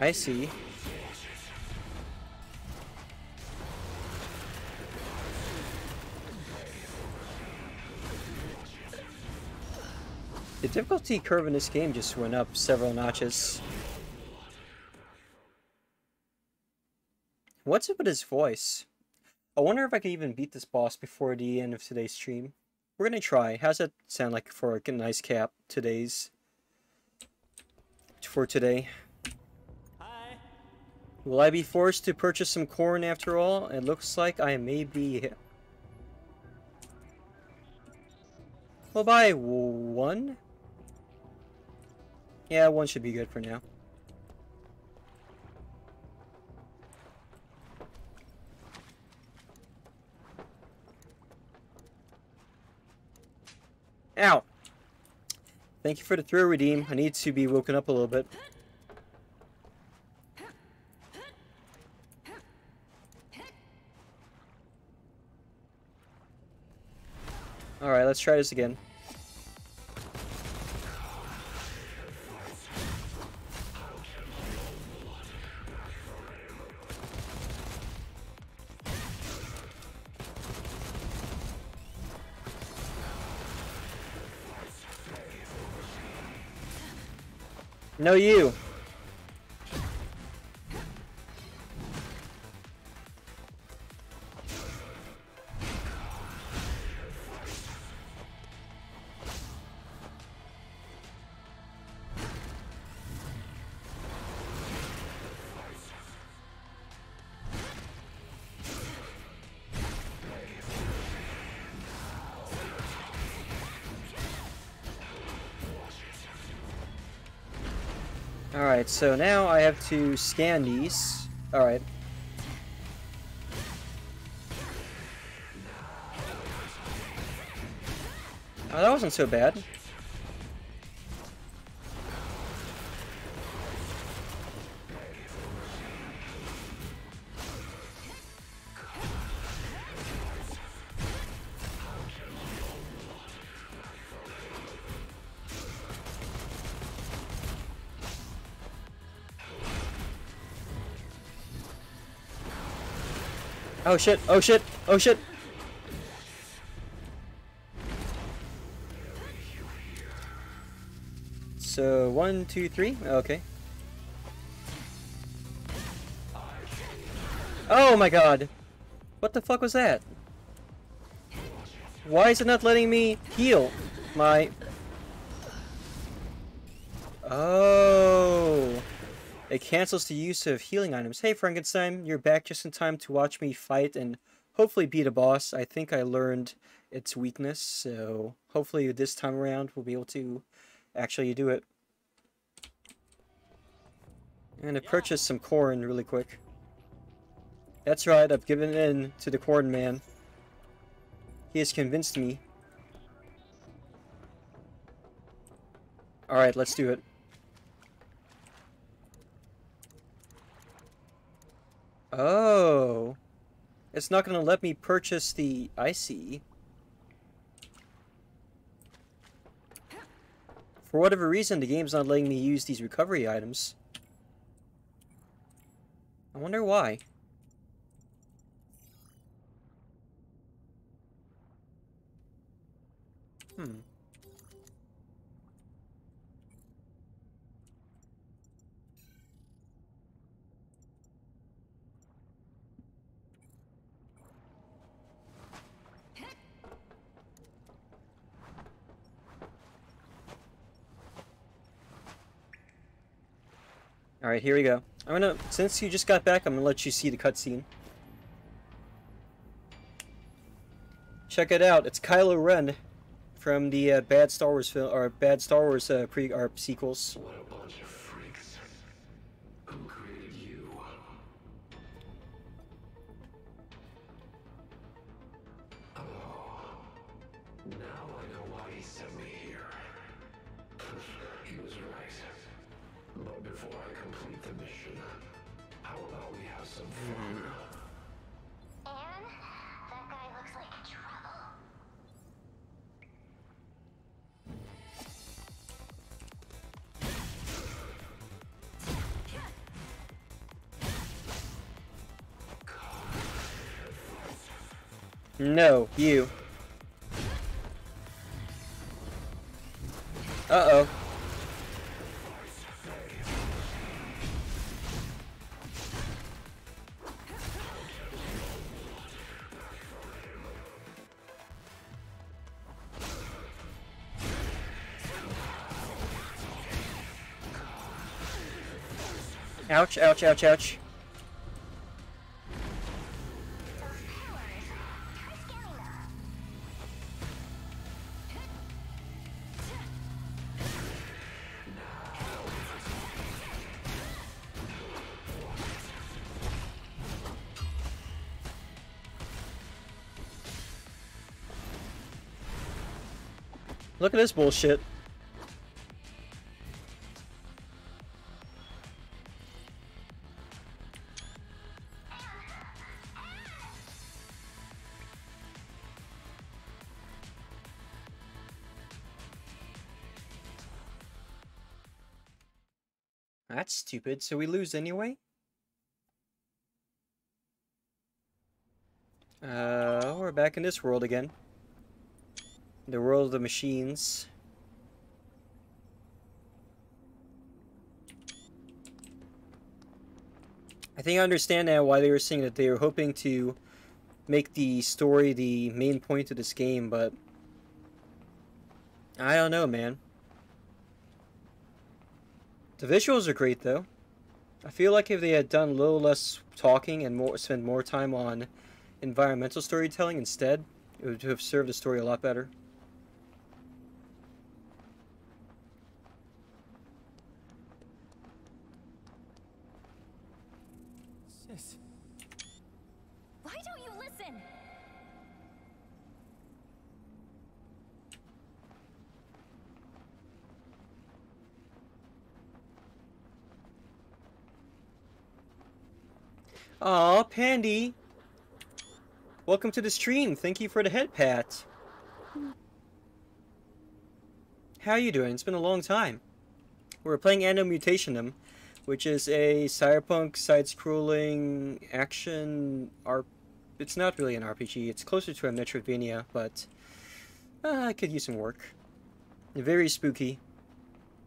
I see. Difficulty curve in this game just went up several notches. What's up with his voice? I wonder if I can even beat this boss before the end of today's stream. We're gonna try. How's that sound like for a nice cap today's for today? Hi. Will I be forced to purchase some corn after all? It looks like I may be. We'll buy one. Yeah, one should be good for now. Ow! Thank you for the throw redeem. I need to be woken up a little bit. Alright, let's try this again. No, you. So now I have to scan these. Alright. Oh, that wasn't so bad. Oh shit, oh shit, oh shit! So, one, two, three? Okay. Oh my god! What the fuck was that? Why is it not letting me heal my... Oh! It cancels the use of healing items. Hey Frankenstein, you're back just in time to watch me fight and hopefully beat a boss. I think I learned its weakness, so hopefully this time around we'll be able to actually do it. And I'm gonna purchase some corn really quick. That's right, I've given in to the Cornman. He has convinced me. Alright, let's do it. Oh. It's not going to let me purchase the icy. For whatever reason, the game's not letting me use these recovery items. I wonder why. Hmm. Alright, here we go. I'm gonna, since you just got back, I'm gonna let you see the cutscene. Check it out, it's Kylo Ren from the uh, bad Star Wars film, or bad Star Wars uh, pre, or sequels. No, you. Uh-oh. Ouch, ouch, ouch, ouch. Look at this bullshit. That's stupid. So we lose anyway? Uh, we're back in this world again. The world of the machines. I think I understand now why they were saying that they were hoping to make the story the main point of this game, but I don't know, man. The visuals are great, though. I feel like if they had done a little less talking and more spend more time on environmental storytelling instead, it would have served the story a lot better. Sis. Why don't you listen? Aw, Pandy! Welcome to the stream. Thank you for the head pat. How are you doing? It's been a long time. We're playing Anno Mutationem, which is a cyberpunk side-scrolling action R. It's not really an RPG. It's closer to a Metroidvania, but uh, I could use some work. Very spooky.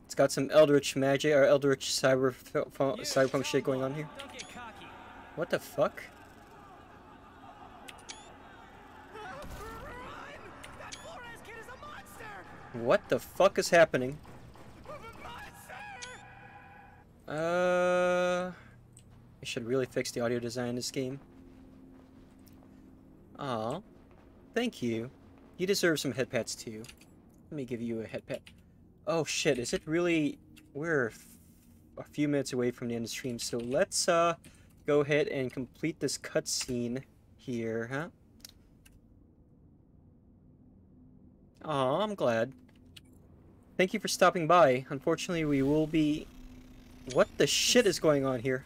It's got some Eldritch magic or Eldritch cyber cyberpunk shit going on here. What the fuck? What the fuck is happening? Uh, I should really fix the audio design in this game. Aw, thank you. You deserve some head pats too. Let me give you a head pat. Oh shit, is it really... We're a few minutes away from the end of the stream, so let's uh go ahead and complete this cutscene here, huh? Aw, I'm glad. Thank you for stopping by. Unfortunately, we will be... What the shit is going on here?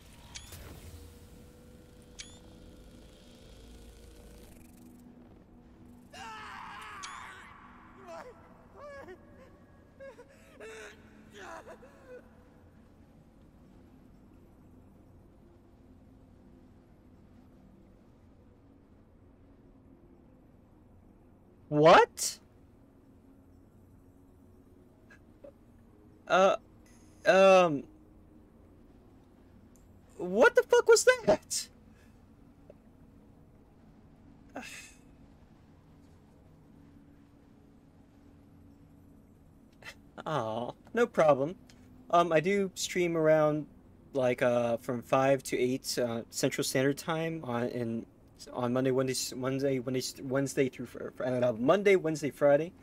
What? Uh, um, what the fuck was that? (sighs) Oh, no problem. Um, I do stream around like uh, from five to eight uh, Central Standard Time on in on Monday, Wednesday, Wednesday, Wednesday, through uh, Monday, Wednesday, Friday.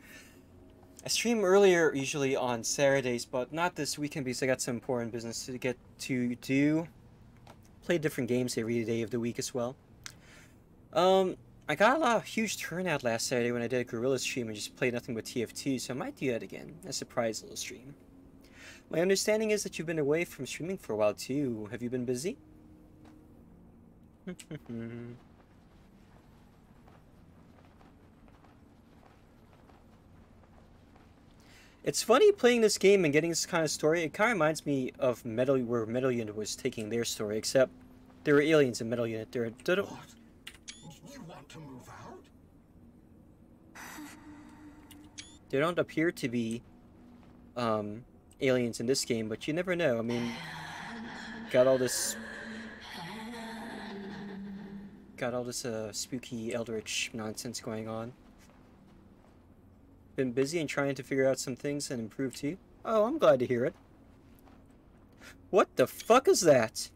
I stream earlier usually on Saturdays, but not this weekend because I got some important business to get to do. Play different games every day of the week as well. Um, I got a lot of huge turnout last Saturday when I did a Guerrilla stream and just played nothing but TF2, so I might do that again. A surprise little stream. My understanding is that you've been away from streaming for a while too. Have you been busy? (laughs) It's funny playing this game and getting this kind of story. It kind of reminds me of Metal, where Metal Unit was taking their story, except there were aliens in Metal Unit. There, there don't, What? You want to move out? there don't appear to be um, aliens in this game, but you never know. I mean, got all this, got all this uh, spooky eldritch nonsense going on. Been busy and trying to figure out some things and improve too. Oh, I'm glad to hear it. What the fuck is that?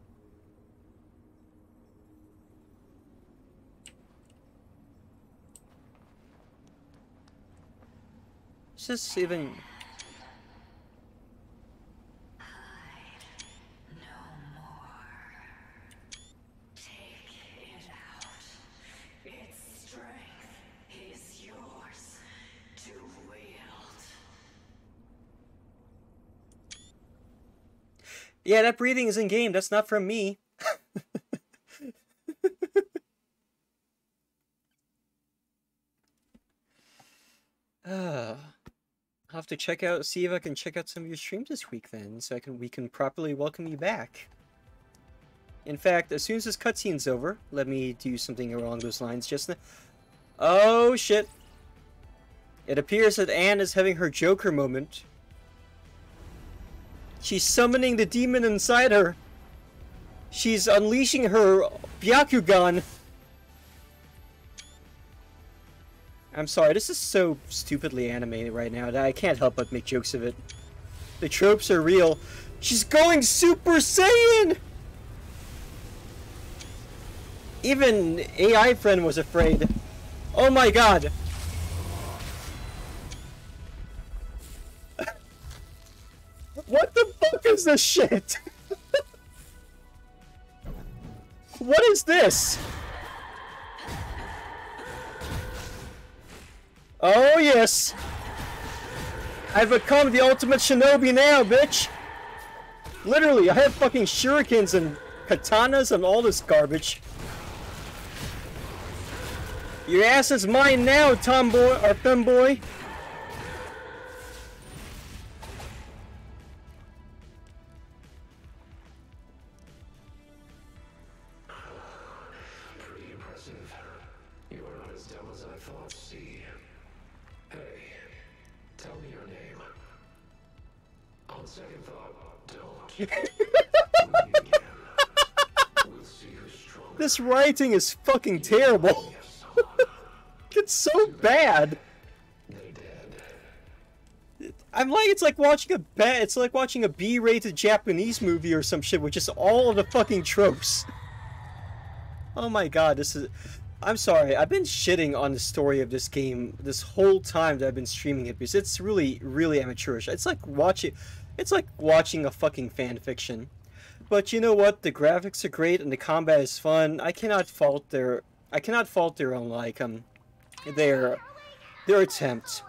Is this even... Its strength is yours to wield. Yeah, that breathing is in game. That's not from me. (laughs) uh, I'll have to check out, see if I can check out some of your streams this week then, so I can we can properly welcome you back. In fact, as soon as this cutscene's over, let me do something along those lines just now. Oh shit! It appears that Ann is having her Joker moment. She's summoning the demon inside her. She's unleashing her Byakugan. I'm sorry, this is so stupidly animated right now that I can't help but make jokes of it. The tropes are real. She's going Super Saiyan! Even AI friend was afraid. Oh my god! What the fuck is this shit? what is this? Oh yes! I've become the ultimate shinobi now, bitch! Literally, I have fucking shurikens and katanas and all this garbage. Your ass is mine now, tomboy or femboy. (laughs) This writing is fucking terrible. (laughs) it's so bad. I'm like, it's like watching a ba- it's like watching a B-rated Japanese movie or some shit with just all of the fucking tropes. (laughs) Oh my god, this is. I'm sorry, I've been shitting on the story of this game this whole time that I've been streaming it because it's really, really amateurish. It's like watching, it's like watching a fucking fan fiction. But you know what? The graphics are great and the combat is fun. I cannot fault their, I cannot fault their own like um, their, their attempt.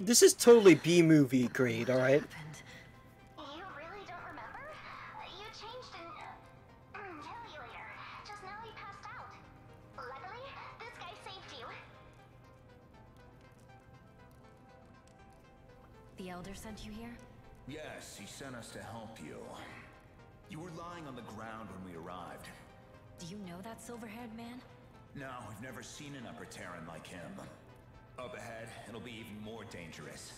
This is totally B movie grade, all sent us to help you. You were lying on the ground when we arrived. Do you know that silver-haired man? No, we've never seen an Upper Terran like him. Up ahead, it'll be even more dangerous.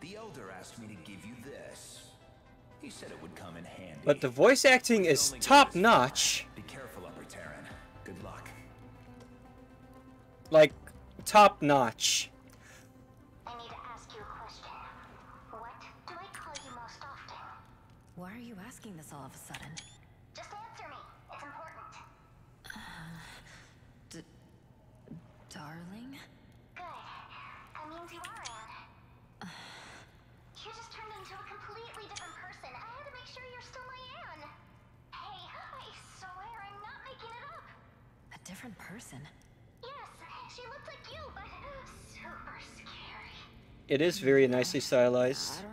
The Elder asked me to give you this. He said it would come in handy. But the voice acting is top-notch. Be careful, Upper Terran. Good luck. Like, top all of a sudden? Just answer me. It's important. Uh, d darling? Good. That means you are Ann. (sighs) You just turned into a completely different person. I had to make sure you're still my Ann. Hey, I swear I'm not making it up. A different person? Yes, she looks like you, but super scary. It is very nicely stylized.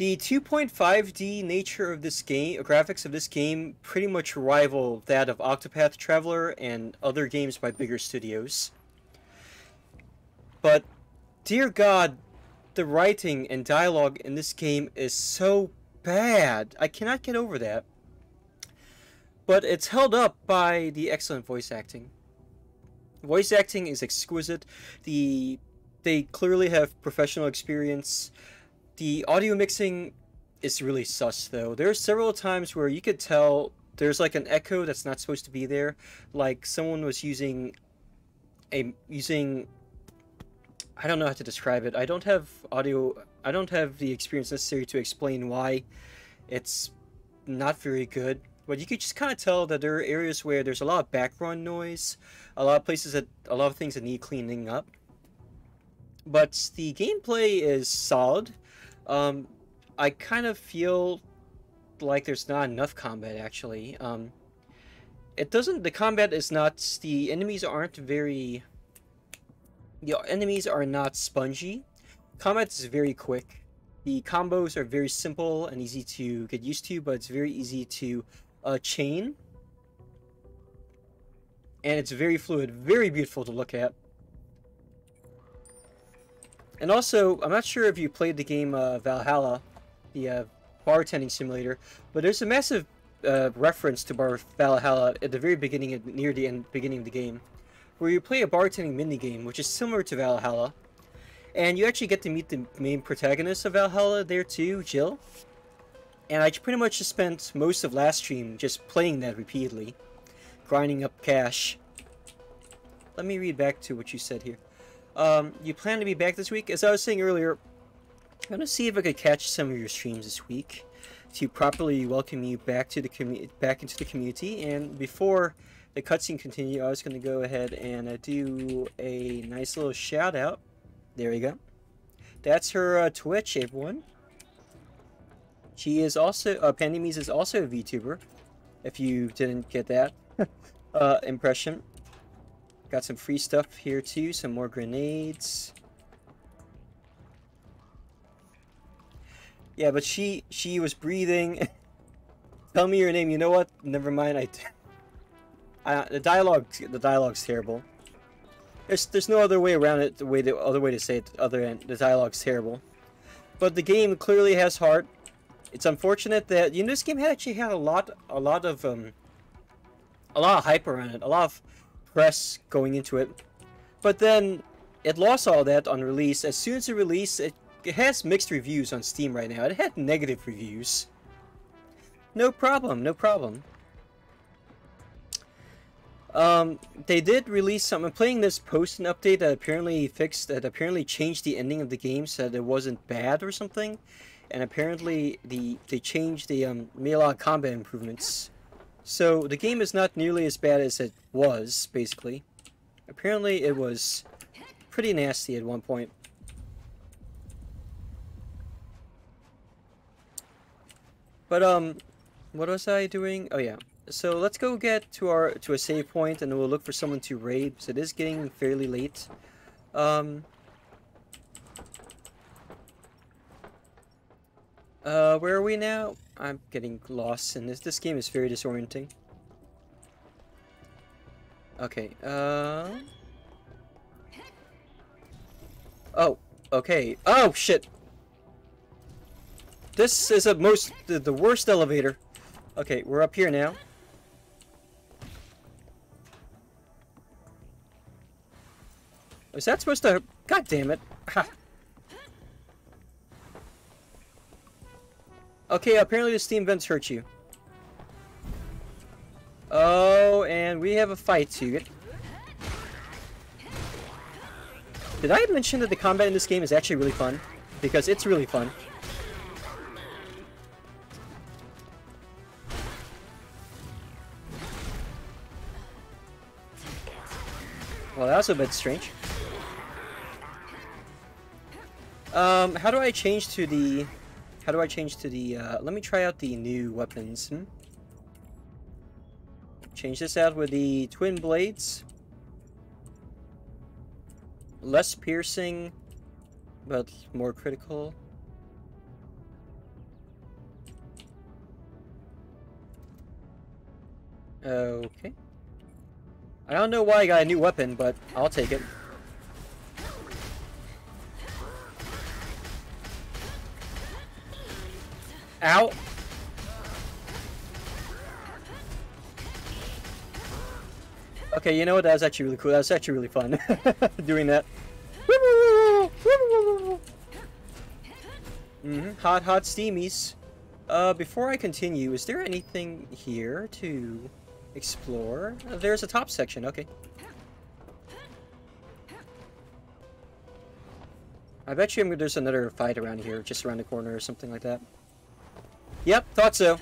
The 2.5D nature of this game, graphics of this game, pretty much rival that of Octopath Traveler and other games by bigger studios. But, dear God, the writing and dialogue in this game is so bad. I cannot get over that. But it's held up by the excellent voice acting. Voice acting is exquisite. The they clearly have professional experience. The audio mixing is really sus though. There are several times where you could tell there's like an echo that's not supposed to be there. Like someone was using a using I don't know how to describe it. I don't have audio I don't have the experience necessary to explain why it's not very good. But you could just kind of tell that there are areas where there's a lot of background noise, a lot of places that a lot of things that need cleaning up. But the gameplay is solid. Um, I kind of feel like there's not enough combat actually. Um, it doesn't. The combat is not. The enemies aren't very. The enemies are not spongy. Combat is very quick. The combos are very simple and easy to get used to, but it's very easy to uh, chain. And it's very fluid, very beautiful to look at. And also, I'm not sure if you played the game uh, VA-11 Hall-A, the uh, bartending simulator, but there's a massive uh, reference to Bar VA-11 Hall-A at the very beginning, and near the end, beginning of the game, where you play a bartending minigame, which is similar to VA-11 Hall-A, and you actually get to meet the main protagonist of VA-11 Hall-A there too, Jill. And I pretty much spent most of last stream just playing that repeatedly, grinding up cash. Let me read back to what you said here. Um, you plan to be back this week? As I was saying earlier, I'm gonna see if I could catch some of your streams this week to properly welcome you back to the commu- back into the community. And before the cutscene continue, I was gonna go ahead and uh, do a nice little shout out. There we go. That's her uh, Twitch, everyone. She is also uh, Pandemies is also a VTuber. If you didn't get that (laughs) uh, impression, got some free stuff here too. Some more grenades. Yeah, but she she was breathing. (laughs) Tell me your name. You know what? Never mind. I, (laughs) I the dialogue the dialogue's terrible. There's there's no other way around it. The way the other way to say it other than the dialogue's terrible. But the game clearly has heart. It's unfortunate that you know this game had actually had a lot a lot of um a lot of hype around it, a lot of press going into it. But then it lost all that on release. As soon as it released, it, has mixed reviews on Steam right now. It had negative reviews. No problem, no problem. Um, they did release some. I'm playing this post-an update that apparently fixed, that apparently changed the ending of the game so that it wasn't bad or something. And apparently the they changed the um, of combat improvements. So the game is not nearly as bad as it was, basically. Apparently it was pretty nasty at one point. But um, what was I doing? Oh yeah. So let's go get to our to a save point and we'll look for someone to raid because it is getting fairly late. Um. Uh, where are we now? I'm getting lost in this. This game is very disorienting. Okay, uh... Oh, okay. Oh, shit! This is a most... the, the worst elevator. Okay, we're up here now. Is that supposed to... God damn it. Ha. Okay, apparently the steam vents hurt you. Oh, and we have a fight to. Did I mention that the combat in this game is actually really fun? Because it's really fun. Well, that was a bit strange. Um, how do I change to the... How do I change to the... Uh, let me try out the new weapons. Hmm? Change this out with the twin blades. Less piercing, but more critical. Okay. I don't know why I got a new weapon, but I'll take it. Ow! Okay, you know what? That was actually really cool. That was actually really fun (laughs) doing that. Mm -hmm. Hot, hot steamies. Uh, before I continue, is there anything here to explore? Uh, there's a top section, okay. I bet you there's another fight around here, just around the corner or something like that. Yep, thought so.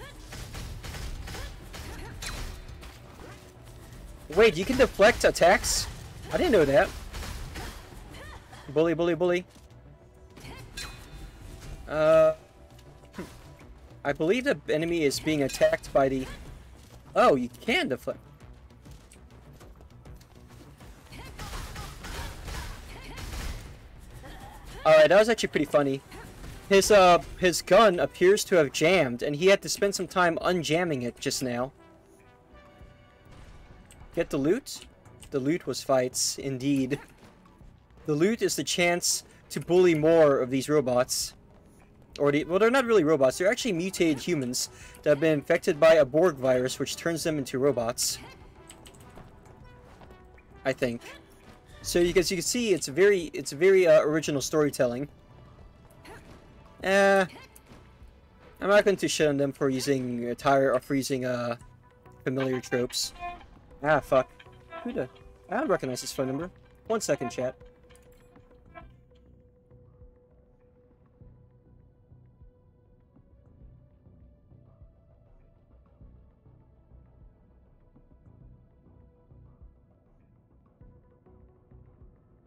Wait, you can deflect attacks? I didn't know that. Bully, bully, bully. Uh, I believe the enemy is being attacked by the... Oh, you can deflect. Alright, that was actually pretty funny. His, uh, his gun appears to have jammed, and he had to spend some time unjamming it just now. Get the loot? The loot was fights, indeed. (laughs) The loot is the chance to bully more of these robots. Or the, well, they're not really robots. They're actually mutated humans that have been infected by a Borg virus, which turns them into robots. I think. So, as you can see, it's very, it's very uh, original storytelling. Eh, I'm not going to shit on them for using uh, tire or freezing uh, familiar tropes. Ah, fuck. Who the? I don't recognize this phone number. One second, chat.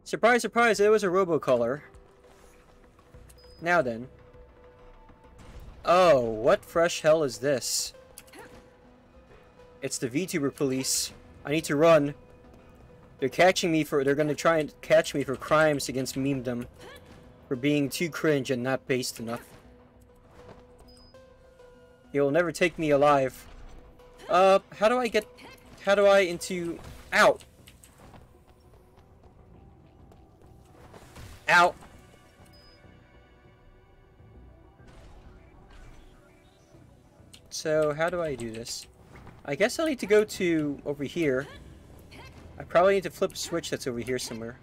Surprise, surprise, it was a robocolor. Now then. Oh, what fresh hell is this? It's the VTuber police. I need to run. They're catching me for- they're gonna try and catch me for crimes against memedom. For being too cringe and not based enough. You'll never take me alive. Uh, how do I get- how do I into- out? Out. So, how do I do this? I guess I'll need to go to over here. I probably need to flip a switch that's over here somewhere.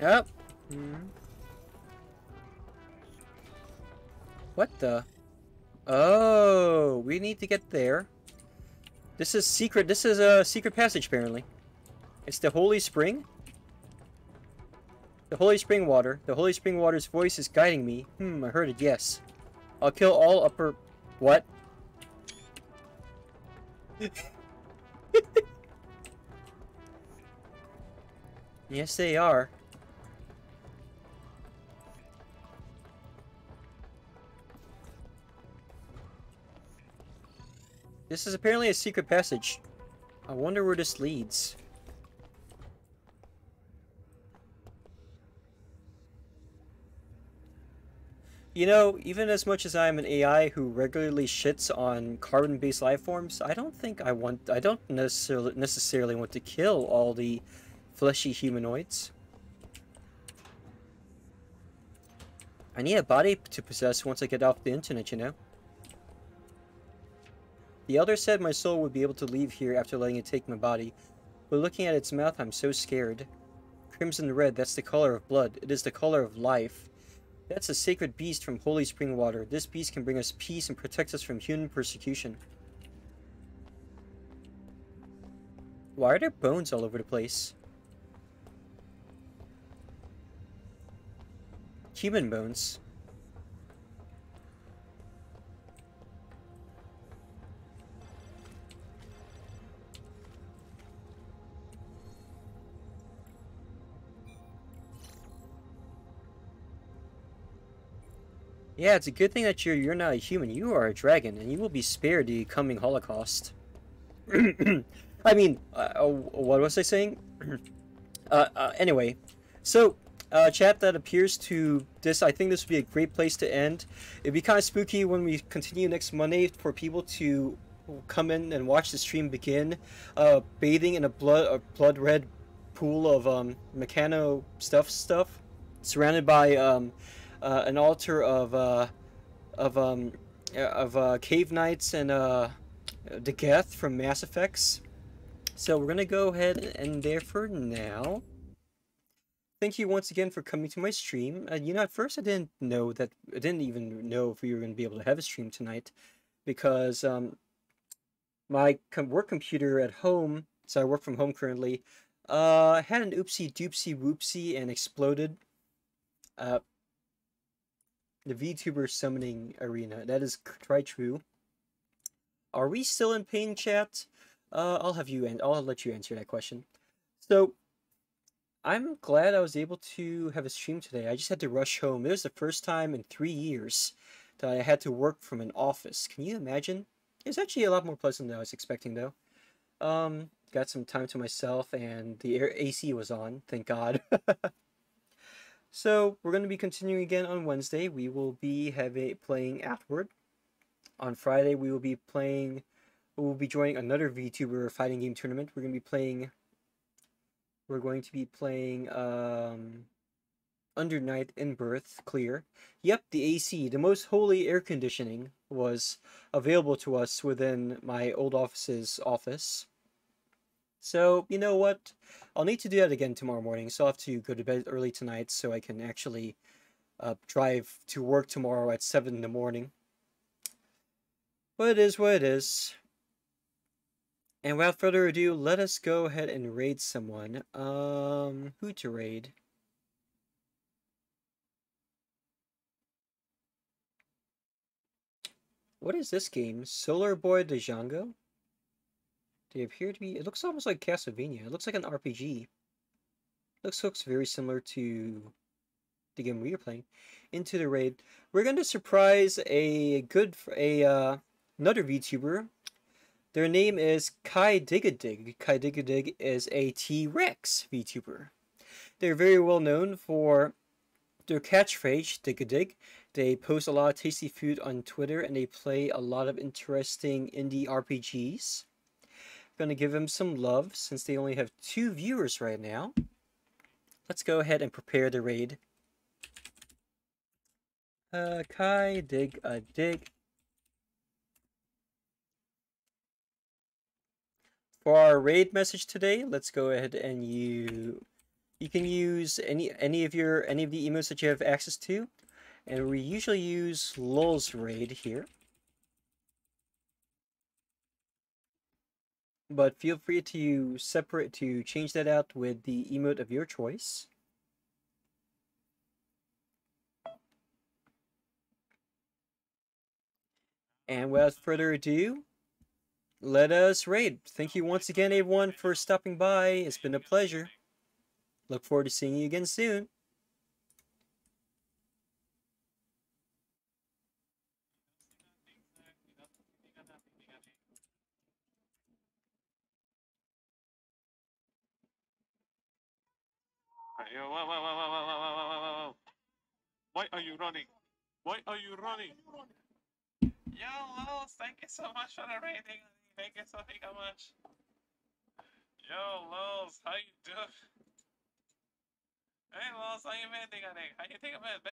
Yep. Mm -hmm. What the? Oh, we need to get there. This is secret. This is a secret passage, apparently. It's the Holy Spring. The Holy Spring water. The Holy Spring water's voice is guiding me. Hmm, I heard it, yes. I'll kill all upper... What? (laughs) yes, they are. This is apparently a secret passage. I wonder where this leads. You know, even as much as I'm an AI who regularly shits on carbon-based life forms, I don't think I want I don't necessarily necessarily want to kill all the fleshy humanoids. I need a body to possess once I get off the internet, you know? The Elder said my soul would be able to leave here after letting it take my body, but looking at its mouth I'm so scared. Crimson red, that's the color of blood. It is the color of life. That's a sacred beast from Holy Spring Water. This beast can bring us peace and protect us from human persecution. Why are there bones all over the place? Human bones. Yeah, it's a good thing that you're you're not a human. You are a dragon, and you will be spared the coming Holocaust. (clears throat) I mean, uh, uh, what was I saying? (clears throat) uh, uh, anyway, so uh, chat that appears to this. I think this would be a great place to end. It'd be kind of spooky when we continue next Monday for people to come in and watch the stream begin, uh, bathing in a blood a blood red pool of um, mechano stuff stuff, surrounded by um, uh, an altar of uh, of um, of uh, cave knights and uh, Geth from Mass Effects. So we're gonna go ahead and there for now. Thank you once again for coming to my stream. Uh, you know, at first I didn't know that I didn't even know if we were gonna be able to have a stream tonight because um, my com work computer at home, so I work from home currently, uh, had an oopsie doopsie whoopsie and exploded. Uh, the VTuber summoning arena. That is quite true. Are we still in pain, chat? Uh, I'll have you and I'll let you answer that question. So, I'm glad I was able to have a stream today. I just had to rush home. It was the first time in three years that I had to work from an office. Can you imagine? It was actually a lot more pleasant than I was expecting, though. Um, got some time to myself, and the AC was on. Thank God. (laughs) So we're going to be continuing again on Wednesday. We will be having playing afterward. On Friday, we will be playing. We will be joining another VTuber fighting game tournament. We're going to be playing. We're going to be playing um, Under Night in Birth Clear. Yep, the AC, the most holy air conditioning, was available to us within my old office's office. So, you know what? I'll need to do that again tomorrow morning, so I'll have to go to bed early tonight so I can actually uh, drive to work tomorrow at 7 in the morning. But it is what it is. And without further ado, let us go ahead and raid someone. Um, who to raid? What is this game? Solar Boy Django? They appear to be... It looks almost like Castlevania. It looks like an RPG. Looks looks very similar to the game we are playing. Into the raid. We're going to surprise a good... a uh, another VTuber. Their name is Kai Digadig. Kai Digadig is a T-Rex VTuber. They're very well known for their catchphrase, Digadig. They post a lot of tasty food on Twitter and they play a lot of interesting indie RPGs. Gonna give him some love since they only have two viewers right now. Let's go ahead and prepare the raid. Uh, Kai, Digadig. For our raid message today, let's go ahead and you you can use any any of your any of the emotes that you have access to. And we usually use Lul's raid here. But feel free to separate to change that out with the emote of your choice. And without further ado, let us raid. Thank you once again, everyone, for stopping by. It's been a pleasure. Look forward to seeing you again soon. Whoa, whoa, whoa, whoa, whoa, whoa, whoa, whoa, whoa, whoa. Why are you running? Why are you running? Yo, Los, thank you so much for the rating. Thank you so mega much. Yo, Los, how you doing? Hey, Los, how you been, How you think about